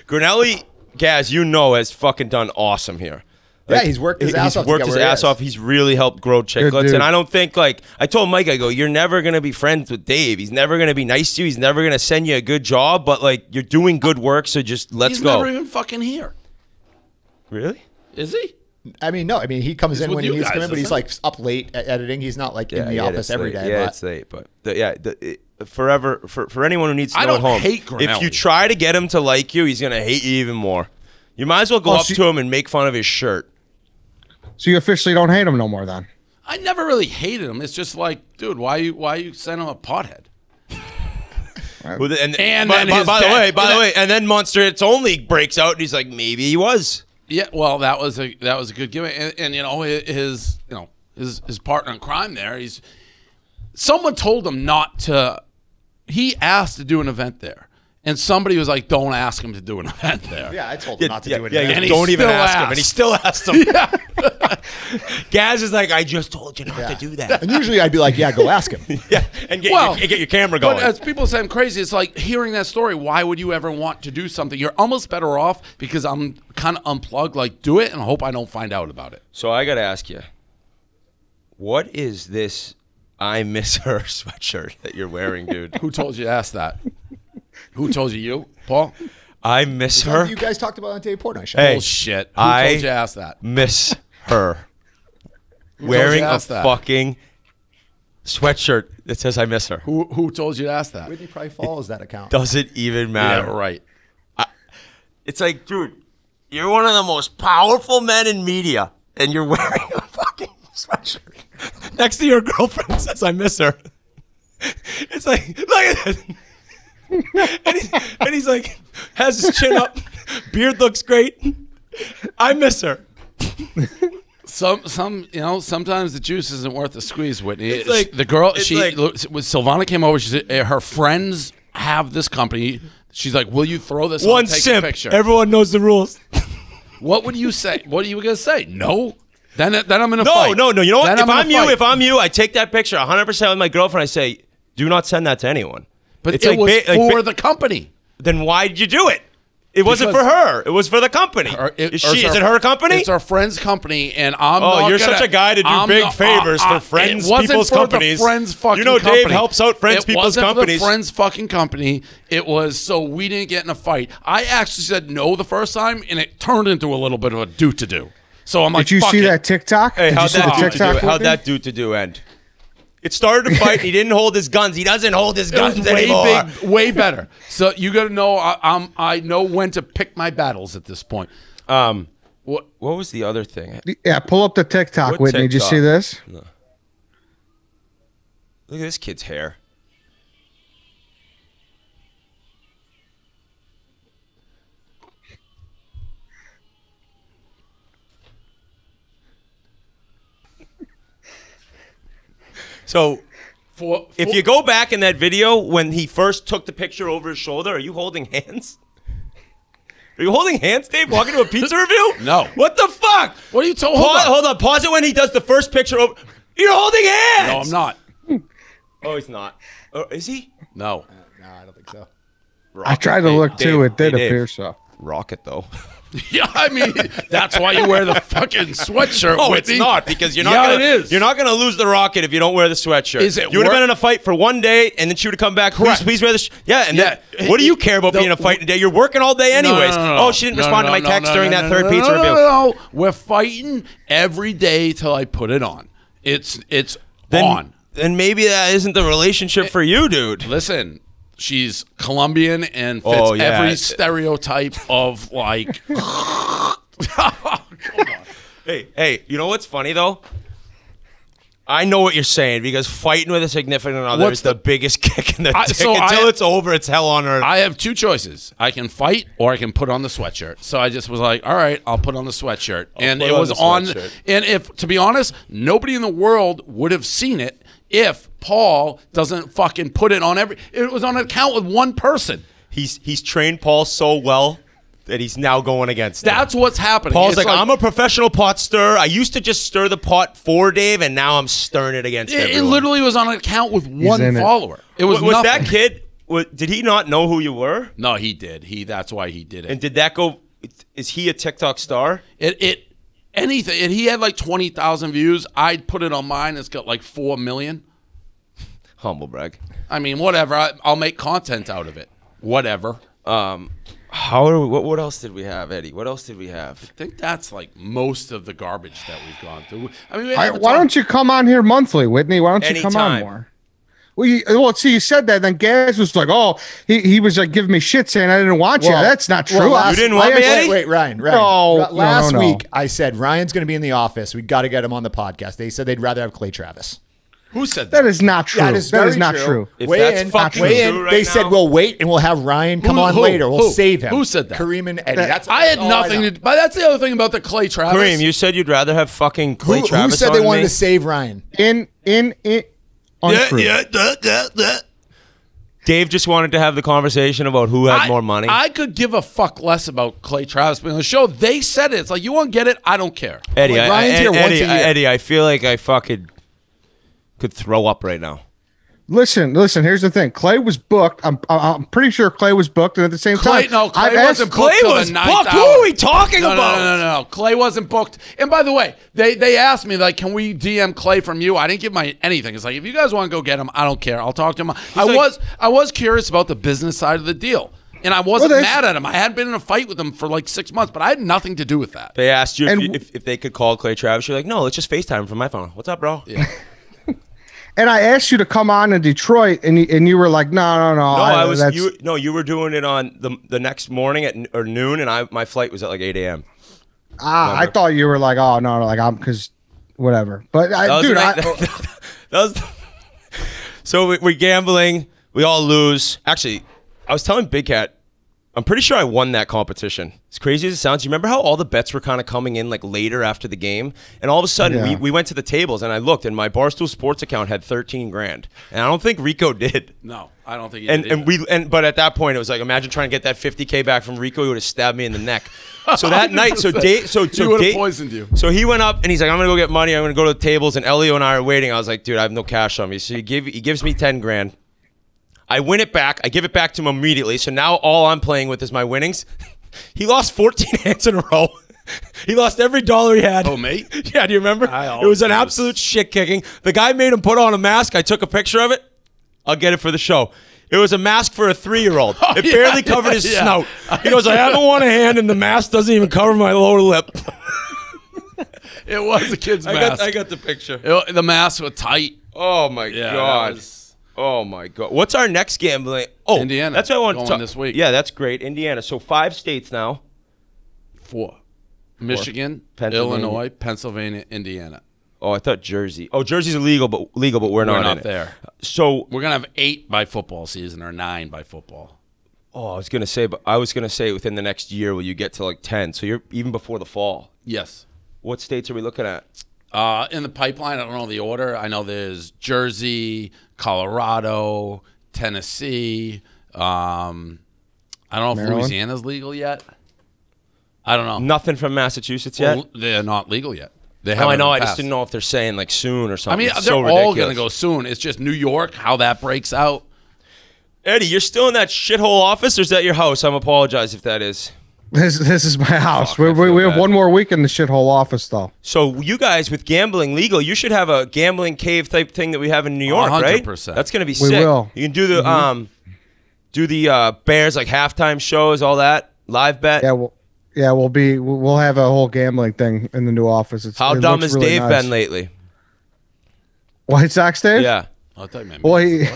[SPEAKER 4] Grinnelli, Gaz, you know, has fucking done awesome here.
[SPEAKER 6] Yeah, he's worked his ass
[SPEAKER 4] he's
[SPEAKER 6] off to
[SPEAKER 4] worked
[SPEAKER 6] get
[SPEAKER 4] his
[SPEAKER 6] where
[SPEAKER 4] ass
[SPEAKER 6] is.
[SPEAKER 4] off. He's really helped grow
[SPEAKER 1] Chiclets,
[SPEAKER 4] and I don't think like I told Mike, I go, you're never gonna be friends with Dave. He's never gonna be nice to you. He's never gonna send you a good job. But like, you're doing good work, so just let's
[SPEAKER 2] He's
[SPEAKER 4] go.
[SPEAKER 2] never even fucking here,
[SPEAKER 4] really?
[SPEAKER 2] is he?
[SPEAKER 6] I mean, no, I mean he comes in when he
[SPEAKER 2] you
[SPEAKER 6] needs to come in, but he's like up late editing. He's not like in the
[SPEAKER 4] yeah,
[SPEAKER 6] office
[SPEAKER 4] it's
[SPEAKER 6] every
[SPEAKER 4] late.
[SPEAKER 6] day.
[SPEAKER 4] Yeah,
[SPEAKER 6] but
[SPEAKER 4] it's late, but the, yeah, the, it, forever for, for anyone who needs to
[SPEAKER 2] I
[SPEAKER 4] know
[SPEAKER 2] don't
[SPEAKER 4] at home.
[SPEAKER 2] hate
[SPEAKER 4] if you try to get him to like you, he's gonna hate you even more. You might as well go
[SPEAKER 1] Oh,
[SPEAKER 4] up
[SPEAKER 1] so-
[SPEAKER 4] to him and make fun of his shirt.
[SPEAKER 1] So you officially don't hate him no more then?
[SPEAKER 2] I never really hated him. It's just like, dude, why you why you send him a pothead?
[SPEAKER 4] With and,
[SPEAKER 2] And
[SPEAKER 4] by,
[SPEAKER 2] then
[SPEAKER 4] by-
[SPEAKER 2] his
[SPEAKER 4] by the way, by the way, and then Monster It's Only breaks out, and he's like, maybe he was.
[SPEAKER 2] Yeah, well, that was a that was a good gimmick, and, and you know his you know his his partner in crime there. He's someone told him not to. He asked to do an event there, and somebody was like, "Don't ask him to do an event there."
[SPEAKER 6] Yeah, I told him not to do it.
[SPEAKER 4] yeah,
[SPEAKER 6] man.
[SPEAKER 2] And he
[SPEAKER 4] don't even
[SPEAKER 2] still
[SPEAKER 4] ask him, and he
[SPEAKER 2] asked.
[SPEAKER 4] still asked him. Gaz is like, I just told you not
[SPEAKER 6] Yeah.
[SPEAKER 4] to do that.
[SPEAKER 6] And usually I'd be like, yeah, go ask him.
[SPEAKER 4] yeah, and get,
[SPEAKER 2] Well,
[SPEAKER 4] your, get your camera going.
[SPEAKER 2] But as people say I'm crazy, it's like hearing that story. Why would you ever want to do something? You're almost better off because I'm kind of unplugged. Like, do it and hope I don't find out about it.
[SPEAKER 4] so I got to ask you, what is this I miss her sweatshirt that you're wearing, dude?
[SPEAKER 2] Who told you to ask that? Who told you? You, Paul?
[SPEAKER 4] I miss her.
[SPEAKER 6] You guys talked about it on Dave Portnoy show.
[SPEAKER 4] Hey,
[SPEAKER 2] Bullshit. Who
[SPEAKER 4] I-
[SPEAKER 2] told you to ask that?
[SPEAKER 4] miss her wearing a
[SPEAKER 2] ask that?
[SPEAKER 4] fucking sweatshirt that says I miss her.
[SPEAKER 2] Who who told you to ask that?
[SPEAKER 6] Whitney probably follows that account.
[SPEAKER 4] Does it even
[SPEAKER 2] Yeah,
[SPEAKER 4] matter?
[SPEAKER 2] right.
[SPEAKER 4] It's like, dude, you're one of the most powerful men in media, and you're wearing a fucking sweatshirt next to your girlfriend that says I miss her. It's like, look at this. And, he's, and he's like, has his chin up, beard looks great. I miss her.
[SPEAKER 2] Some some you know sometimes the juice isn't worth the squeeze. Whitney,
[SPEAKER 4] It's like-
[SPEAKER 2] the girl
[SPEAKER 4] it's
[SPEAKER 2] she
[SPEAKER 4] like-
[SPEAKER 2] when Silvana came over. She said eh, her friends have this company. She's like, "Will you throw this
[SPEAKER 4] One
[SPEAKER 2] on? Take
[SPEAKER 4] simp.
[SPEAKER 2] a picture."
[SPEAKER 4] Everyone knows the rules.
[SPEAKER 2] what would you say? What are you gonna say? No. Then then I'm in a
[SPEAKER 4] No,
[SPEAKER 2] fight.
[SPEAKER 4] no, no. You know what?
[SPEAKER 2] Then
[SPEAKER 4] If
[SPEAKER 2] in a
[SPEAKER 4] I'm you,
[SPEAKER 2] fight.
[SPEAKER 4] if I'm you, I take that picture 100% with my girlfriend. I say, do not send that to anyone.
[SPEAKER 2] But
[SPEAKER 4] it's
[SPEAKER 2] it
[SPEAKER 4] like
[SPEAKER 2] was
[SPEAKER 4] ba- like
[SPEAKER 2] for
[SPEAKER 4] ba-
[SPEAKER 2] the company.
[SPEAKER 4] Then why did you do it? It wasn't for her. It was for the company.
[SPEAKER 2] Or it-
[SPEAKER 4] is she?
[SPEAKER 2] it's
[SPEAKER 4] Is it her company?
[SPEAKER 2] It's our friend's company, and I'm.
[SPEAKER 4] Oh,
[SPEAKER 2] not
[SPEAKER 4] you're
[SPEAKER 2] gonna-
[SPEAKER 4] such a guy to do
[SPEAKER 2] I'm
[SPEAKER 4] big
[SPEAKER 2] not-
[SPEAKER 4] favors
[SPEAKER 2] uh,
[SPEAKER 4] for
[SPEAKER 2] uh,
[SPEAKER 4] friends,
[SPEAKER 2] it wasn't
[SPEAKER 4] people's
[SPEAKER 2] for the
[SPEAKER 4] companies.
[SPEAKER 2] friends fucking
[SPEAKER 4] You know Dave
[SPEAKER 2] company.
[SPEAKER 4] helps out friends,
[SPEAKER 2] it
[SPEAKER 4] people's
[SPEAKER 2] wasn't for
[SPEAKER 4] companies.
[SPEAKER 2] the friends fucking company. It was so we didn't get in a fight. I actually said no the first time, and it turned into a little bit of a do to do. So I'm like,
[SPEAKER 1] Did you
[SPEAKER 2] fuck
[SPEAKER 1] see
[SPEAKER 2] it.
[SPEAKER 1] that TikTok?
[SPEAKER 4] Hey,
[SPEAKER 1] Did
[SPEAKER 4] how'd
[SPEAKER 1] see the
[SPEAKER 4] that, do to do
[SPEAKER 1] TikTok?
[SPEAKER 4] How'd that do to do end? It started a fight. he didn't hold his guns. He doesn't hold his
[SPEAKER 2] It was
[SPEAKER 4] guns
[SPEAKER 2] way
[SPEAKER 4] anymore.
[SPEAKER 2] big, way better. So you got to know I, I'm. I know when to pick my battles at this point.
[SPEAKER 4] Um,
[SPEAKER 2] What?
[SPEAKER 4] what was the other thing?
[SPEAKER 1] Yeah, pull up the TikTok,
[SPEAKER 4] What
[SPEAKER 1] Whitney. Did you
[SPEAKER 4] TikTok?
[SPEAKER 1] see this?
[SPEAKER 4] Look at this kid's hair. So
[SPEAKER 2] For,
[SPEAKER 4] if you go back in that video when he first took the picture over his shoulder, are you holding hands? Are you holding hands, Dave? Walking to a pizza review?
[SPEAKER 2] No.
[SPEAKER 4] What the fuck?
[SPEAKER 2] what are you talking?
[SPEAKER 4] Pause,
[SPEAKER 2] Hold on.
[SPEAKER 4] hold on. Pause it when he does the first picture. Over. You're holding hands.
[SPEAKER 2] No, I'm not.
[SPEAKER 4] Oh, he's not. Oh, is he?
[SPEAKER 2] No.
[SPEAKER 6] Uh, no, I don't think so.
[SPEAKER 1] I tried to
[SPEAKER 4] Hey,
[SPEAKER 1] look too.
[SPEAKER 4] Dave,
[SPEAKER 1] It did
[SPEAKER 4] hey, Dave.
[SPEAKER 1] appear so.
[SPEAKER 4] Rocket though.
[SPEAKER 2] Yeah, I mean that's why you wear the fucking sweatshirt.
[SPEAKER 4] Oh,
[SPEAKER 2] Whitney.
[SPEAKER 4] it's not because you're not.
[SPEAKER 2] Yeah,
[SPEAKER 4] gonna,
[SPEAKER 2] it is.
[SPEAKER 4] You're not going to lose the rocket if you don't wear the sweatshirt.
[SPEAKER 2] Is it
[SPEAKER 4] You would have been in a fight for one day, and then she would have come back. Please,
[SPEAKER 2] Correct.
[SPEAKER 4] please wear the. Sh-. Yeah, and
[SPEAKER 2] Yeah.
[SPEAKER 4] then what do you care about
[SPEAKER 2] The-
[SPEAKER 4] being in a fight today? You're working all day
[SPEAKER 2] No, no,
[SPEAKER 4] anyways.
[SPEAKER 2] no, no,
[SPEAKER 4] Oh, she didn't
[SPEAKER 2] no,
[SPEAKER 4] respond
[SPEAKER 2] no,
[SPEAKER 4] to my text
[SPEAKER 2] no,
[SPEAKER 4] during
[SPEAKER 2] no,
[SPEAKER 4] that
[SPEAKER 2] no,
[SPEAKER 4] third
[SPEAKER 2] no,
[SPEAKER 4] pizza
[SPEAKER 2] no,
[SPEAKER 4] review.
[SPEAKER 2] No, no, no. We're fighting every day till I put it on. It's it's
[SPEAKER 4] Then,
[SPEAKER 2] on.
[SPEAKER 4] then maybe that isn't the relationship for you, dude.
[SPEAKER 2] Listen, she's Colombian and oh, fits
[SPEAKER 4] Oh, yeah.
[SPEAKER 2] every stereotype of like.
[SPEAKER 4] Hey, hey, you know what's funny though? I know what you're saying because fighting with a significant other
[SPEAKER 2] What's
[SPEAKER 4] is the,
[SPEAKER 2] the-
[SPEAKER 4] biggest kick in the
[SPEAKER 2] I-
[SPEAKER 4] dick.
[SPEAKER 2] so
[SPEAKER 4] Until
[SPEAKER 2] I-
[SPEAKER 4] it's over, it's hell on earth.
[SPEAKER 2] I have two choices. I can fight or I can put on the sweatshirt. So I just was like, all right, I'll put on the sweatshirt. and it
[SPEAKER 4] on
[SPEAKER 2] was on and if to be honest, nobody in the world would have seen it if Paul doesn't fucking put it on every it was on an account with one person.
[SPEAKER 4] he's he's trained Paul so well that he's now going against. him.
[SPEAKER 2] That's what's happening.
[SPEAKER 4] Paul's
[SPEAKER 2] It's
[SPEAKER 4] like, I'm a professional pot stirrer. I used to just stir the pot for Dave, and now I'm stirring it against
[SPEAKER 2] it, it literally was on an account with one
[SPEAKER 1] in it.
[SPEAKER 2] follower. It was,
[SPEAKER 4] was, was
[SPEAKER 2] nothing.
[SPEAKER 4] that kid? Was, did he not know who you were?
[SPEAKER 2] No, he did. He that's why he did it.
[SPEAKER 4] And did that go? Is he a TikTok star?
[SPEAKER 2] It it anything. And he had like twenty thousand views. I'd put it on mine. It's got like four million.
[SPEAKER 4] Humble brag.
[SPEAKER 2] I mean, whatever. I, I'll make content out of it. Whatever.
[SPEAKER 4] Um, how? Are we, what, what else did we have, Eddie? What else did we have?
[SPEAKER 2] I think that's like most of the garbage that we've gone through. I mean,
[SPEAKER 1] I, why don't you come on here monthly, Whitney? Why don't you come on more? Well, you, well, see, you said that. Then Gaz was like, "Oh, he, he was like giving me shit, saying I didn't want you."
[SPEAKER 6] Well-
[SPEAKER 1] That's not true.
[SPEAKER 6] well, last-
[SPEAKER 4] You didn't want
[SPEAKER 6] wait,
[SPEAKER 4] me, Eddie?
[SPEAKER 6] Wait, wait, Ryan, Ryan.
[SPEAKER 1] No,
[SPEAKER 6] La-
[SPEAKER 1] no,
[SPEAKER 6] last
[SPEAKER 1] no, no.
[SPEAKER 6] week I said Ryan's going to be in the office. We got to get him on the podcast. They said they'd rather have Clay Travis.
[SPEAKER 2] Who said
[SPEAKER 1] that
[SPEAKER 2] that?
[SPEAKER 1] is not true.
[SPEAKER 6] That is
[SPEAKER 1] that
[SPEAKER 6] very
[SPEAKER 1] not true.
[SPEAKER 4] If
[SPEAKER 6] weigh
[SPEAKER 4] that's
[SPEAKER 6] in,
[SPEAKER 4] fucking true
[SPEAKER 6] in.
[SPEAKER 4] right
[SPEAKER 6] they
[SPEAKER 4] now-
[SPEAKER 6] said we'll wait and we'll have Ryan come
[SPEAKER 2] Who-
[SPEAKER 6] on
[SPEAKER 2] who?
[SPEAKER 6] later. We'll
[SPEAKER 2] Who?
[SPEAKER 6] save him.
[SPEAKER 2] Who said that?
[SPEAKER 6] Kareem and Eddie. That's
[SPEAKER 2] I had
[SPEAKER 6] that's
[SPEAKER 2] nothing
[SPEAKER 6] know.
[SPEAKER 2] to. But that's the other thing about the Clay Travis.
[SPEAKER 4] Kareem, you said you'd rather have fucking Clay
[SPEAKER 6] Who, who said
[SPEAKER 4] on
[SPEAKER 6] they wanted
[SPEAKER 4] me?
[SPEAKER 6] to save Ryan?
[SPEAKER 1] In in in.
[SPEAKER 4] Duh, duh, duh. Dave just wanted to have the conversation about who had
[SPEAKER 2] I-
[SPEAKER 4] more money.
[SPEAKER 2] I could give a fuck less about Clay Travis, being on the show they said it. It's like you won't get it. I don't care.
[SPEAKER 4] Eddie,
[SPEAKER 6] Like,
[SPEAKER 4] I, I, Eddie. Eddie, I feel like I fucking could throw up right now.
[SPEAKER 1] Listen, listen. Here's the thing. Clay was booked. I'm I'm pretty sure Clay was booked, and at the same
[SPEAKER 2] Clay,
[SPEAKER 1] time,
[SPEAKER 2] no, Clay
[SPEAKER 1] I've
[SPEAKER 2] wasn't booked
[SPEAKER 4] Clay was
[SPEAKER 2] the ninth
[SPEAKER 4] booked? Who are we talking
[SPEAKER 2] no,
[SPEAKER 4] about?
[SPEAKER 2] No, no, no, no. Clay wasn't booked. And by the way, they they asked me like, can we DM Clay from you? I didn't give my anything. It's like if you guys want to go get him, I don't care. I'll talk to him. I
[SPEAKER 4] like-
[SPEAKER 2] was I was curious about the business side of the deal. And I wasn't
[SPEAKER 1] Well,
[SPEAKER 2] mad at him. I hadn't been in a fight with him for like six months, but I had nothing to do with that.
[SPEAKER 4] They asked you if,
[SPEAKER 1] And-
[SPEAKER 4] you if, if they could call Clay Travis. You're like, no, let's just FaceTime from my phone. What's up, bro?
[SPEAKER 2] Yeah.
[SPEAKER 1] And I asked you to come on in Detroit, and you, and you were like, no, no, no.
[SPEAKER 4] No, I was you. No, you were doing it on the the next morning at or noon, and I my flight was at like 8 a.m.
[SPEAKER 1] Ah, I thought you were like, oh no, no like I'm because whatever. But I,
[SPEAKER 4] That
[SPEAKER 1] dude,
[SPEAKER 4] the
[SPEAKER 1] I,
[SPEAKER 4] night- that was. so we, we're gambling. We all lose. Actually, I was telling Big Cat, I'm pretty sure I won that competition. As crazy as it sounds, you remember how all the bets were kind of coming in like later after the game, and all of a sudden we,
[SPEAKER 1] Yeah.
[SPEAKER 4] we went to the tables, and I looked, and my Barstool Sports account had 13 grand, and I don't think Rico did.
[SPEAKER 2] No, I don't think. He
[SPEAKER 4] And
[SPEAKER 2] did
[SPEAKER 4] and we and but at that point it was like imagine trying to get that 50k back from Rico. He would have stabbed me in the neck. So that night, so
[SPEAKER 2] 100%.
[SPEAKER 4] Dave, so so
[SPEAKER 2] He would've poisoned you.
[SPEAKER 4] So he went up and he's like, I'm gonna go get money. I'm gonna go to the tables. And Elio and I are waiting. I was like, dude, I have no cash on me. So he give he gives me 10 grand. I win it back. I give it back to him immediately. So now all I'm playing with is my winnings. he lost 14 hands in a row. he lost every dollar he had.
[SPEAKER 2] Oh, mate?
[SPEAKER 4] Yeah, do you remember?
[SPEAKER 2] I
[SPEAKER 4] it was an absolute shit kicking. The guy made him put on a mask. I took a picture of it. I'll get it for the show. It was a mask for a three year old. Oh, it
[SPEAKER 2] yeah,
[SPEAKER 4] barely covered his
[SPEAKER 2] yeah.
[SPEAKER 4] snout. He goes, I haven't won a hand, and the mask doesn't even cover my lower lip.
[SPEAKER 2] it was a kid's
[SPEAKER 4] I
[SPEAKER 2] mask.
[SPEAKER 4] got, I got the picture.
[SPEAKER 2] It- the mask was tight.
[SPEAKER 4] Oh my
[SPEAKER 2] Yeah,
[SPEAKER 4] god. Oh my god. What's our next gambling? Oh,
[SPEAKER 2] Indiana.
[SPEAKER 4] That's what I want to talk
[SPEAKER 2] this week.
[SPEAKER 4] Yeah, that's great. Indiana. So five states now.
[SPEAKER 2] Four. Michigan,
[SPEAKER 4] Pennsylvania.
[SPEAKER 2] Illinois, Pennsylvania, Indiana.
[SPEAKER 4] Oh, I thought Jersey. Oh, Jersey's illegal, but legal, but we're not,
[SPEAKER 2] We're not
[SPEAKER 4] it.
[SPEAKER 2] there.
[SPEAKER 4] So,
[SPEAKER 2] We're gonna have eight by football season or nine by football.
[SPEAKER 4] oh, I was gonna say, but I was gonna say within the next year, will you get to like ten? So you're even before the fall.
[SPEAKER 2] Yes.
[SPEAKER 4] What states are we looking at?
[SPEAKER 2] Uh, in the pipeline, I don't know the order. I know there's Jersey, Colorado, Tennessee. Um, I don't know if
[SPEAKER 1] Maryland?
[SPEAKER 2] Louisiana's legal yet. I don't know.
[SPEAKER 4] Nothing from Massachusetts yet.
[SPEAKER 2] Well, they're not legal yet. They
[SPEAKER 4] no,
[SPEAKER 2] haven't
[SPEAKER 4] I know. I just didn't know if they're saying like soon or something.
[SPEAKER 2] I mean,
[SPEAKER 4] It's
[SPEAKER 2] they're
[SPEAKER 4] so
[SPEAKER 2] all going to go soon. It's just New York, how that breaks out.
[SPEAKER 4] Eddie, you're still in that shithole office, or is that your house? I'm apologize if that is.
[SPEAKER 1] This this is my house.
[SPEAKER 4] Fuck,
[SPEAKER 1] we we, we have one more week in the shithole office though.
[SPEAKER 4] So you guys with gambling legal, you should have a gambling cave type thing that we have in New York, right?
[SPEAKER 2] 100%.
[SPEAKER 4] That's gonna be sick.
[SPEAKER 1] We will.
[SPEAKER 4] You can do the um, do the uh, Bears like halftime shows, all that live bet.
[SPEAKER 1] Yeah, we'll, yeah, we'll be we'll we'll have a whole gambling thing in the new office. It's,
[SPEAKER 4] How
[SPEAKER 1] it
[SPEAKER 4] dumb
[SPEAKER 1] looks
[SPEAKER 4] has
[SPEAKER 1] really
[SPEAKER 4] Dave
[SPEAKER 1] nice.
[SPEAKER 4] been lately?
[SPEAKER 1] White Sox Dave?
[SPEAKER 4] Yeah,
[SPEAKER 2] Oh, I thought you meant
[SPEAKER 1] Well, he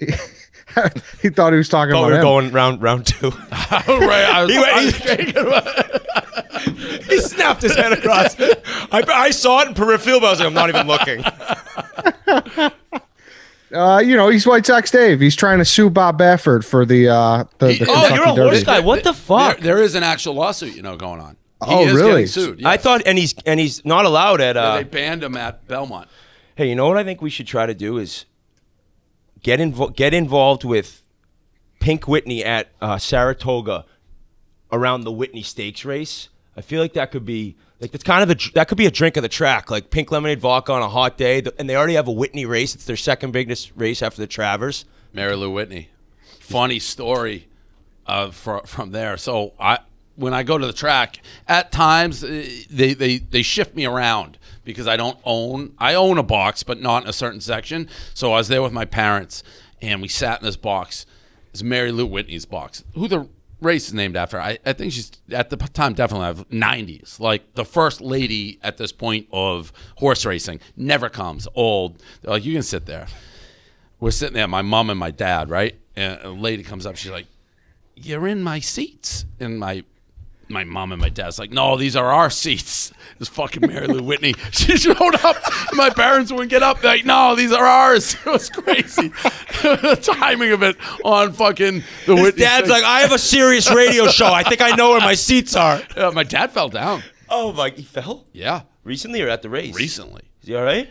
[SPEAKER 1] he thought he was talking
[SPEAKER 4] thought
[SPEAKER 1] about
[SPEAKER 4] we were
[SPEAKER 1] him.
[SPEAKER 4] going round round two.
[SPEAKER 2] right. I was,
[SPEAKER 4] He went-
[SPEAKER 2] I was
[SPEAKER 4] he- he snapped his head across. I, I saw it in peripheral, but I was like, I'm not even looking.
[SPEAKER 1] Uh, you know, he's White Sox Dave. He's trying to sue Bob Baffert for the uh the, the
[SPEAKER 2] Oh,
[SPEAKER 1] Kentucky
[SPEAKER 4] you're a horse
[SPEAKER 1] Derby.
[SPEAKER 4] guy. What the fuck?
[SPEAKER 2] There, there is an actual lawsuit, you know, going on. He
[SPEAKER 1] Oh,
[SPEAKER 2] is
[SPEAKER 1] really?
[SPEAKER 2] Getting sued.
[SPEAKER 4] I thought, and he's and he's not allowed at. Uh,
[SPEAKER 2] they banned him at Belmont.
[SPEAKER 4] Hey, you know what I think we should try to do is get invo- get involved with Pink Whitney at uh, Saratoga around the Whitney Stakes race. I feel like that could be like that's kind of a that could be a drink of the track, like pink lemonade vodka on a hot day. And they already have a Whitney race; it's their second biggest race after the Travers.
[SPEAKER 2] Mary Lou Whitney. Funny story uh, fr- from there. So I, when I go to the track, at times uh, they, they they shift me around because I don't own. I own a box, but not in a certain section. So I was there with my parents, and we sat in this box. It's Mary Lou Whitney's box. Who the race is named after? I, I think she's at the time definitely have 90s, like the first lady at this point of horse racing. Never comes old. They're like you can sit there
[SPEAKER 3] we're sitting there, my mom and my dad, right? And a lady comes up, she's like, "You're in my seats," and my my mom and my dad's like, "No, these are our seats." This fucking Mary Lou Whitney, she showed up. My parents wouldn't get up. They're like, "No, these are ours." It was crazy. the timing of it on fucking the
[SPEAKER 4] His
[SPEAKER 3] Whitney.
[SPEAKER 4] dad's
[SPEAKER 3] thing.
[SPEAKER 4] like, I have a serious radio show. I think I know where my seats are.
[SPEAKER 3] Yeah, my dad fell down.
[SPEAKER 4] Oh my, he fell
[SPEAKER 3] Yeah,
[SPEAKER 4] recently or at the race?
[SPEAKER 3] recently.
[SPEAKER 4] Is he all right?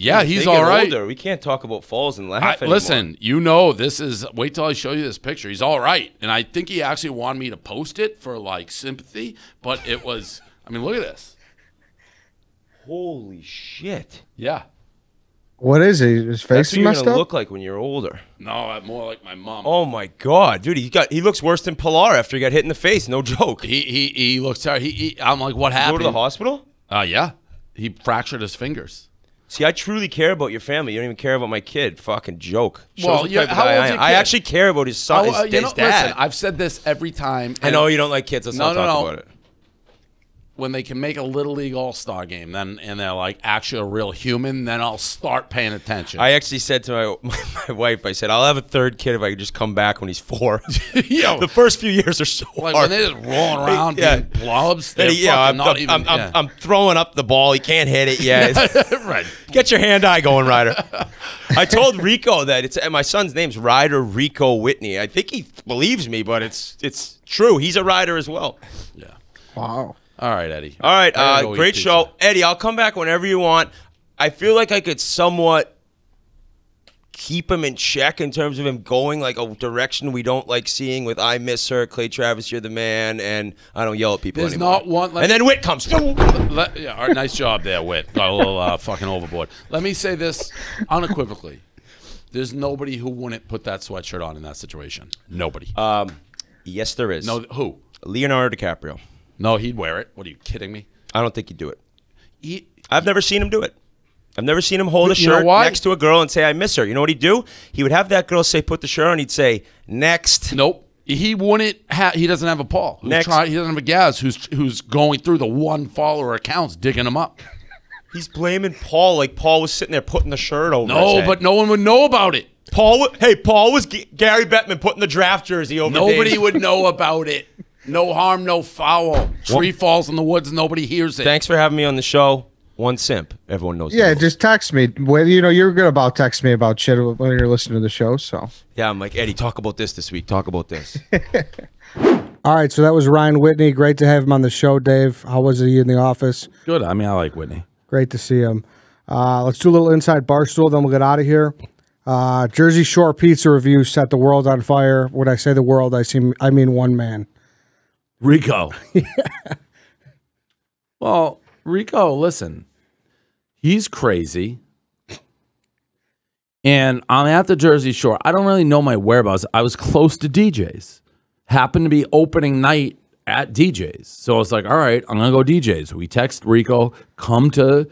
[SPEAKER 3] Yeah, he's all right.
[SPEAKER 4] Older. We can't talk about falls and laugh
[SPEAKER 3] I,
[SPEAKER 4] anymore.
[SPEAKER 3] listen, you know this is. Wait till I show you this picture. He's all right, and I think he actually wanted me to post it for like sympathy, but it was. I mean, look at this.
[SPEAKER 4] Holy shit!
[SPEAKER 3] Yeah.
[SPEAKER 1] What is he? His
[SPEAKER 4] That's
[SPEAKER 1] face
[SPEAKER 4] what
[SPEAKER 1] is
[SPEAKER 4] you're
[SPEAKER 1] messed
[SPEAKER 4] gonna
[SPEAKER 1] up.
[SPEAKER 4] look like when you're older.
[SPEAKER 3] No, I'm more like my mom.
[SPEAKER 4] Oh my god, dude, he got he looks worse than Pillar after he got hit in the face. No joke.
[SPEAKER 3] He he he looks terrible. He, he I'm like, what happened?
[SPEAKER 4] Go
[SPEAKER 3] happened?
[SPEAKER 4] to the hospital.
[SPEAKER 3] Uh, yeah. He fractured his fingers.
[SPEAKER 4] See, I truly care about your family. You don't even care about my kid. Fucking joke. Shows
[SPEAKER 3] Well, yeah, how old's
[SPEAKER 4] I,
[SPEAKER 3] your
[SPEAKER 4] am. I actually care about his son,
[SPEAKER 3] Oh,
[SPEAKER 4] his,
[SPEAKER 3] uh, you
[SPEAKER 4] his
[SPEAKER 3] know,
[SPEAKER 4] dad.
[SPEAKER 3] listen, I've said this every time.
[SPEAKER 4] I know you don't like kids. Let's
[SPEAKER 3] No,
[SPEAKER 4] not
[SPEAKER 3] no,
[SPEAKER 4] talk
[SPEAKER 3] no.
[SPEAKER 4] about it.
[SPEAKER 3] When they can make a little league all star game, then and they're like actually a real human, then I'll start paying attention.
[SPEAKER 4] I actually said to my, my, my wife, I said, I'll have a third kid if I could just come back when he's four.
[SPEAKER 3] Yo,
[SPEAKER 4] the first few years are so
[SPEAKER 3] like
[SPEAKER 4] hard.
[SPEAKER 3] when they're just rolling around
[SPEAKER 4] Yeah.
[SPEAKER 3] being blobs, they're
[SPEAKER 4] he- yeah, I'm,
[SPEAKER 3] not
[SPEAKER 4] I'm,
[SPEAKER 3] even.
[SPEAKER 4] I'm, I'm,
[SPEAKER 3] yeah.
[SPEAKER 4] I'm throwing up the ball. He can't hit it yet.
[SPEAKER 3] right.
[SPEAKER 4] Get your hand eye going, Ryder. I told Rico that it's and my son's name's Ryder Rico Whitney. I think he believes me, but it's it's true. He's a rider as well.
[SPEAKER 3] Yeah.
[SPEAKER 1] Wow.
[SPEAKER 3] All right, Eddie.
[SPEAKER 4] All right, uh,
[SPEAKER 3] go eat
[SPEAKER 4] great
[SPEAKER 3] pizza.
[SPEAKER 4] show, Eddie. I'll come back whenever you want. I feel like I could somewhat keep him in check in terms of him going like a direction we don't like seeing with I miss her, Clay Travis, you're the man, and I don't yell at people
[SPEAKER 3] There's
[SPEAKER 4] anymore.
[SPEAKER 3] not one- let
[SPEAKER 4] and
[SPEAKER 3] me-
[SPEAKER 4] then Whit comes.
[SPEAKER 3] Let, yeah, all right, nice job there, Whit. Got a little uh, fucking overboard. Let me say this unequivocally: There's nobody who wouldn't put that sweatshirt on in that situation. Nobody.
[SPEAKER 4] Um, yes, there is.
[SPEAKER 3] no, who?
[SPEAKER 4] Leonardo DiCaprio.
[SPEAKER 3] No, he'd wear it. What are you kidding me?
[SPEAKER 4] I don't think he'd do it.
[SPEAKER 3] He,
[SPEAKER 4] I've never seen him do it. I've never seen him hold a
[SPEAKER 3] You
[SPEAKER 4] shirt next to a girl and say, I miss her. You know what he'd do? He would have that girl say, put the shirt on. He'd say, next.
[SPEAKER 3] nope. He wouldn't. Ha- he doesn't have a Paul. Who's
[SPEAKER 4] Next.
[SPEAKER 3] try- he doesn't have a Gaz who's who's going through the one follower accounts, digging him up.
[SPEAKER 4] He's blaming Paul like Paul was sitting there putting the shirt over
[SPEAKER 3] No, but no one would know about it.
[SPEAKER 4] Paul, hey, Paul was G- Gary Bettman putting the draft jersey over.
[SPEAKER 3] Nobody would know about it. No harm, no foul. Tree falls in the woods, nobody hears it.
[SPEAKER 4] Thanks for having me on the show. One simp. Everyone knows.
[SPEAKER 1] Yeah, just text me. Well, you know, you're good about text me about shit when you're listening to the show. So,
[SPEAKER 4] yeah. I'm like Eddie. Talk about this this week. Talk about this.
[SPEAKER 1] all right. So that was Ryan Whitney. Great to have him on the show, Dave. How was he in the office?
[SPEAKER 2] Good. I mean, I like Whitney.
[SPEAKER 1] Great to see him. Uh, let's do a little inside barstool, then we'll get out of here. Uh, Jersey Shore pizza review set the world on fire. When I say the world, I see I mean one man.
[SPEAKER 2] Rico. well, Rico, listen, he's crazy. And I'm at the Jersey Shore. I don't really know my whereabouts. I was close to DJ's. Happened to be opening night at DJ's. So I was like, all right, I'm going to go DJ's. We text Rico, come to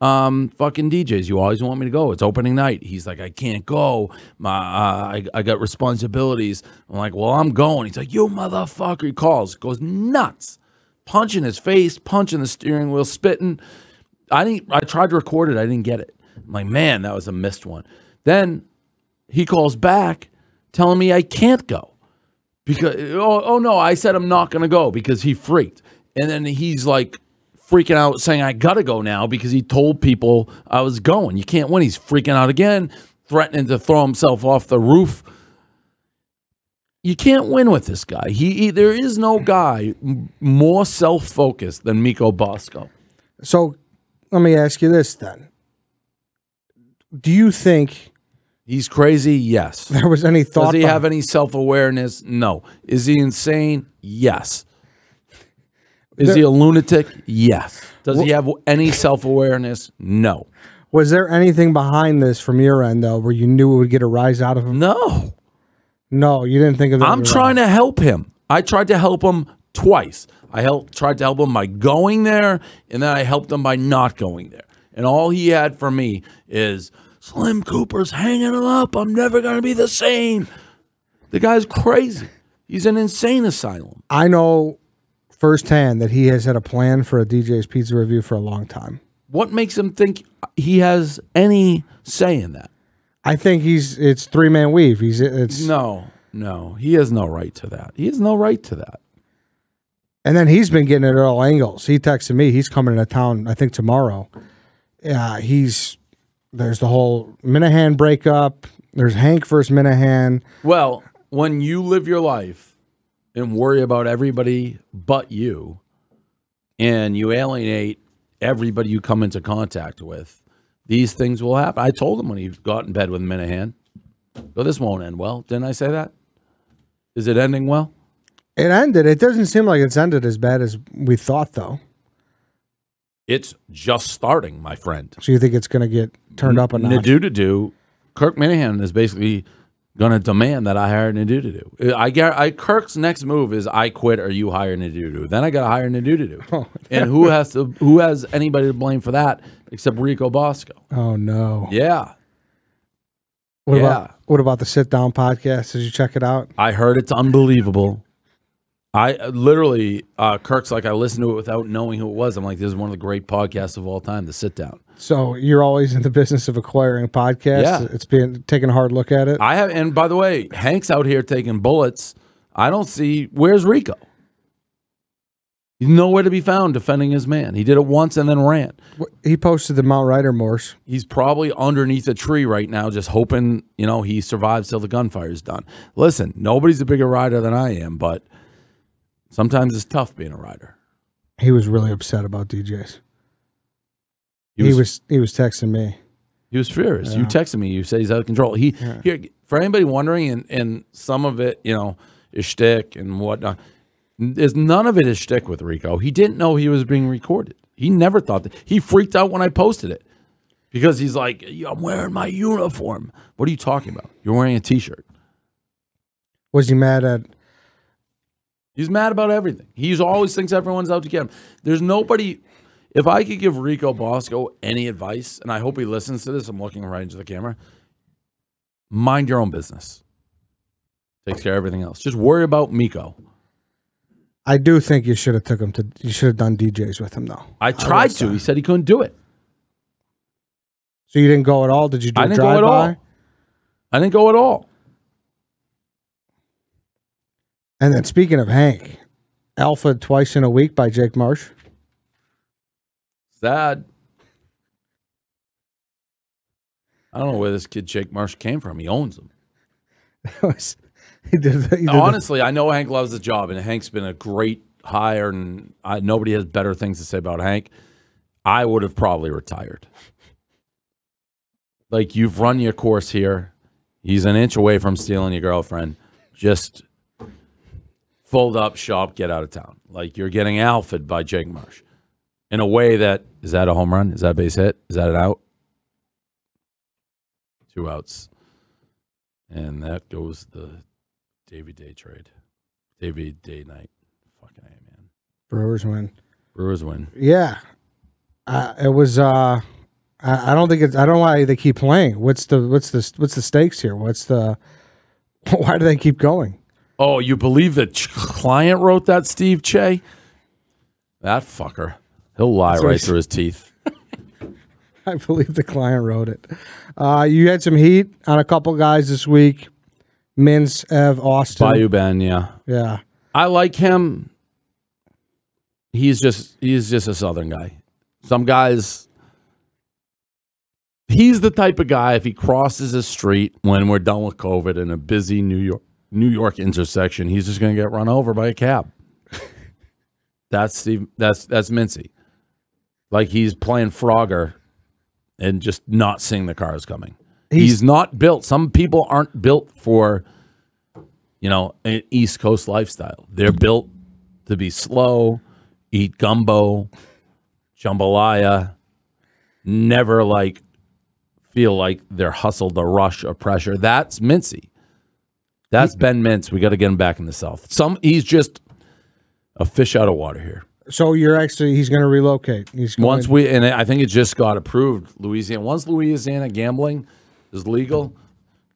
[SPEAKER 2] um, fucking DJ's. You always want me to go. It's opening night. He's like, I can't go. My, uh, I, I got responsibilities. I'm like, well, I'm going. He's like, you motherfucker. He calls, goes nuts, punching his face, punching the steering wheel, spitting. I didn't. I tried to record it. I didn't get it. I'm like, man, that was a missed one. Then he calls back, telling me I can't go because oh, oh no, I said I'm not gonna go because he freaked, and then he's like freaking out, saying I gotta go now because he told people I was going. You can't win. He's freaking out again, threatening to throw himself off the roof. You can't win with this guy. He, he there is no guy more self-focused than Rico Bosco.
[SPEAKER 1] So let me ask you this then. Do you think
[SPEAKER 2] He's crazy, yes.
[SPEAKER 1] there was any thought
[SPEAKER 2] Does he have any self awareness? No. Is he insane? Yes. Is he a lunatic? Yes. Does he have any self awareness? No.
[SPEAKER 1] was there anything behind this from your end though where you knew it would get a rise out of him?
[SPEAKER 2] No.
[SPEAKER 1] No, you didn't think of that.
[SPEAKER 2] I'm trying to help him. I tried to help him twice. I helped, tried to help him by going there, and then I helped him by not going there. And all he had for me is Slim Cooper's hanging him up. I'm never going to be the same. The guy's crazy. He's an insane asylum.
[SPEAKER 1] I know firsthand that he has had a plan for a DJ's pizza review for a long time.
[SPEAKER 2] What makes him think he has any say in that?
[SPEAKER 1] I think he's it's three man weave. He's it's
[SPEAKER 2] No, no, he has no right to that. He has no right to that.
[SPEAKER 1] and then he's been getting it at all angles. He texted me. He's coming to town. I think tomorrow. Yeah, he's there's the whole Minihane breakup. There's Hank versus Minihane.
[SPEAKER 2] Well, when you live your life and worry about everybody but you, and you alienate everybody you come into contact with, these things will happen. I told him when he got in bed with Minihane, "Well, this won't end well." Didn't I say that? Is it ending well?
[SPEAKER 1] It ended. It doesn't seem like it's ended as bad as we thought, though.
[SPEAKER 2] It's just starting, my friend.
[SPEAKER 1] So you think it's going to get turned up a notch?
[SPEAKER 2] Nadu to do. Kirk Minihane is basically going to demand that I hire Nadu to do. I get. I Kirk's next move is I quit or you hire Nadu to do. Then I got to hire Nadu to do.
[SPEAKER 1] Oh,
[SPEAKER 2] and who has to? Who has anybody to blame for that except Rico Bosco?
[SPEAKER 1] Oh no!
[SPEAKER 2] Yeah,
[SPEAKER 1] What
[SPEAKER 2] yeah.
[SPEAKER 1] about what about the sit down podcast? Did you check it out?
[SPEAKER 2] I heard it's unbelievable. I literally, uh, Kirk's like, I listened to it without knowing who it was. I'm like, this is one of the great podcasts of all time. The sit down.
[SPEAKER 1] So you're always in the business of acquiring podcasts.
[SPEAKER 2] Yeah.
[SPEAKER 1] It's being taking a hard look at it.
[SPEAKER 2] I have, and by the way, Hank's out here taking bullets. I don't see where's Rico. He's nowhere to be found defending his man. He did it once and then ran.
[SPEAKER 1] he posted the Mount Rider Morse.
[SPEAKER 2] He's probably underneath a tree right now, just hoping you know he survives till the gunfire's done. Listen, nobody's a bigger rider than I am, but sometimes it's tough being a rider.
[SPEAKER 1] He was really upset about DJs.
[SPEAKER 2] He
[SPEAKER 1] He
[SPEAKER 2] was-
[SPEAKER 1] was he was texting me.
[SPEAKER 2] He was furious. You texted me. You said he's out of control. He here for anybody wondering, and and some of it, you know, is shtick and whatnot. Is none of it is shtick with Rico. He didn't know he was being recorded. He never thought that. He freaked out when I posted it because he's like, "I'm wearing my uniform." What are you talking about? You're wearing a t-shirt.
[SPEAKER 1] Was he mad at?
[SPEAKER 2] He's mad about everything. He always thinks everyone's out to get him. There's nobody. If I could give Rico Bosco any advice, and I hope he listens to this, I'm looking right into the camera. Mind your own business. Takes care of everything else. Just worry about Miko.
[SPEAKER 1] I do think you should have took him to. You should have done DJs with him though.
[SPEAKER 2] I tried to. He said he couldn't do it.
[SPEAKER 1] So you didn't go at all? Did you do
[SPEAKER 2] I didn't go at
[SPEAKER 1] drive
[SPEAKER 2] all.
[SPEAKER 1] by?
[SPEAKER 2] I didn't go at all.
[SPEAKER 1] And then speaking of Hank, Alpha twice in a week by Jake Marsh.
[SPEAKER 2] Sad. I don't know where this kid Jake Marsh came from. He owns them.
[SPEAKER 1] he did. He did
[SPEAKER 2] Honestly, I know Hank loves the job, and Hank's been a great hire, and I, nobody has better things to say about Hank. I would have probably retired. Like you've run your course here. He's an inch away from stealing your girlfriend. Just fold up shop, get out of town. Like you're getting alphaed by Jake Marsh in a way that is that a home run? Is that a base hit? Is that an out? Two outs. And that goes the Davy Day trade. Davy Day night. Fucking A, man.
[SPEAKER 1] Brewers win.
[SPEAKER 2] Brewers win.
[SPEAKER 1] Yeah, uh, it was. uh I, I don't think it's. I don't know why they keep playing. What's the what's the what's the stakes here? What's the why do they keep going?
[SPEAKER 2] Oh, you believe the ch- client wrote that, Steve Che? That fucker. He'll lie
[SPEAKER 1] what
[SPEAKER 2] right through his teeth.
[SPEAKER 1] I believe the client wrote it. Uh, you had some heat on a couple guys this week. Mins, Ev, Austin.
[SPEAKER 2] Bayou Ben, yeah.
[SPEAKER 1] Yeah.
[SPEAKER 2] I like him. He's just he's just a southern guy. Some guys he's the type of guy if he crosses a street when we're done with COVID in a busy New York New York intersection, he's just gonna get run over by a cab. that's Steve that's that's Mincy. Like he's playing Frogger and just not seeing the cars coming.
[SPEAKER 1] He's-
[SPEAKER 2] he's not built. Some people aren't built for you know, an East Coast lifestyle. They're built to be slow, eat gumbo, jambalaya, never like feel like they're hustled a rush of pressure. That's Mincy. That's Ben Mintz. We got to get him back in the South. Some he's just a fish out of water here.
[SPEAKER 1] So you're actually he's going to relocate. He's going,
[SPEAKER 2] Once we and I think it just got approved, Louisiana. Once Louisiana gambling is legal,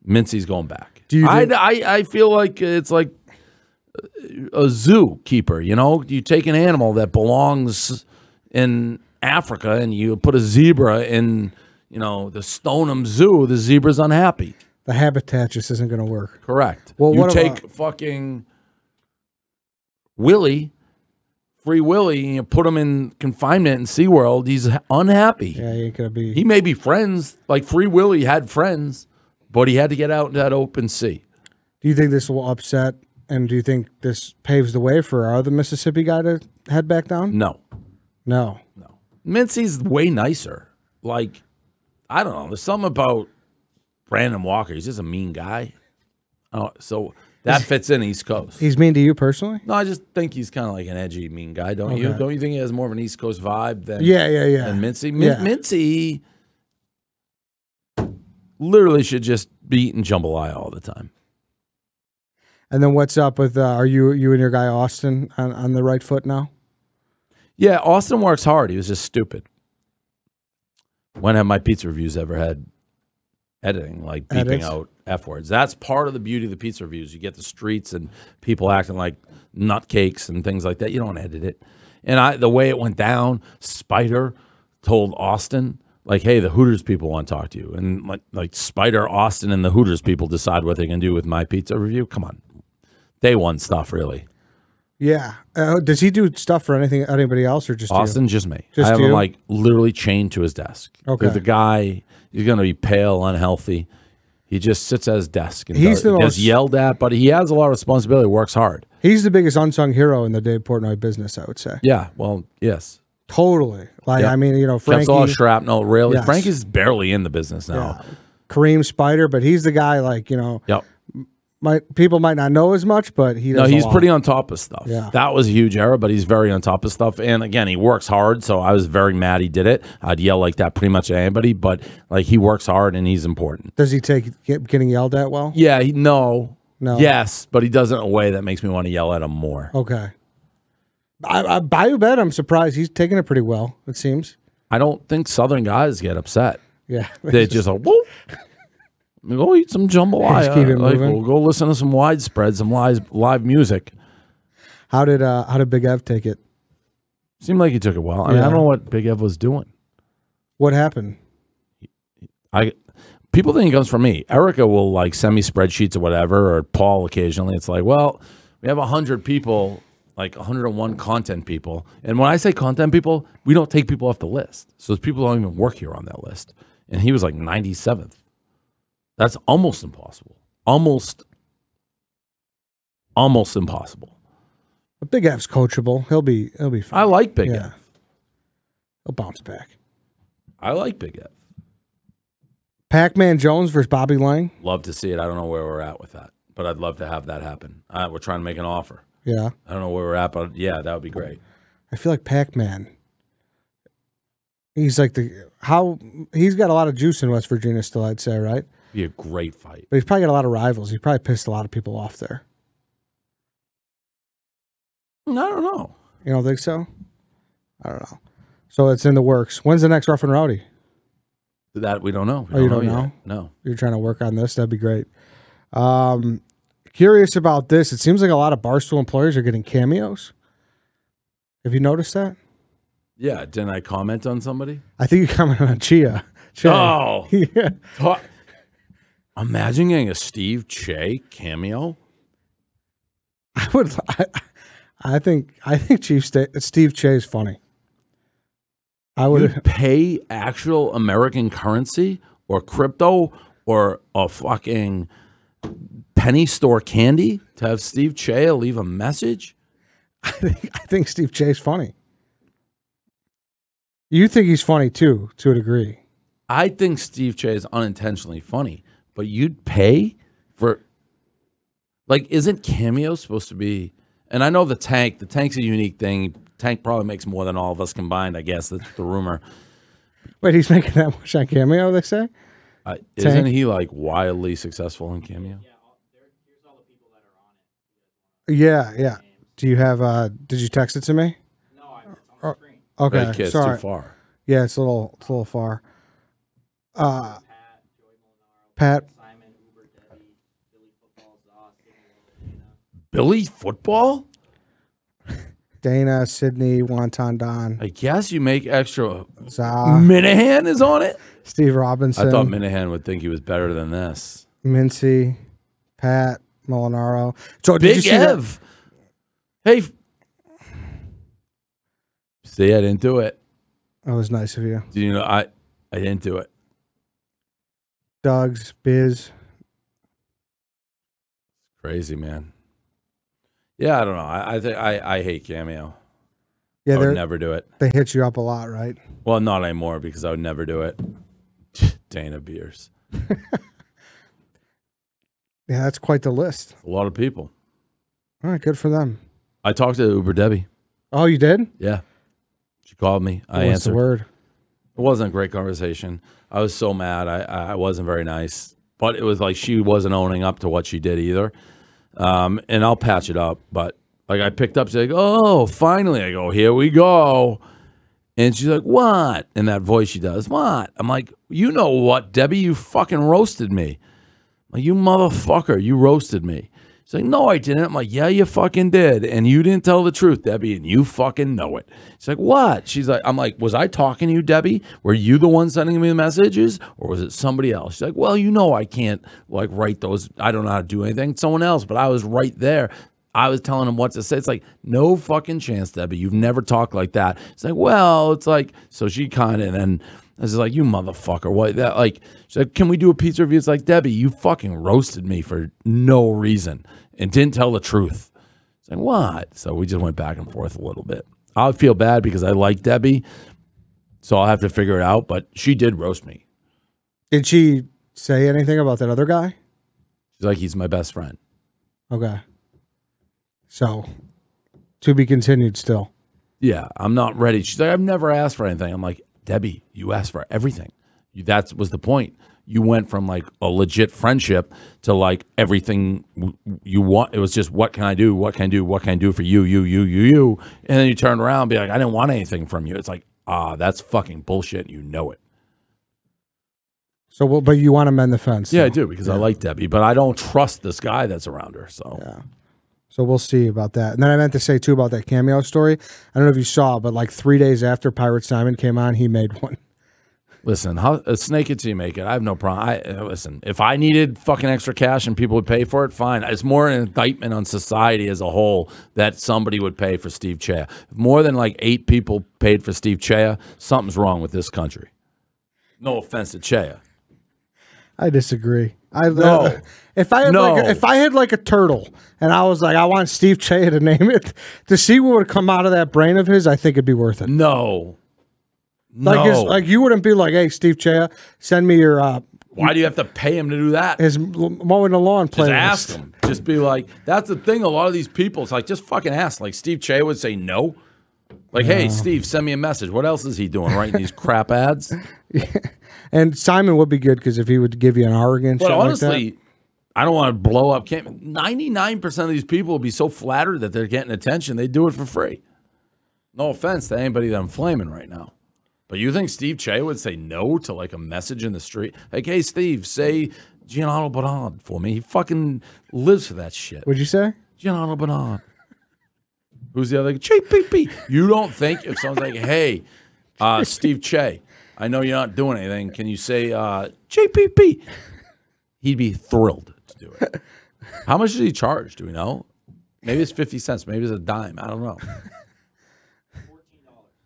[SPEAKER 2] Mincy's going back.
[SPEAKER 1] Do you
[SPEAKER 2] I, I I feel like it's like a zoo keeper. You know, you take an animal that belongs in Africa and you put a zebra in you know, the Stoneham Zoo, the zebra's unhappy.
[SPEAKER 1] The habitat just isn't going to work.
[SPEAKER 2] Correct.
[SPEAKER 1] Well,
[SPEAKER 2] you take
[SPEAKER 1] about-
[SPEAKER 2] fucking Willie, Free Willie, and you put him in confinement in SeaWorld, he's unhappy.
[SPEAKER 1] Yeah, you ain't going to be.
[SPEAKER 2] He may be friends, like Free Willie had friends, but he had to get out into that open sea.
[SPEAKER 1] do you think this will upset? And do you think this paves the way for our other Mississippi guy to head back down?
[SPEAKER 2] No.
[SPEAKER 1] No.
[SPEAKER 2] No. Mincy's way nicer. Like, I don't know. There's something about Brandon Walker. He's just a mean guy. Oh, so that fits in East Coast.
[SPEAKER 1] He's mean to you personally?
[SPEAKER 2] No, I just think he's kind of like an edgy, mean guy, don't you? Don't you think he has more of an East Coast vibe than
[SPEAKER 1] Yeah, yeah, yeah.
[SPEAKER 2] than Mincy? Min-
[SPEAKER 1] Yeah.
[SPEAKER 2] Mincy literally should just be eating jambalaya all the time.
[SPEAKER 1] And then what's up with uh, are you you and your guy Austin on, on the right foot now?
[SPEAKER 2] Yeah, Austin works hard. He was just stupid. When have my pizza reviews ever had editing, like beeping
[SPEAKER 1] Edits?
[SPEAKER 2] out F words? That's part of the beauty of the pizza reviews. You get the streets and people acting like nutcakes and things like that. You don't edit it. And I, the way it went down, Spider told Austin, like, "Hey, the Hooters people want to talk to you," and like, like Spider, Austin, and the Hooters people decide what they can do with my pizza review. Come on, day one stuff, really.
[SPEAKER 1] Yeah. Uh, does he do stuff for anything anybody else or just you?
[SPEAKER 2] Austin, just me.
[SPEAKER 1] Just
[SPEAKER 2] I have
[SPEAKER 1] you?
[SPEAKER 2] him like literally chained to his desk.
[SPEAKER 1] Okay.
[SPEAKER 2] The guy, he's gonna be pale, unhealthy. He just sits at his desk and
[SPEAKER 1] He's
[SPEAKER 2] does,
[SPEAKER 1] most-
[SPEAKER 2] yelled at, but he has a lot of responsibility. Works hard.
[SPEAKER 1] He's the biggest unsung hero in the Dave Portnoy business, I would say.
[SPEAKER 2] Yeah. Well, yes.
[SPEAKER 1] Totally. Like. I mean, you know,
[SPEAKER 2] Frankie,
[SPEAKER 1] Frankie,
[SPEAKER 2] all shrapnel. Really,
[SPEAKER 1] Yes.
[SPEAKER 2] Frankie's barely in the business now.
[SPEAKER 1] yeah, Kareem Spider, but he's the guy. Like you know,
[SPEAKER 2] Yep.
[SPEAKER 1] Might people might not know as much, but he
[SPEAKER 2] No, he's pretty on top of stuff.
[SPEAKER 1] Yeah.
[SPEAKER 2] That was a huge error, but he's very on top of stuff. And again, he works hard, so I was very mad he did it. I'd yell like that pretty much at anybody, but like he works hard and he's important.
[SPEAKER 1] Does he take get, getting yelled at well?
[SPEAKER 2] Yeah, he, no.
[SPEAKER 1] No.
[SPEAKER 2] Yes, but he does it in a way that makes me want to yell at him more.
[SPEAKER 1] Okay. I, I Bayou Bet, I'm surprised he's taking it pretty well. It seems.
[SPEAKER 2] I don't think Southern guys get upset.
[SPEAKER 1] Yeah.
[SPEAKER 2] They just like, whoop. Go eat some jambalaya.
[SPEAKER 1] Just keep it
[SPEAKER 2] like,
[SPEAKER 1] moving.
[SPEAKER 2] we'll go listen to some widespread, some live live music.
[SPEAKER 1] how did uh how did Big Ev take it?
[SPEAKER 2] Seemed like he took it well. I mean, I don't know what Big Ev was doing.
[SPEAKER 1] What happened?
[SPEAKER 2] I people think it comes from me. Erica will like send me spreadsheets or whatever, or Paul occasionally. It's like, well, we have hundred people, like 101 content people, and when I say content people, we don't take people off the list. So people don't even work here on that list. And he was like 97th. That's almost impossible. Almost, almost impossible.
[SPEAKER 1] But Big Ev's coachable. He'll be he'll be fine.
[SPEAKER 2] I like Big
[SPEAKER 1] Yeah.
[SPEAKER 2] Ev.
[SPEAKER 1] He'll bounce back.
[SPEAKER 2] I like Big F.
[SPEAKER 1] Pac Man Jones versus Bobby Lang.
[SPEAKER 2] Love to see it. I don't know where we're at with that, but I'd love to have that happen. Uh, we're trying to make an offer.
[SPEAKER 1] Yeah.
[SPEAKER 2] I don't know where we're at, but yeah, that would be great.
[SPEAKER 1] I feel like Pac Man. He's like the how he's got a lot of juice in West Virginia still, I'd say, right?
[SPEAKER 2] Be a great fight.
[SPEAKER 1] But he's probably got a lot of rivals. He probably pissed a lot of people off there.
[SPEAKER 2] I don't know.
[SPEAKER 1] You don't think so? I don't know. So it's in the works. When's the next Rough and Rowdy?
[SPEAKER 2] That we don't know. We
[SPEAKER 1] Oh, you don't
[SPEAKER 2] yet.
[SPEAKER 1] know?
[SPEAKER 2] No.
[SPEAKER 1] You're trying to work on this. That'd be great. Um, curious about this. It seems like a lot of Barstool employers are getting cameos. Have you noticed that?
[SPEAKER 2] Yeah. Didn't I comment on somebody?
[SPEAKER 1] I think you commented on Chia. Chia.
[SPEAKER 2] Oh.
[SPEAKER 1] yeah.
[SPEAKER 2] Ta- Imagine getting a Steve Che cameo.
[SPEAKER 1] I would. I, I think. I think Chief Sta- Steve Che is funny. I would.
[SPEAKER 2] You'd pay actual American currency or crypto or a fucking penny store candy to have Steve Che leave a message.
[SPEAKER 1] I think, I think Steve Che's funny. You think he's funny too, to a degree.
[SPEAKER 2] I think Steve Che is unintentionally funny, but you'd pay for like isn't Cameo supposed to be and I know the tank, the tank's a unique thing. Tank probably makes more than all of us combined, I guess. That's the rumor.
[SPEAKER 1] Wait, he's making that much on Cameo. They say.
[SPEAKER 2] Uh, isn't
[SPEAKER 1] Tank?
[SPEAKER 2] he like wildly successful in Cameo?
[SPEAKER 1] Yeah, yeah. Do you have? uh Did you text it to me? No, I. Okay,
[SPEAKER 2] Right, kid, it's
[SPEAKER 1] sorry.
[SPEAKER 2] too far.
[SPEAKER 1] Yeah, it's a little, it's a little far. Uh, Pat, Simon,
[SPEAKER 2] Billy football?
[SPEAKER 1] Dana, Sydney, Wonton Don,
[SPEAKER 2] I guess you make extra.
[SPEAKER 1] Za,
[SPEAKER 2] Minihane is on it.
[SPEAKER 1] Steve Robinson,
[SPEAKER 2] I thought Minihane would think he was better than this.
[SPEAKER 1] Mincy, Pat, Molinaro. So
[SPEAKER 2] Big
[SPEAKER 1] see that?
[SPEAKER 2] Ev. Hey. See, I didn't do it.
[SPEAKER 1] That was nice of you.
[SPEAKER 2] Do you know I? I didn't do it.
[SPEAKER 1] Doug's, Biz.
[SPEAKER 2] Crazy man. Yeah, I don't know. I, I think I, I hate cameo.
[SPEAKER 1] Yeah,
[SPEAKER 2] I would
[SPEAKER 1] they
[SPEAKER 2] never do it.
[SPEAKER 1] they hit you up a lot, right?
[SPEAKER 2] Well, not anymore because I would never do it. Dana Beers.
[SPEAKER 1] Yeah, that's quite the list.
[SPEAKER 2] A lot of people.
[SPEAKER 1] All right, good for them.
[SPEAKER 2] I talked to Uber Debbie.
[SPEAKER 1] Oh, you did?
[SPEAKER 2] Yeah. She called me. I
[SPEAKER 1] What's the
[SPEAKER 2] answered.
[SPEAKER 1] word?
[SPEAKER 2] It wasn't a great conversation. I was so mad. I, I wasn't very nice. But it was like she wasn't owning up to what she did either. Um, and I'll patch it up. But like I picked up, she's like, oh, finally. I go, here we go. And she's like, what? In that voice she does, what? I'm like, you know what, Debbie? You fucking roasted me. Like, you motherfucker, you roasted me. She's like, no, I didn't. I'm like, yeah, you fucking did. And you didn't tell the truth, Debbie, and you fucking know it. She's like, what? She's like, I'm like, was I talking to you, Debbie? Were you the one sending me the messages? Or was it somebody else? She's like, well, you know, I can't like write those. I don't know how to do anything. Someone else, but I was right there. I was telling him what to say. It's like, no fucking chance, Debbie. You've never talked like that. It's like, well, it's like, so she kind of, and then I was like, you motherfucker. What that like, she's like, can we do a pizza review? It's like, Debbie, you fucking roasted me for no reason and didn't tell the truth. It's like, what? So we just went back and forth a little bit. I feel bad because I like Debbie. So I'll have to figure it out. But she did roast me.
[SPEAKER 1] Did she say anything about that other guy?
[SPEAKER 2] She's like, he's my best friend.
[SPEAKER 1] Okay. So, to be continued still.
[SPEAKER 2] Yeah, I'm not ready. She's like, I've never asked for anything. I'm like, Debbie, you asked for everything. You, that was the point. You went from like a legit friendship to like everything you want. It was just, what can I do? What can I do? What can I do for you, you, you, you, you? And then you turn around and be like, I didn't want anything from you. It's like, ah, that's fucking bullshit. You know it.
[SPEAKER 1] So, well, but you want to mend the fence?
[SPEAKER 2] Yeah, I do because I like Debbie, but I don't trust this guy that's around her. So
[SPEAKER 1] Yeah. So we'll see about that. And then I meant to say too about that cameo story. I don't know if you saw, but like three days after Pirate Simon came on, he made one.
[SPEAKER 2] Listen, how uh, snake it till you make it. I have no problem. I uh, listen. If I needed fucking extra cash and people would pay for it, fine. It's more an indictment on society as a whole that somebody would pay for Steve Chea. More than like eight people paid for Steve Chea, something's wrong with this country. No offense to Chea.
[SPEAKER 1] I disagree. I
[SPEAKER 2] No.
[SPEAKER 1] if I had
[SPEAKER 2] No.
[SPEAKER 1] like a, if I had like a turtle and I was like I want Steve Che to name it to see what would come out of that brain of his, I think it'd be worth it.
[SPEAKER 2] No.
[SPEAKER 1] Like
[SPEAKER 2] no.
[SPEAKER 1] his, like you wouldn't be like, hey Steve Che, send me your uh,
[SPEAKER 2] Why do you have to pay him to do that?
[SPEAKER 1] his mowing the lawn
[SPEAKER 2] Just ask him. Just be like, that's the thing. A lot of these people, it's like, just fucking ask. Like Steve Che would say no. Like, hey, Steve, send me a message. What else is he doing? Writing these crap ads?
[SPEAKER 1] And Simon would be good because if he would give you an Oregon,
[SPEAKER 2] But
[SPEAKER 1] shit like
[SPEAKER 2] honestly, I don't want to blow up. Ninety-nine percent of these people will be so flattered that they're getting attention, they do it for free. No offense to anybody that I'm flaming right now, but you think Steve Che would say no to like a message in the street? Like, hey, Steve, say Giancarlo Bernard for me. He fucking lives for that shit.
[SPEAKER 1] would you say?
[SPEAKER 2] Giancarlo Bernard. Who's the other? JPP. You don't think if someone's like, hey, uh, Steve Che, I know you're not doing anything. Can you say uh, JPP? He'd be thrilled to do it. How much does he charge? Do we know? Maybe it's 50 cents. Maybe it's a dime. I don't know.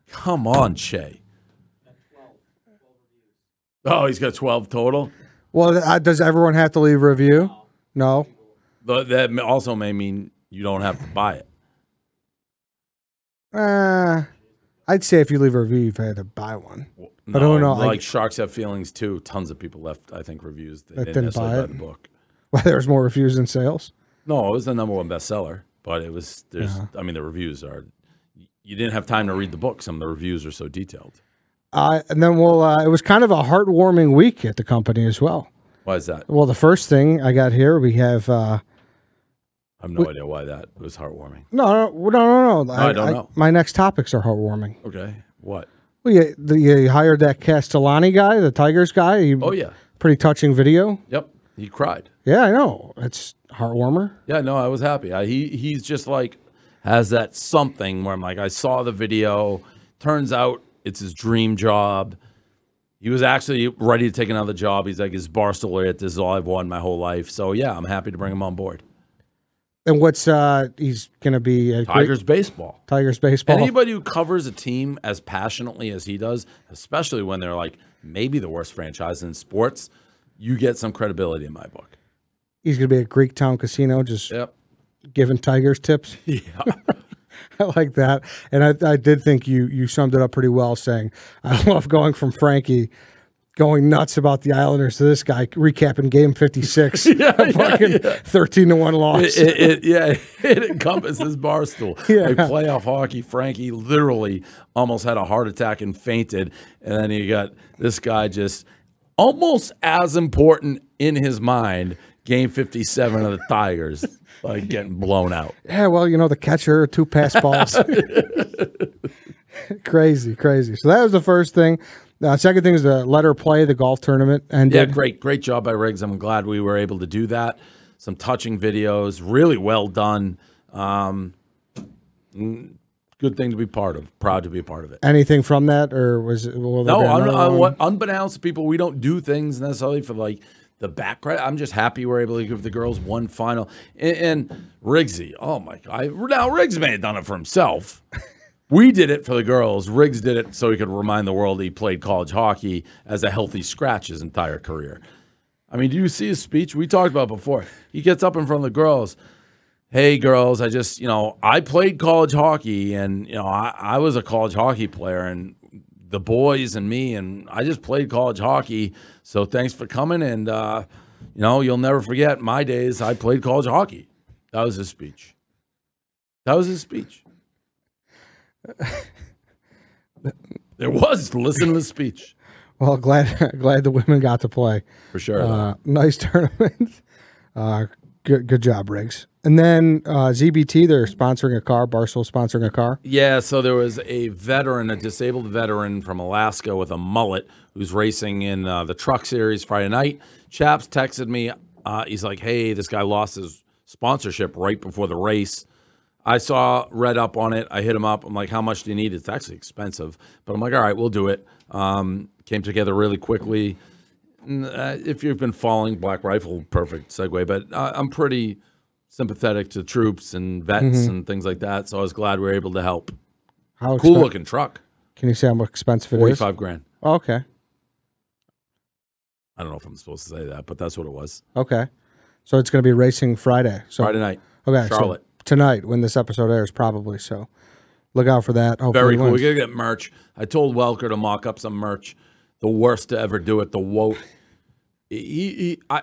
[SPEAKER 2] Come on, Che. Oh, he's got 12 total?
[SPEAKER 1] Well, uh, does everyone have to leave a review? No.
[SPEAKER 2] But that also may mean you don't have to buy it.
[SPEAKER 1] Uh, I'd say if you leave a review, you've had to buy one. But
[SPEAKER 2] no,
[SPEAKER 1] who knows?
[SPEAKER 2] Like
[SPEAKER 1] Like,
[SPEAKER 2] Sharks Have Feelings too. Tons of people left, I think, reviews. They
[SPEAKER 1] That
[SPEAKER 2] didn't,
[SPEAKER 1] didn't buy
[SPEAKER 2] buy the book.
[SPEAKER 1] well, there's more reviews than sales.
[SPEAKER 2] No, it was the number one bestseller, but it was there's. I mean, the reviews are. You didn't have time to read the book. Some of the reviews are so detailed.
[SPEAKER 1] Uh, and then, well, uh, it was kind of a heartwarming week at the company as well.
[SPEAKER 2] Why is that?
[SPEAKER 1] Well, the first thing I got here, we have uh,
[SPEAKER 2] I have no idea why that was heartwarming.
[SPEAKER 1] no, no, no, no, no.
[SPEAKER 2] I don't know.
[SPEAKER 1] My next topics are heartwarming.
[SPEAKER 2] Okay, what?
[SPEAKER 1] Well, you, the, you hired that Castellani guy, the Tigers guy. He,
[SPEAKER 2] Oh yeah,
[SPEAKER 1] pretty touching video.
[SPEAKER 2] yep. He cried.
[SPEAKER 1] Yeah, I know. It's heartwarmer.
[SPEAKER 2] Yeah, no, I was happy. I, he he's just like has that something where I'm like, I saw the video. Turns out it's his dream job. He was actually ready to take another job. He's like, his it. This is all I've wanted my whole life. So yeah, I'm happy to bring him on board.
[SPEAKER 1] And what's uh he's gonna be a great-
[SPEAKER 2] Tigers baseball.
[SPEAKER 1] Tigers baseball.
[SPEAKER 2] Anybody who covers a team as passionately as he does, especially when they're like maybe the worst franchise in sports, you get some credibility in my book.
[SPEAKER 1] He's gonna be at Greektown Casino, just
[SPEAKER 2] Yep.
[SPEAKER 1] giving Tigers tips.
[SPEAKER 2] Yeah.
[SPEAKER 1] I like that, and I, I did think you you summed it up pretty well, saying I love going from Frankie going nuts about the Islanders to this guy recapping Game Fifty Six, a fucking thirteen to one loss.
[SPEAKER 2] it, it, it- yeah, it encompasses barstool.
[SPEAKER 1] Yeah.
[SPEAKER 2] Like playoff hockey, Frankie literally almost had a heart attack and fainted, and then you got this guy just almost as important in his mind. Game fifty-seven of the Tigers, like getting blown out.
[SPEAKER 1] yeah, well, you know the catcher, two pass balls, crazy, crazy. So that was the first thing. Uh, second thing is the letter play, the golf tournament, and
[SPEAKER 2] Yeah, great, great job by Riggs. I'm glad we were able to do that. Some touching videos, really well done. Um, good thing to be part of. Proud to be a part of it.
[SPEAKER 1] anything from that, or was it?
[SPEAKER 2] No, un, un, what, unbeknownst to people, we don't do things necessarily for like the background. I'm just happy we're able to give the girls one final. And, and Riggsy, oh my god! I, now Riggs may have done it for himself. We did it for the girls. Riggs did it so he could remind the world he played college hockey as a healthy scratch his entire career. I mean, do you see his speech? We talked about before. He gets up in front of the girls. Hey, girls, I just, you know, I played college hockey and, you know, I, I was a college hockey player and the boys and me, and I just played college hockey. So thanks for coming. And, uh, you know, you'll never forget my days. I played college hockey. That was his speech. That was his speech. There was. Listen to the speech
[SPEAKER 1] Well, glad glad the women got to play.
[SPEAKER 2] for sure.
[SPEAKER 1] Uh, nice tournament. Uh, good good job, Riggs. And then uh, ZBT, they're sponsoring a car. Barstool sponsoring a car.
[SPEAKER 2] Yeah, so there was a veteran, a disabled veteran from Alaska with a mullet who's racing in uh, the truck series Friday night. Chaps texted me. Uh, he's like, hey, this guy lost his sponsorship right before the race. I saw, read up on it. I hit him up. I'm like, how much do you need? It's actually expensive. But I'm like, all right, we'll do it. Um, came together really quickly. Uh, if you've been following Black Rifle, perfect segue. But uh, I'm pretty sympathetic to troops and vets and things like that. So I was glad we were able to help.
[SPEAKER 1] How
[SPEAKER 2] Cool
[SPEAKER 1] expen-
[SPEAKER 2] looking truck.
[SPEAKER 1] Can you say how expensive it is?
[SPEAKER 2] 45 grand.
[SPEAKER 1] Oh, okay.
[SPEAKER 2] I don't know if I'm supposed to say that, but that's what it was.
[SPEAKER 1] Okay. So it's going to be racing Friday. So
[SPEAKER 2] Friday night.
[SPEAKER 1] okay, so
[SPEAKER 2] Charlotte.
[SPEAKER 1] Tonight when this episode airs, probably. So look out for that. Hopefully
[SPEAKER 2] Very cool.
[SPEAKER 1] wins.
[SPEAKER 2] We gotta get merch. I told Welker to mock up some merch. The worst to ever do it. The woke. He, he, I,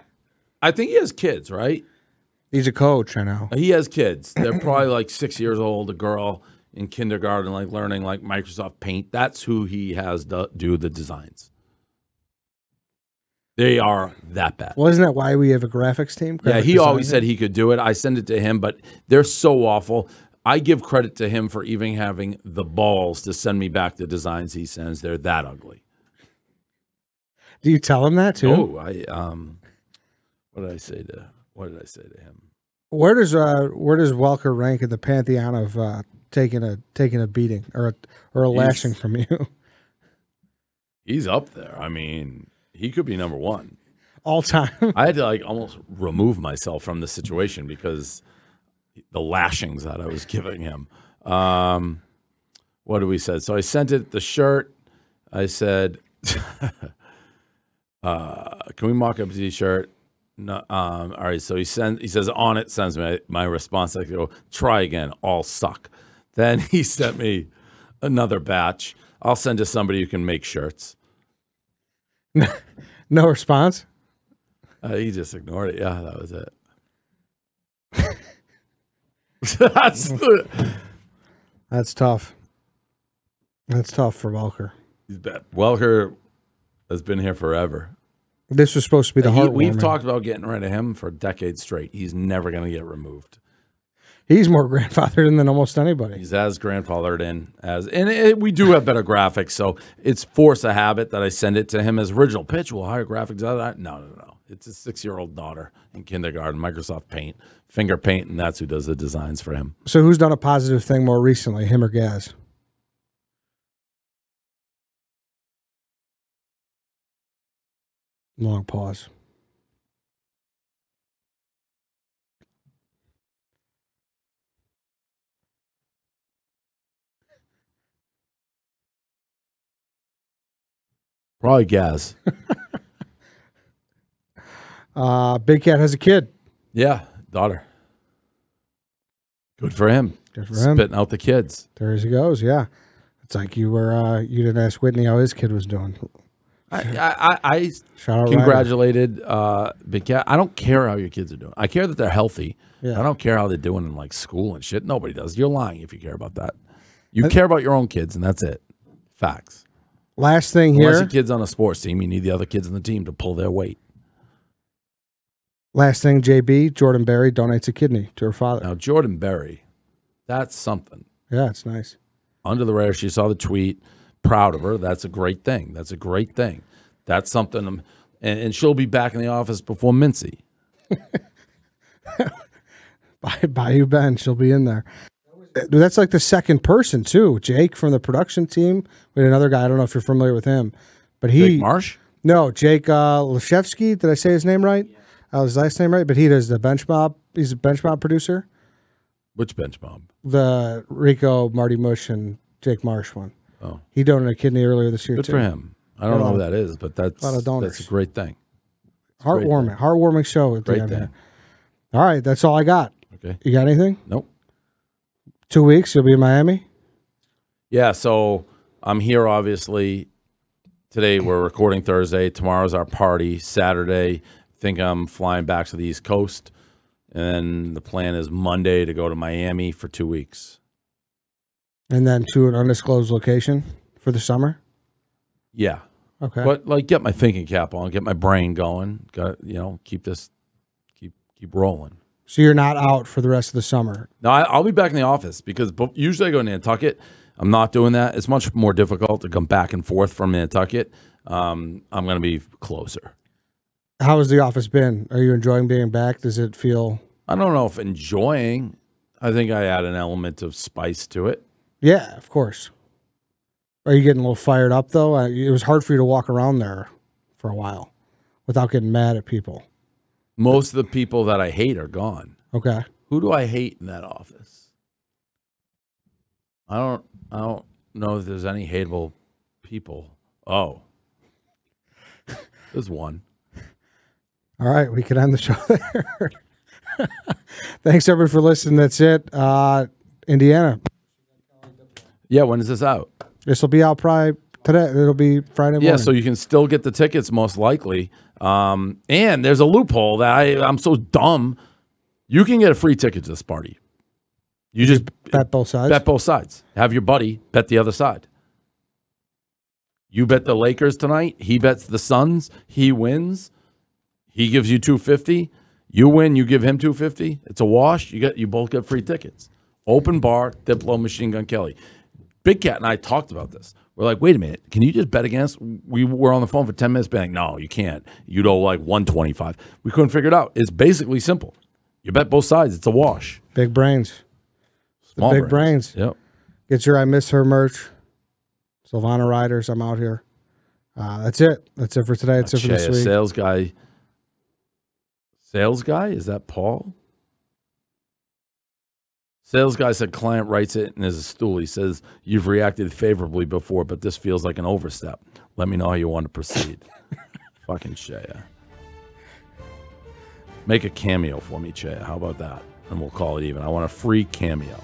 [SPEAKER 2] I think he has kids, right?
[SPEAKER 1] He's a coach. I know.
[SPEAKER 2] He has kids. They're probably like six years old. A girl in kindergarten, like learning like Microsoft Paint. That's who he has to do the designs. They are that bad.
[SPEAKER 1] Well, isn't that why we have a graphics team?
[SPEAKER 2] Yeah,
[SPEAKER 1] Graphic
[SPEAKER 2] he always said he could do it. I send it to him, but they're so awful. I give credit to him for even having the balls to send me back the designs he sends. They're that ugly.
[SPEAKER 1] Do you tell him that too?
[SPEAKER 2] Oh, I um, what did I say to what did I say to him?
[SPEAKER 1] Where does uh where does Welker rank in the pantheon of uh taking a taking a beating or a or a lashing from you
[SPEAKER 2] He's up there. I mean, he could be number one.
[SPEAKER 1] all time?
[SPEAKER 2] I had to like almost remove myself from the situation because the lashings that I was giving him. Um, what do we said? So I sent it the shirt. I said, uh, "Can we mock up a t-shirt?" No. Um, all right. So he sends. He says on it sends me my response. I go try again. All suck. Then he sent me another batch. I'll send to somebody who can make shirts.
[SPEAKER 1] No response.
[SPEAKER 2] Uh, he just ignored it. Yeah, that was it. That's the,
[SPEAKER 1] That's tough. That's tough for Welker.
[SPEAKER 2] he's bad. Welker has been here forever.
[SPEAKER 1] This was supposed to be the
[SPEAKER 2] He-
[SPEAKER 1] heart.
[SPEAKER 2] we've talked about getting rid of him for decades straight. He's never going to get removed.
[SPEAKER 1] He's more grandfathered in than almost anybody.
[SPEAKER 2] He's as grandfathered in as, and it, we do have better graphics, so it's force a habit that I send it to him as original pitch. We'll hire graphics. out of that. No, no, no. It's his six-year-old daughter in kindergarten, Microsoft Paint, finger paint, and that's who does the designs for him.
[SPEAKER 1] So who's done a positive thing more recently, him or Gaz? Long pause.
[SPEAKER 2] Probably Gaz.
[SPEAKER 1] Uh, Big Cat has a kid.
[SPEAKER 2] yeah, daughter. Good for him.
[SPEAKER 1] Good for him.
[SPEAKER 2] Spitting out the kids.
[SPEAKER 1] There he goes. Yeah, it's like you were. Uh, you didn't ask Whitney how his kid was doing.
[SPEAKER 2] I, I, I.
[SPEAKER 1] Ryder.
[SPEAKER 2] congratulated uh, Big Cat. I don't care how your kids are doing. I care that they're healthy.
[SPEAKER 1] Yeah.
[SPEAKER 2] I don't care how they're doing in like school and shit. Nobody does. You're lying if you care about that. You care about your own kids, and that's it. Facts.
[SPEAKER 1] Last thing
[SPEAKER 2] Unless
[SPEAKER 1] here.
[SPEAKER 2] your kid's on a sports team, you need the other kids on the team to pull their weight.
[SPEAKER 1] Last thing, JB Jordan Berry donates a kidney to her father.
[SPEAKER 2] Now, Jordan Berry, that's something.
[SPEAKER 1] Yeah, it's nice.
[SPEAKER 2] Under the radar, she saw the tweet. Proud of her. That's a great thing. That's a great thing. That's something. um, And, and she'll be back in the office before Mincy.
[SPEAKER 1] By Bayou Ben, she'll be in there. That's like the second person too. Jake from the production team. We had another guy. I don't know if you're familiar with him, but he
[SPEAKER 2] Jake Marsh?
[SPEAKER 1] no Jake uh, Leshevsky. Did I say his name right? Uh, his last name right? But he does the bench mob. He's a bench mob producer.
[SPEAKER 2] Which bench mob?
[SPEAKER 1] The Rico Marty Mush and Jake Marsh one.
[SPEAKER 2] Oh.
[SPEAKER 1] He donated a kidney earlier this year
[SPEAKER 2] Good
[SPEAKER 1] too.
[SPEAKER 2] for him. I don't know who that is, but that's,
[SPEAKER 1] of
[SPEAKER 2] that's a great thing.
[SPEAKER 1] Heartwarming, heartwarming show at the end. All right, that's all I got.
[SPEAKER 2] Okay.
[SPEAKER 1] You got anything?
[SPEAKER 2] Nope.
[SPEAKER 1] Two weeks. You'll be in Miami.
[SPEAKER 2] Yeah, so I'm here obviously. Today we're recording Thursday. Tomorrow's our party. Saturday, think I'm flying back to the East Coast. And then the plan is Monday to go to Miami for two weeks.
[SPEAKER 1] And then to an undisclosed location for the summer.
[SPEAKER 2] Yeah.
[SPEAKER 1] Okay.
[SPEAKER 2] But like get my thinking cap on, get my brain going. Got you know, keep this keep keep rolling.
[SPEAKER 1] So you're not out for the rest of the summer.
[SPEAKER 2] No, I, I'll be back in the office because usually I go to Nantucket. I'm not doing that. It's much more difficult to come back and forth from Nantucket. Um, I'm going to be closer.
[SPEAKER 1] How has the office been? Are you enjoying being back? Does it feel?
[SPEAKER 2] I don't know if enjoying. I think I add an element of spice to it.
[SPEAKER 1] Yeah, of course. Are you getting a little fired up though? It was hard for you to walk around there for a while without getting mad at people.
[SPEAKER 2] Most of the people that I hate are gone.
[SPEAKER 1] Okay.
[SPEAKER 2] Who do I hate in that office? I don't. I don't know if there's any hateable people. Oh, there's one.
[SPEAKER 1] All right, we could end the show there. Thanks everybody for listening. That's it. Uh, Indiana.
[SPEAKER 2] Yeah, when is this out?
[SPEAKER 1] This will be out probably today. It'll be Friday morning.
[SPEAKER 2] Yeah, so you can still get the tickets most likely. Um, and there's a loophole that I, I'm so dumb. You can get a free ticket to this party. You just
[SPEAKER 1] bet both sides.
[SPEAKER 2] bet both sides. Have your buddy bet the other side. You bet the Lakers tonight. He bets the Suns. He wins. He gives you 250. You win. You give him 250. It's a wash. You get you both get free tickets. Open bar. Diplo Machine Gun Kelly. Big Cat and I talked about this. We're like, wait a minute, can you just bet against? We were on the phone for ten minutes, being like, no, you can't. You'd owe like one twenty five. We couldn't figure it out. It's basically simple. You bet both sides. It's a wash.
[SPEAKER 1] Big brains.
[SPEAKER 2] Small
[SPEAKER 1] big brains.
[SPEAKER 2] Yep.
[SPEAKER 1] Get your I miss her merch. Silvana Riders. I'm out here. Uh, that's it. That's it for today. That's it for this week.
[SPEAKER 2] sales guy. Sales guy? Is that Paul? Sales guy said client writes it and in his stool. He says, You've reacted favorably before, but this feels like an overstep. Let me know how you want to proceed. Fucking Shea. Make a cameo for me, Che. How about that? And we'll call it even. I want a free cameo.